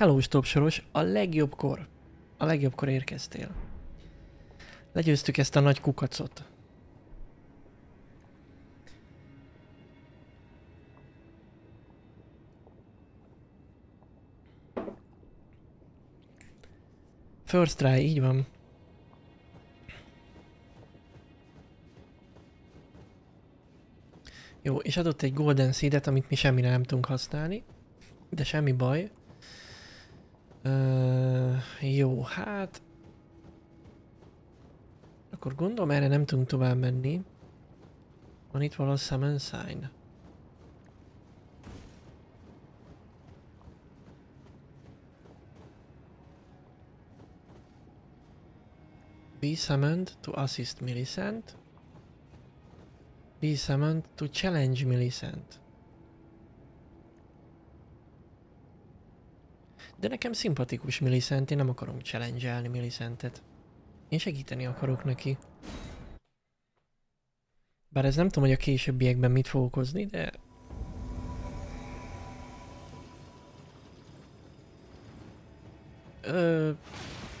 Hello Stop soros, a legjobbkor. A legjobbkor érkeztél. Legyőztük ezt a nagy kukacot. First try, így van. Jó, és adott egy Golden Seedet, amit mi semmire nem tudunk használni. De semmi baj. Jó, hát... Akkor gondolom erre nem tudunk tovább menni. Van itt valahol Summon Sign. Be summoned to assist Millicent. Be summoned to challenge Millicent. De nekem szimpatikus Millicent, én nem akarom challenge-elni Millicentet. Én segíteni akarok neki. Bár ez nem tudom, hogy a későbbiekben mit fog okozni, de... Ö,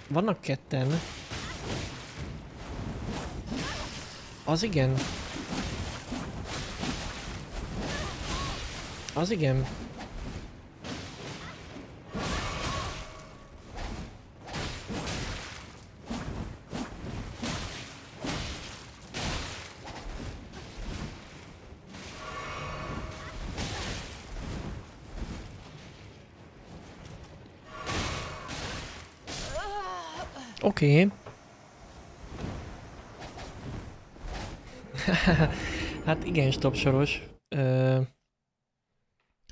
vannak ketten. Az igen. Az igen. Oké. Okay. hát igen, stop soros. Ö...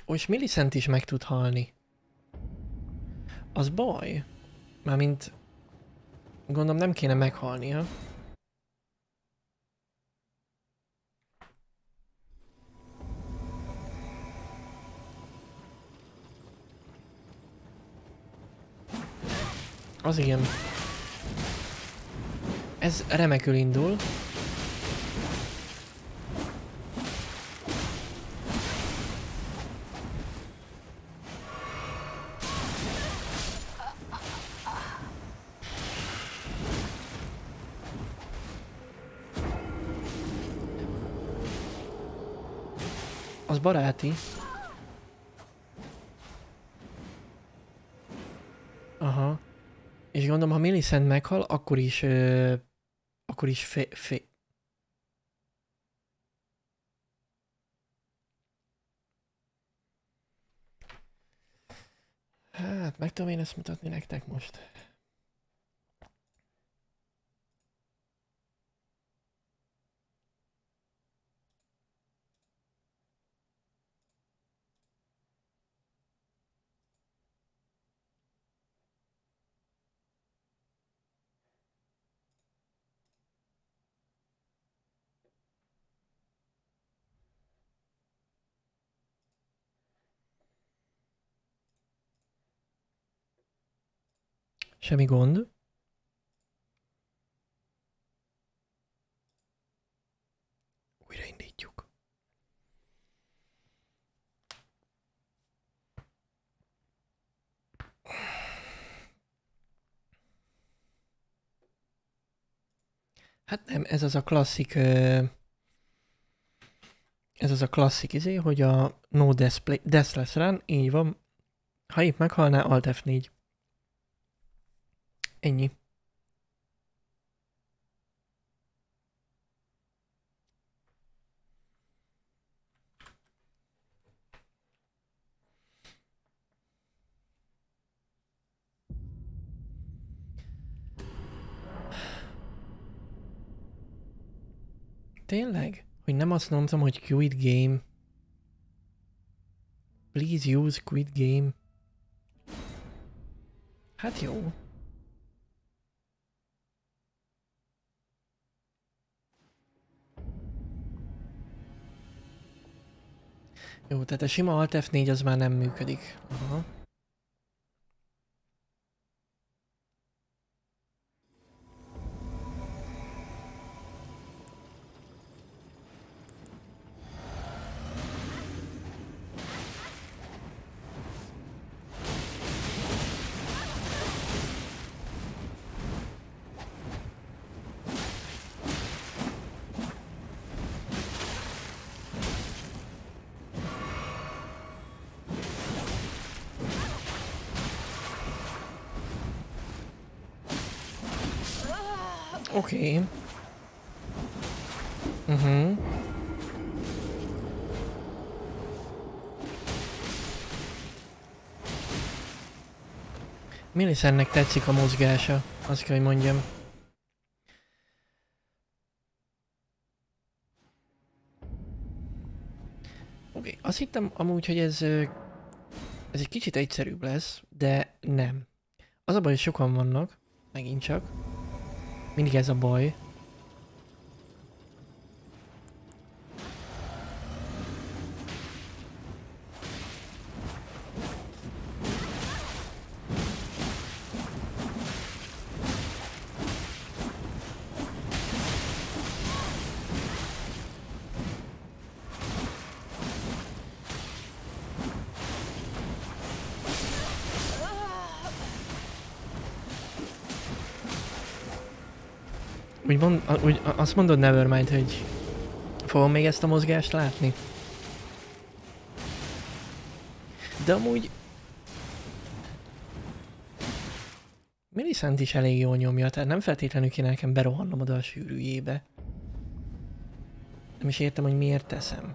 És Millicent is meg tud halni. Az baj. Mármint... Gondolom nem kéne meghalnia. Az igen. Ez remekül indul. Millicent meghal, akkor is ö, akkor is fe, fe... Hát, meg tudom én ezt mutatni nektek most. Semmi gond. Újraindítjuk. Hát nem, ez az a klasszik... Ez az a klasszik izé, hogy a no death, deathless run, így van. Ha épp meghalná, Alt F4. Ennyi. Tényleg? Hogy nem azt mondtam, hogy quit game. Please use quit game. Hát jó. Jó, tehát a sima Alt F4 az már nem működik. Aha. Millicentnek tetszik a mozgása, azt kell, hogy mondjam. Oké, okay. azt hittem amúgy, hogy ez, ez egy kicsit egyszerűbb lesz, de nem. Az a baj, hogy sokan vannak, megint csak. Mindig ez a baj. Úgy, mond, úgy azt mondod Nevermind, hogy fogom még ezt a mozgást látni? De amúgy... Millicent is elég jól nyomja, tehát nem feltétlenül kéne nekem berohannom oda a sűrűjébe. Nem is értem, hogy miért teszem.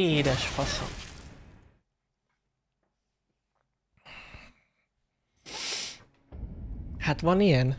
Édes faszom. Hát van ilyen?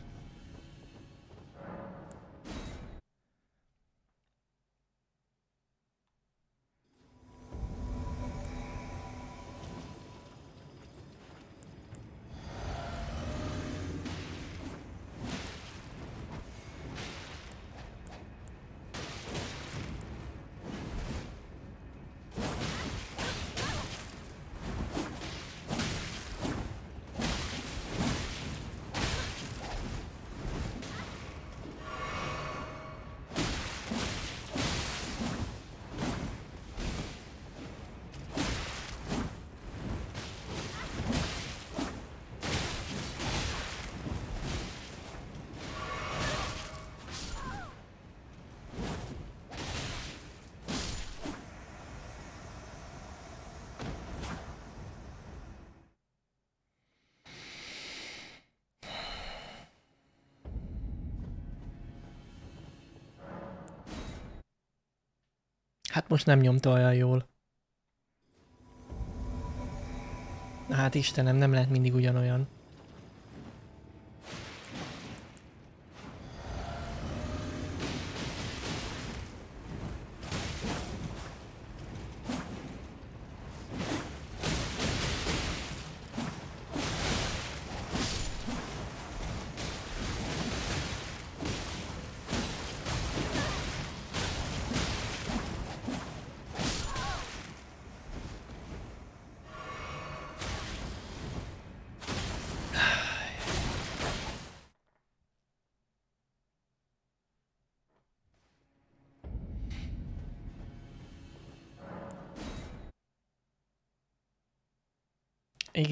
Most nem nyomta olyan jól. Hát Istenem, nem lehet mindig ugyanolyan.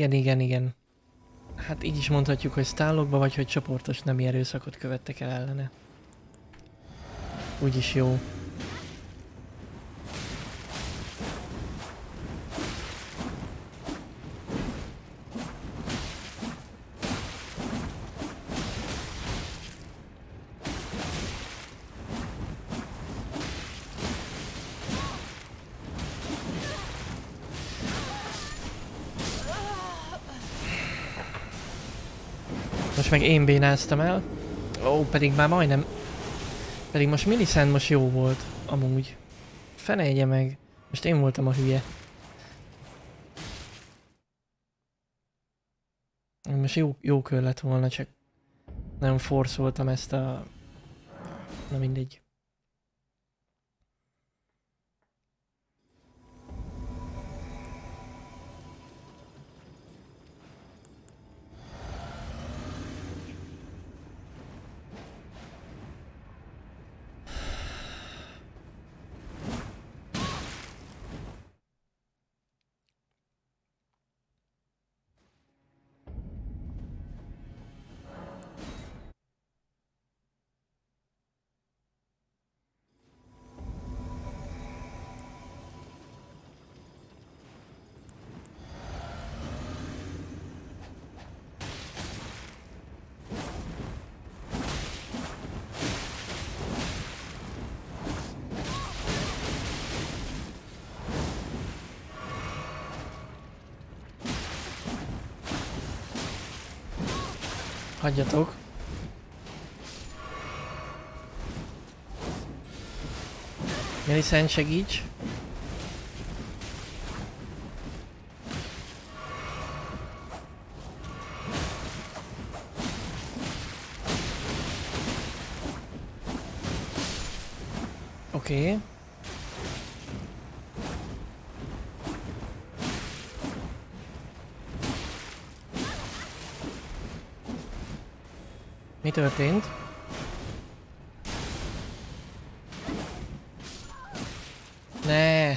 Igen, igen, igen. Hát így is mondhatjuk, hogy sztálokba vagy, hogy csoportos nemi erőszakot követtek el ellene. Úgyis jó. Én bénáztam el. Ó, pedig már majdnem... Pedig most Millicent most jó volt, amúgy. Fene egye meg. Most én voltam a hülye. Most jó, jó kör lett volna, csak nagyon forszoltam ezt a... Na mindegy. Hagyjatok. Meliszen segíts. Történt? Ne.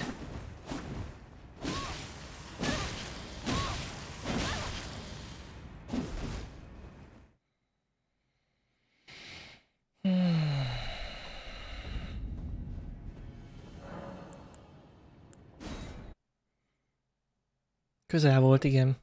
Közel volt, igen.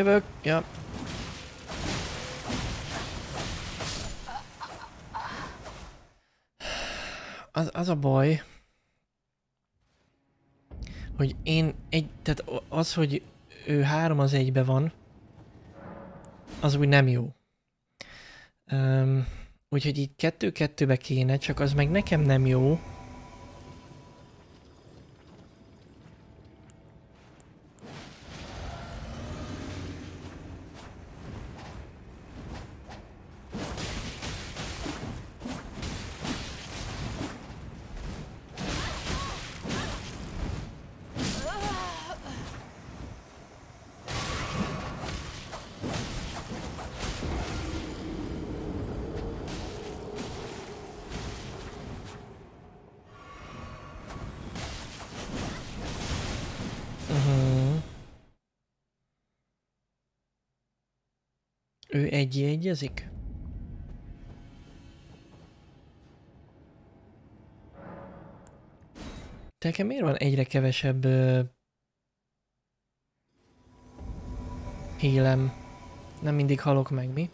Jövök, ja. Az, az a baj, hogy én egy, tehát az, hogy ő három az egybe van, az úgy nem jó. Um, úgyhogy így kettő-kettőbe kéne, csak az meg nekem nem jó, Ő egy egyezik? Nekem miért van egyre kevesebb uh, hélem? Nem mindig halok meg, mi?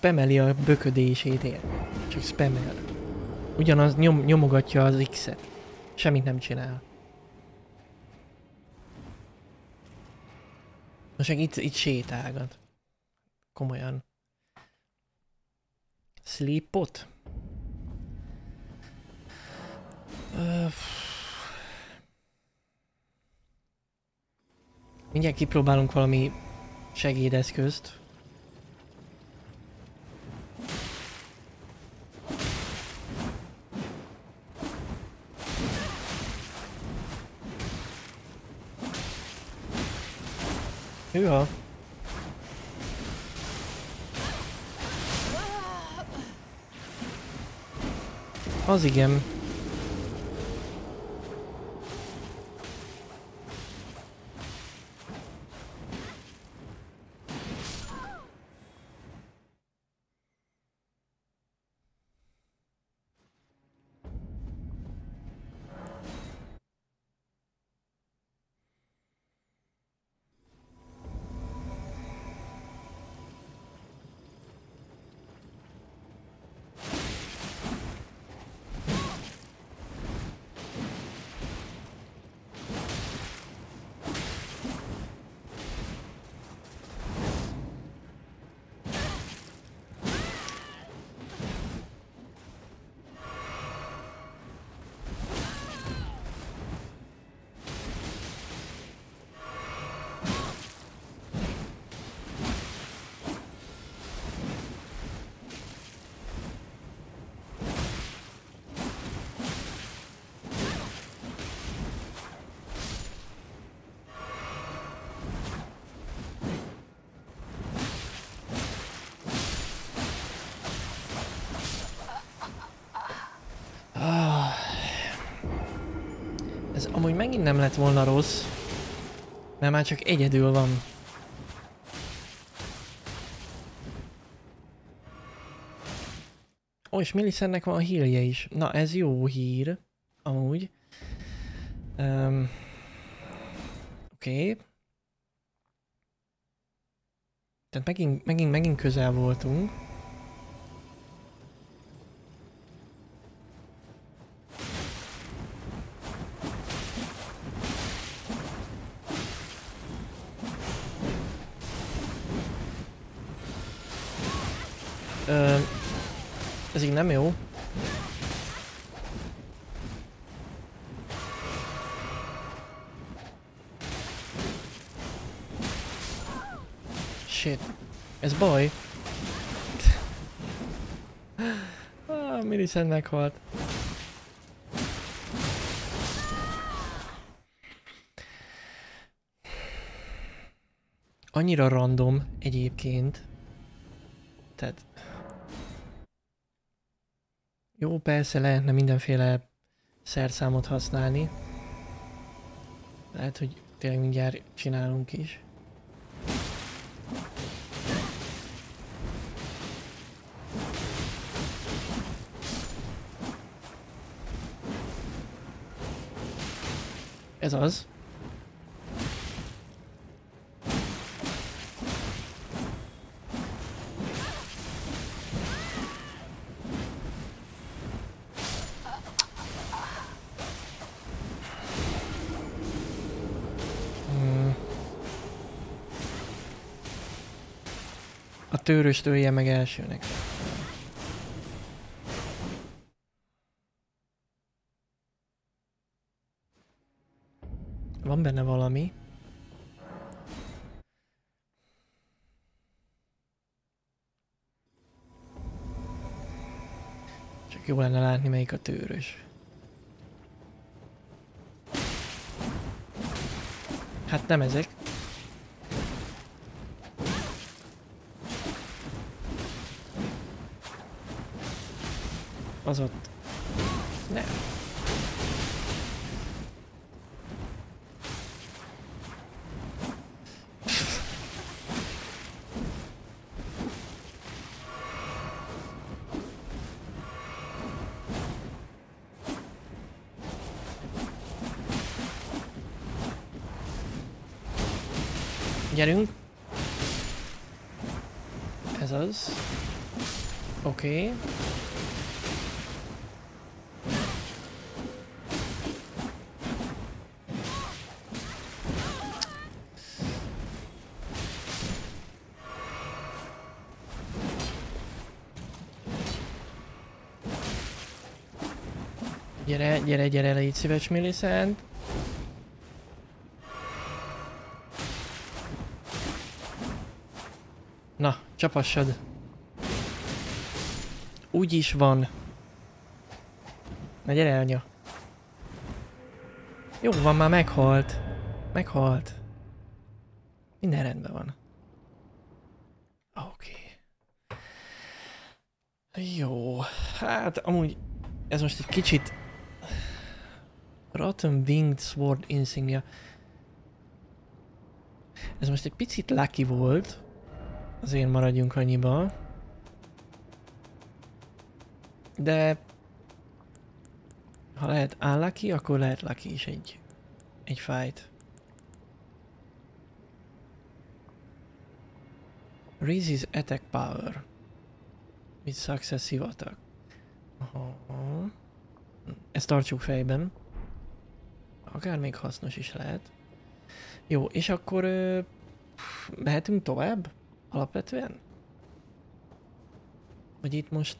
Spameli a böködését, ér. Csak spamel. Ugyanaz nyom, nyomogatja az X-et. Semmit nem csinál. Most meg itt, itt sétálgat. Komolyan. Sleepot? Uh, mindjárt kipróbálunk valami segédeszközt. Hűha. Az igen. Megint nem lett volna rossz, mert már csak egyedül van. Ó, és Millicentnek van a hírje is. Na, ez jó hír, amúgy. Um, Oké. Okay. Tehát megint, megint, megint közel voltunk. Millicent meghalt. Annyira random egyébként. Tehát... Jó, persze lehetne mindenféle szerszámot használni. Lehet, hogy tényleg mindjárt csinálunk is. Ez az. A tőröst ölje meg elsőnek. A tőrös. Hát nem ezek. Az ott. Nem. Gyere, gyere, légy szíves, Millicent. Na, csapassad. Úgy is van. Na gyere, anya. Jó van, már meghalt. Meghalt. Minden rendben van. Oké. Okay. Jó. Hát amúgy ez most egy kicsit Rotten Winged Sword Insignia. Ez most egy picit lucky volt. Azért maradjunk annyiba. De... Ha lehet unlucky, akkor lehet lucky is egy... Egy fight. Raises attack power. With successive attack. Aha. Ezt tartsuk fejben. Akár még hasznos is lehet. Jó, és akkor ö, mehetünk tovább? Alapvetően? Vagy itt most...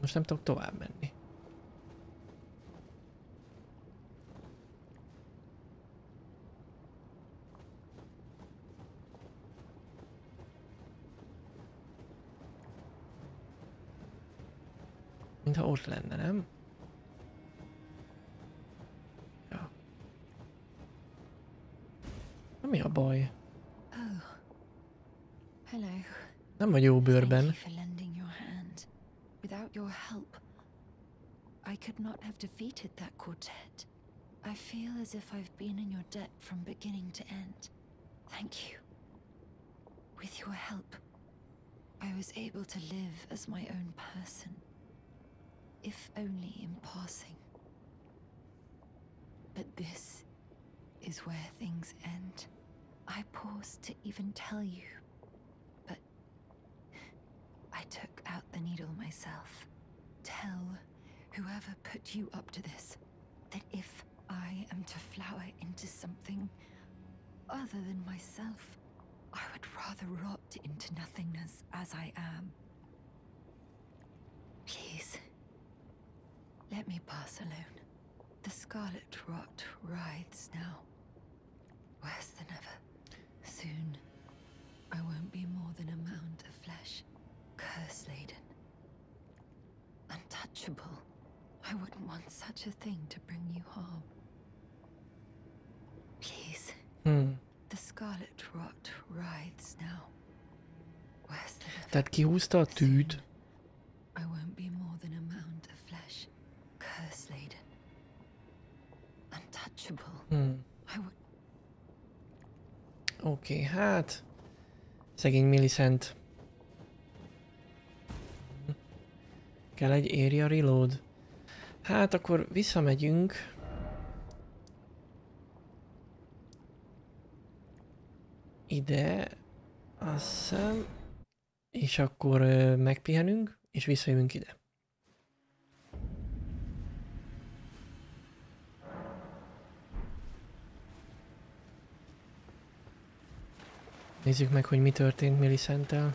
Most nem tudok tovább menni. Mintha ott lenne, nem? Baj? Oh. Hello. Nem vagy jó Thank you bőrben. for lending your hand. Without your help, I could not have defeated that quartet. I feel as if I've been in your debt from beginning to end. Thank you. With your help, I was able to live as my own person. If only in passing. But this is where things end. I pause to even tell you, but I took out the needle myself. Tell whoever put you up to this that if I am to flower into something other than myself, I would rather rot into nothingness as I am. Please, let me pass alone. The scarlet rot writhes now. Worse than ever. Soon, I won't be more than a mound of flesh, curse laden. Untouchable. I wouldn't want such a thing to bring you harm. Please, Hmm. the scarlet rot writhes now. Worse than ever. Tehát kihúzta a tűt. I won't be more than a mound of flesh, curse laden. Untouchable. Hmm. Oké, okay, hát... Szegény Millicent. Kell egy area reload. Hát akkor visszamegyünk. Ide. Azt hiszem. És akkor megpihenünk, és visszajövünk ide. Nézzük meg, hogy mi történt Millicenttel.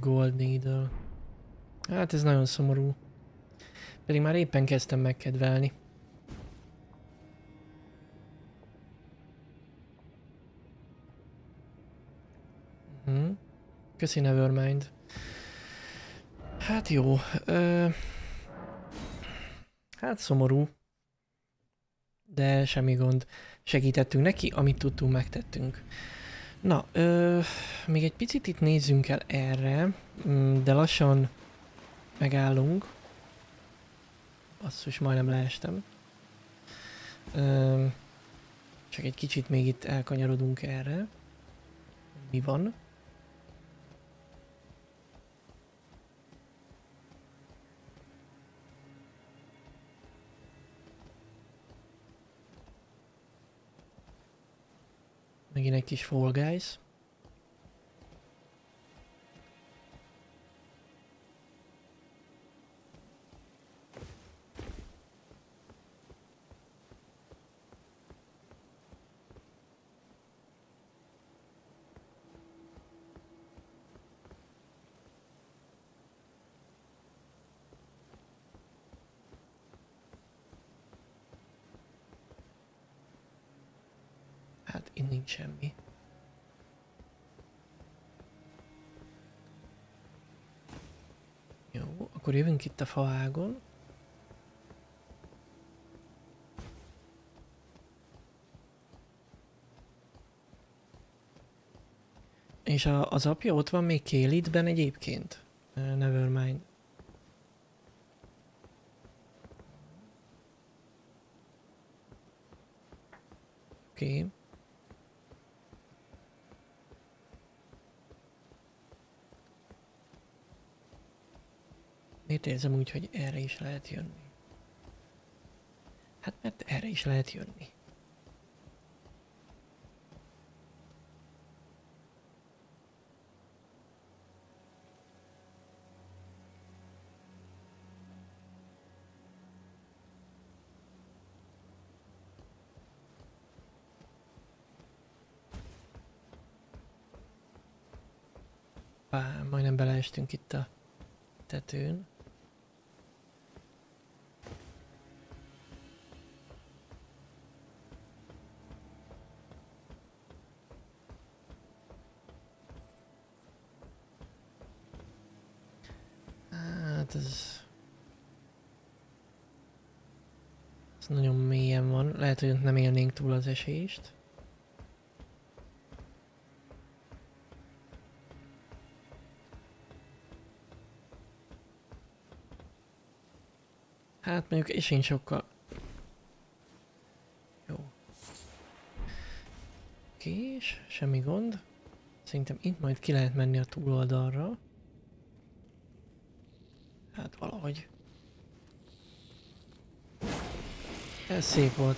Gold Needle. Hát ez nagyon szomorú. Pedig már éppen kezdtem megkedvelni. Mhm. Köszi Nevermind. Hát jó. Ö... Hát szomorú. De semmi gond. Segítettünk neki, amit tudtunk, megtettünk. Na, ö, még egy picit itt nézzünk el erre, mm, de lassan megállunk. Basszus, majdnem leestem. Ö, csak egy kicsit még itt elkanyarodunk erre. Mi van? Megint egy kis Fall Guys. Hát itt nincs semmi. Jó, akkor jövünk itt a faágon. És a, az apja ott van még Kélitben egyébként? Uh, Nevermind. Oké. Okay. Miért érzem úgy, hogy erre is lehet jönni? Hát mert erre is lehet jönni. Bár majdnem beleestünk itt a tetőn. Lehet, hogy nem élnénk túl az esést. Hát mondjuk és én sokkal... Jó. Kés, semmi gond. Szerintem itt majd ki lehet menni a túloldalra. Hát valahogy. Ez szép volt.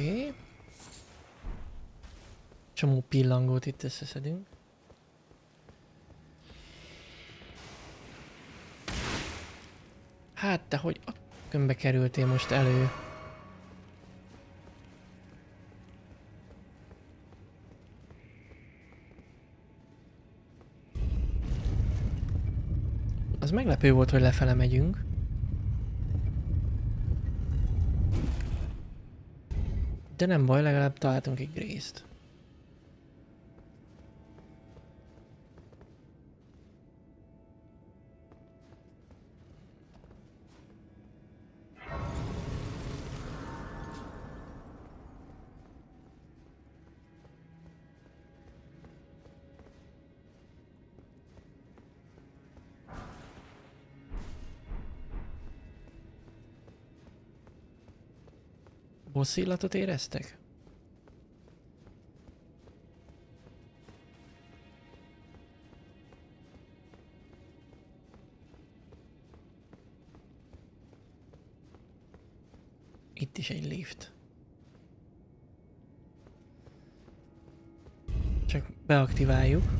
Oké. Okay. Csomó pillangót itt összeszedünk. Hát te hogy a kömbe kerültél most elő? Az meglepő volt, hogy lefele megyünk. De nem baj, legalább találtunk egy grészt. Boss illatot éreztek? Itt is egy lift. Csak beaktiváljuk.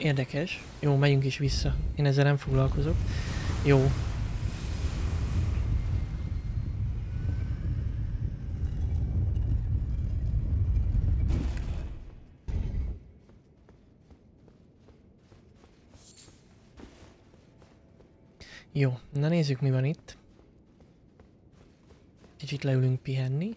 Érdekes. Jó, megyünk is vissza. Én ezzel nem foglalkozok. Jó. Jó, na nézzük mi van itt. Kicsit leülünk pihenni.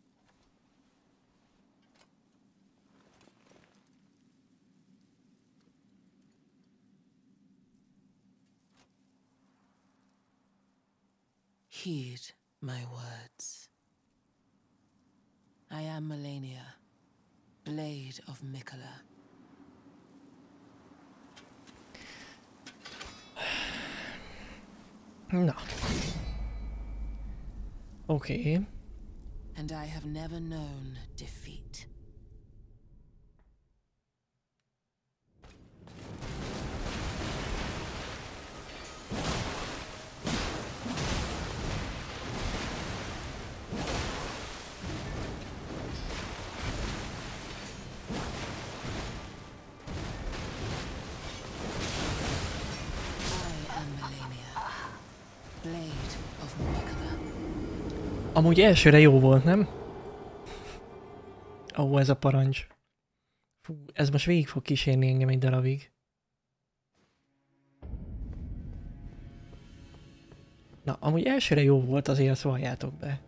Heed my words. I am Melania, Blade of Mikola. Na. Oké. Okay. And I have never known defeat. Amúgy elsőre jó volt, nem? Ó, ez a parancs. Fú, ez most végig fog kísérni engem egy darabig. Na, amúgy elsőre jó volt, azért azt valljátok be.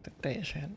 Tehát teljesen.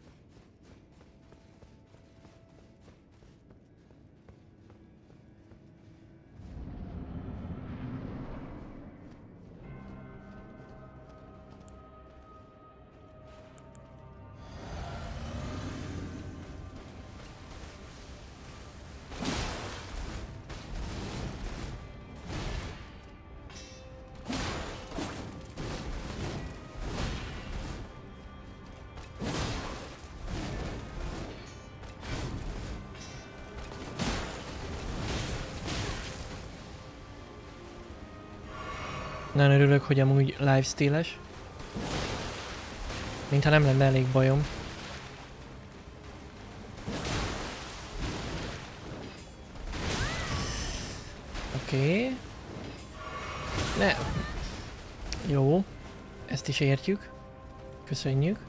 Nagyon örülök, hogy amúgy lifestyle-es. Mintha nem lenne elég bajom. Oké. Okay. Ne. Jó. Ezt is értjük. Köszönjük.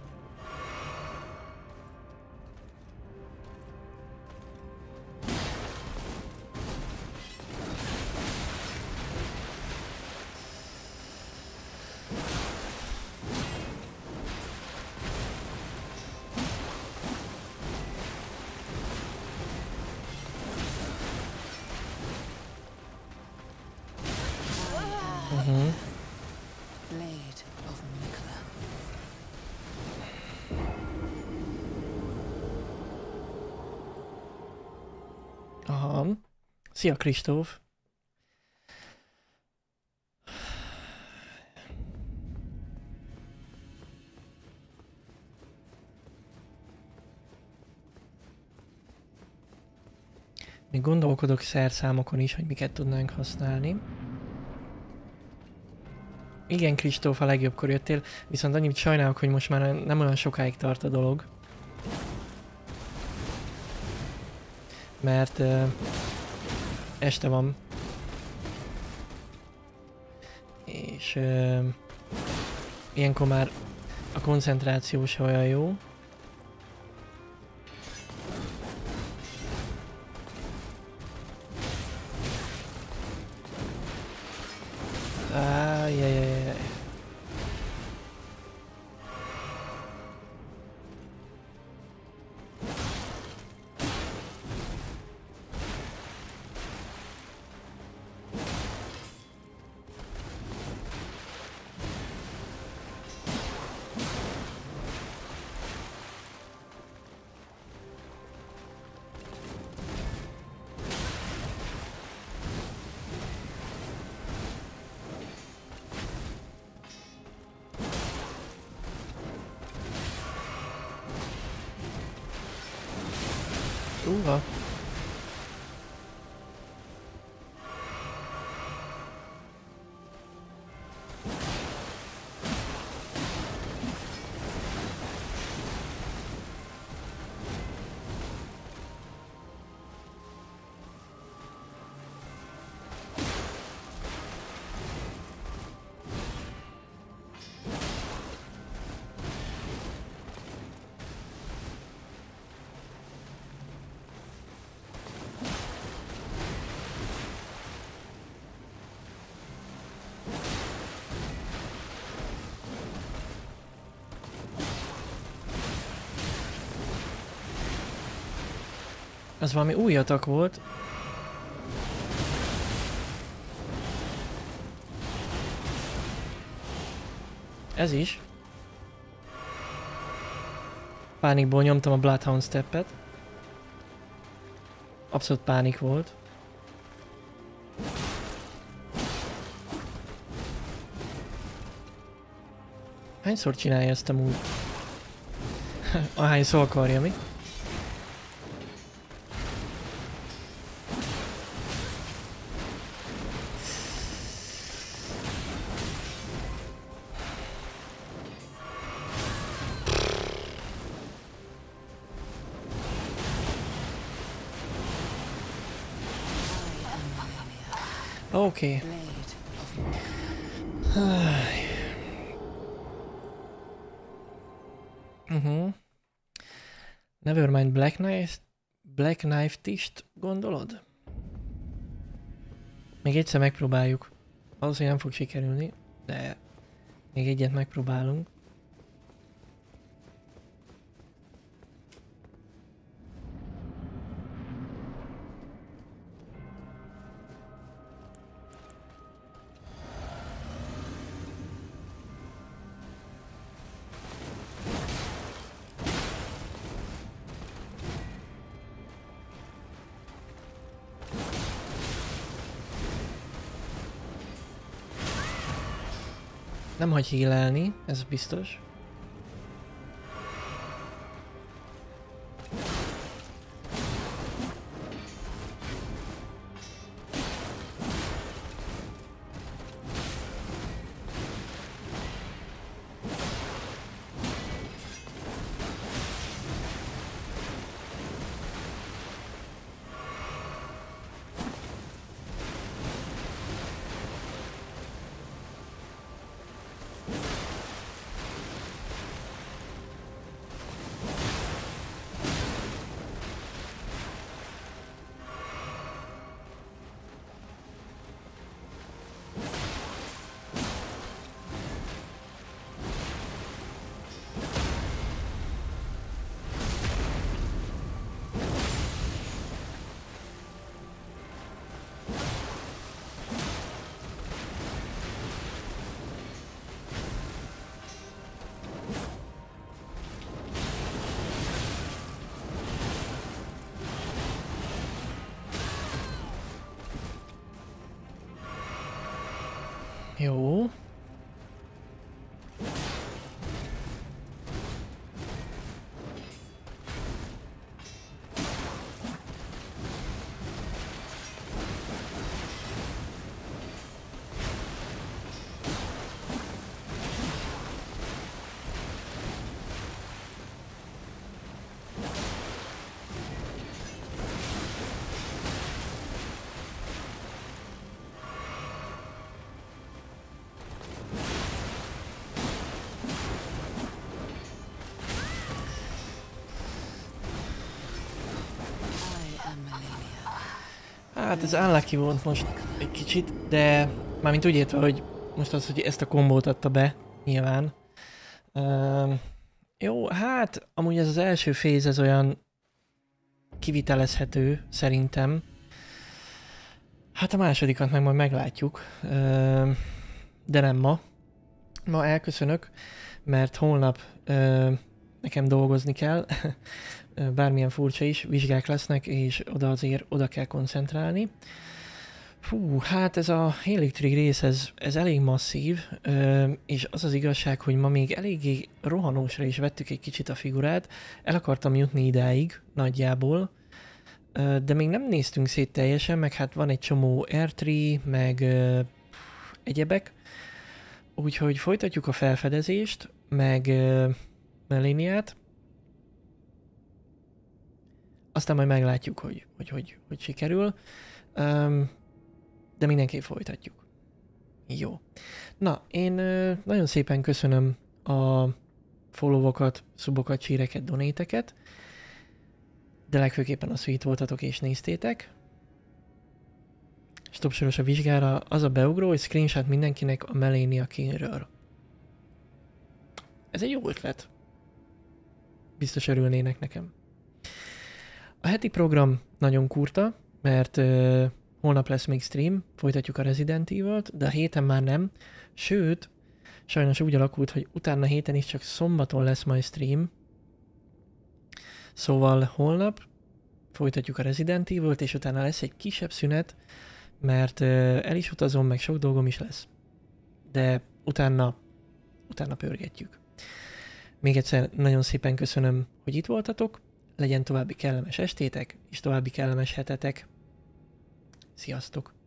Szia Kristóf. Még gondolkodok szerszámokon is, hogy miket tudnánk használni. Igen, Kristóf, a legjobbkor jöttél, viszont annyit sajnálok, hogy most már nem olyan sokáig tart a dolog. Mert uh, este van. És uh, ilyenkor már a koncentráció se olyan jó. Ez valami új atak volt. Ez is. Pánikból nyomtam a Bloodhound steppet. Abszolút pánik volt. Hányszor csinálja ezt a múlt? Ahányszor akarja, mi? Oké. Okay. Uh-huh. Nevermind Black Knife, Black Knife tist gondolod? Még egyszer megpróbáljuk. Valószínűleg nem fog sikerülni, de még egyet megpróbálunk. Hagy hílelni, ez biztos. Ez unlucky volt most egy kicsit, de mármint úgy értve, hogy most az, hogy ezt a kombót adta be, nyilván. Um, jó, hát amúgy ez az első féz, ez olyan kivitelezhető, szerintem. Hát a másodikat meg majd meglátjuk, um, de nem ma. Ma elköszönök, mert holnap um, nekem dolgozni kell, bármilyen furcsa is, vizsgák lesznek, és oda azért oda kell koncentrálni. Fú, hát ez a Helix rész, ez, ez elég masszív, és az az igazság, hogy ma még eléggé rohanósra is vettük egy kicsit a figurát, el akartam jutni idáig nagyjából, de még nem néztünk szét teljesen, meg hát van egy csomó R3, meg egyebek, úgyhogy folytatjuk a felfedezést, meg Meliniát, aztán majd meglátjuk, hogy hogy, hogy, hogy sikerül. Um, de mindenképp folytatjuk. Jó. Na, én nagyon szépen köszönöm a followokat, subokat, csíreket, donéteket, de legfőképpen az, hogy itt voltatok és néztétek. Stop soros a vizsgára, az a beugró, hogy screenshot mindenkinek a Melania Kingről. Ez egy jó ötlet. Biztos örülnének nekem. A heti program nagyon kurta, mert ö, holnap lesz még stream, folytatjuk a Resident Evil-t, de a héten már nem. Sőt, sajnos úgy alakult, hogy utána héten is csak szombaton lesz majd stream. Szóval holnap folytatjuk a Resident Evil-t, és utána lesz egy kisebb szünet, mert ö, el is utazom, meg sok dolgom is lesz. De utána, utána pörgetjük. Még egyszer nagyon szépen köszönöm, hogy itt voltatok, legyen további kellemes estétek, és további kellemes hetetek. Sziasztok!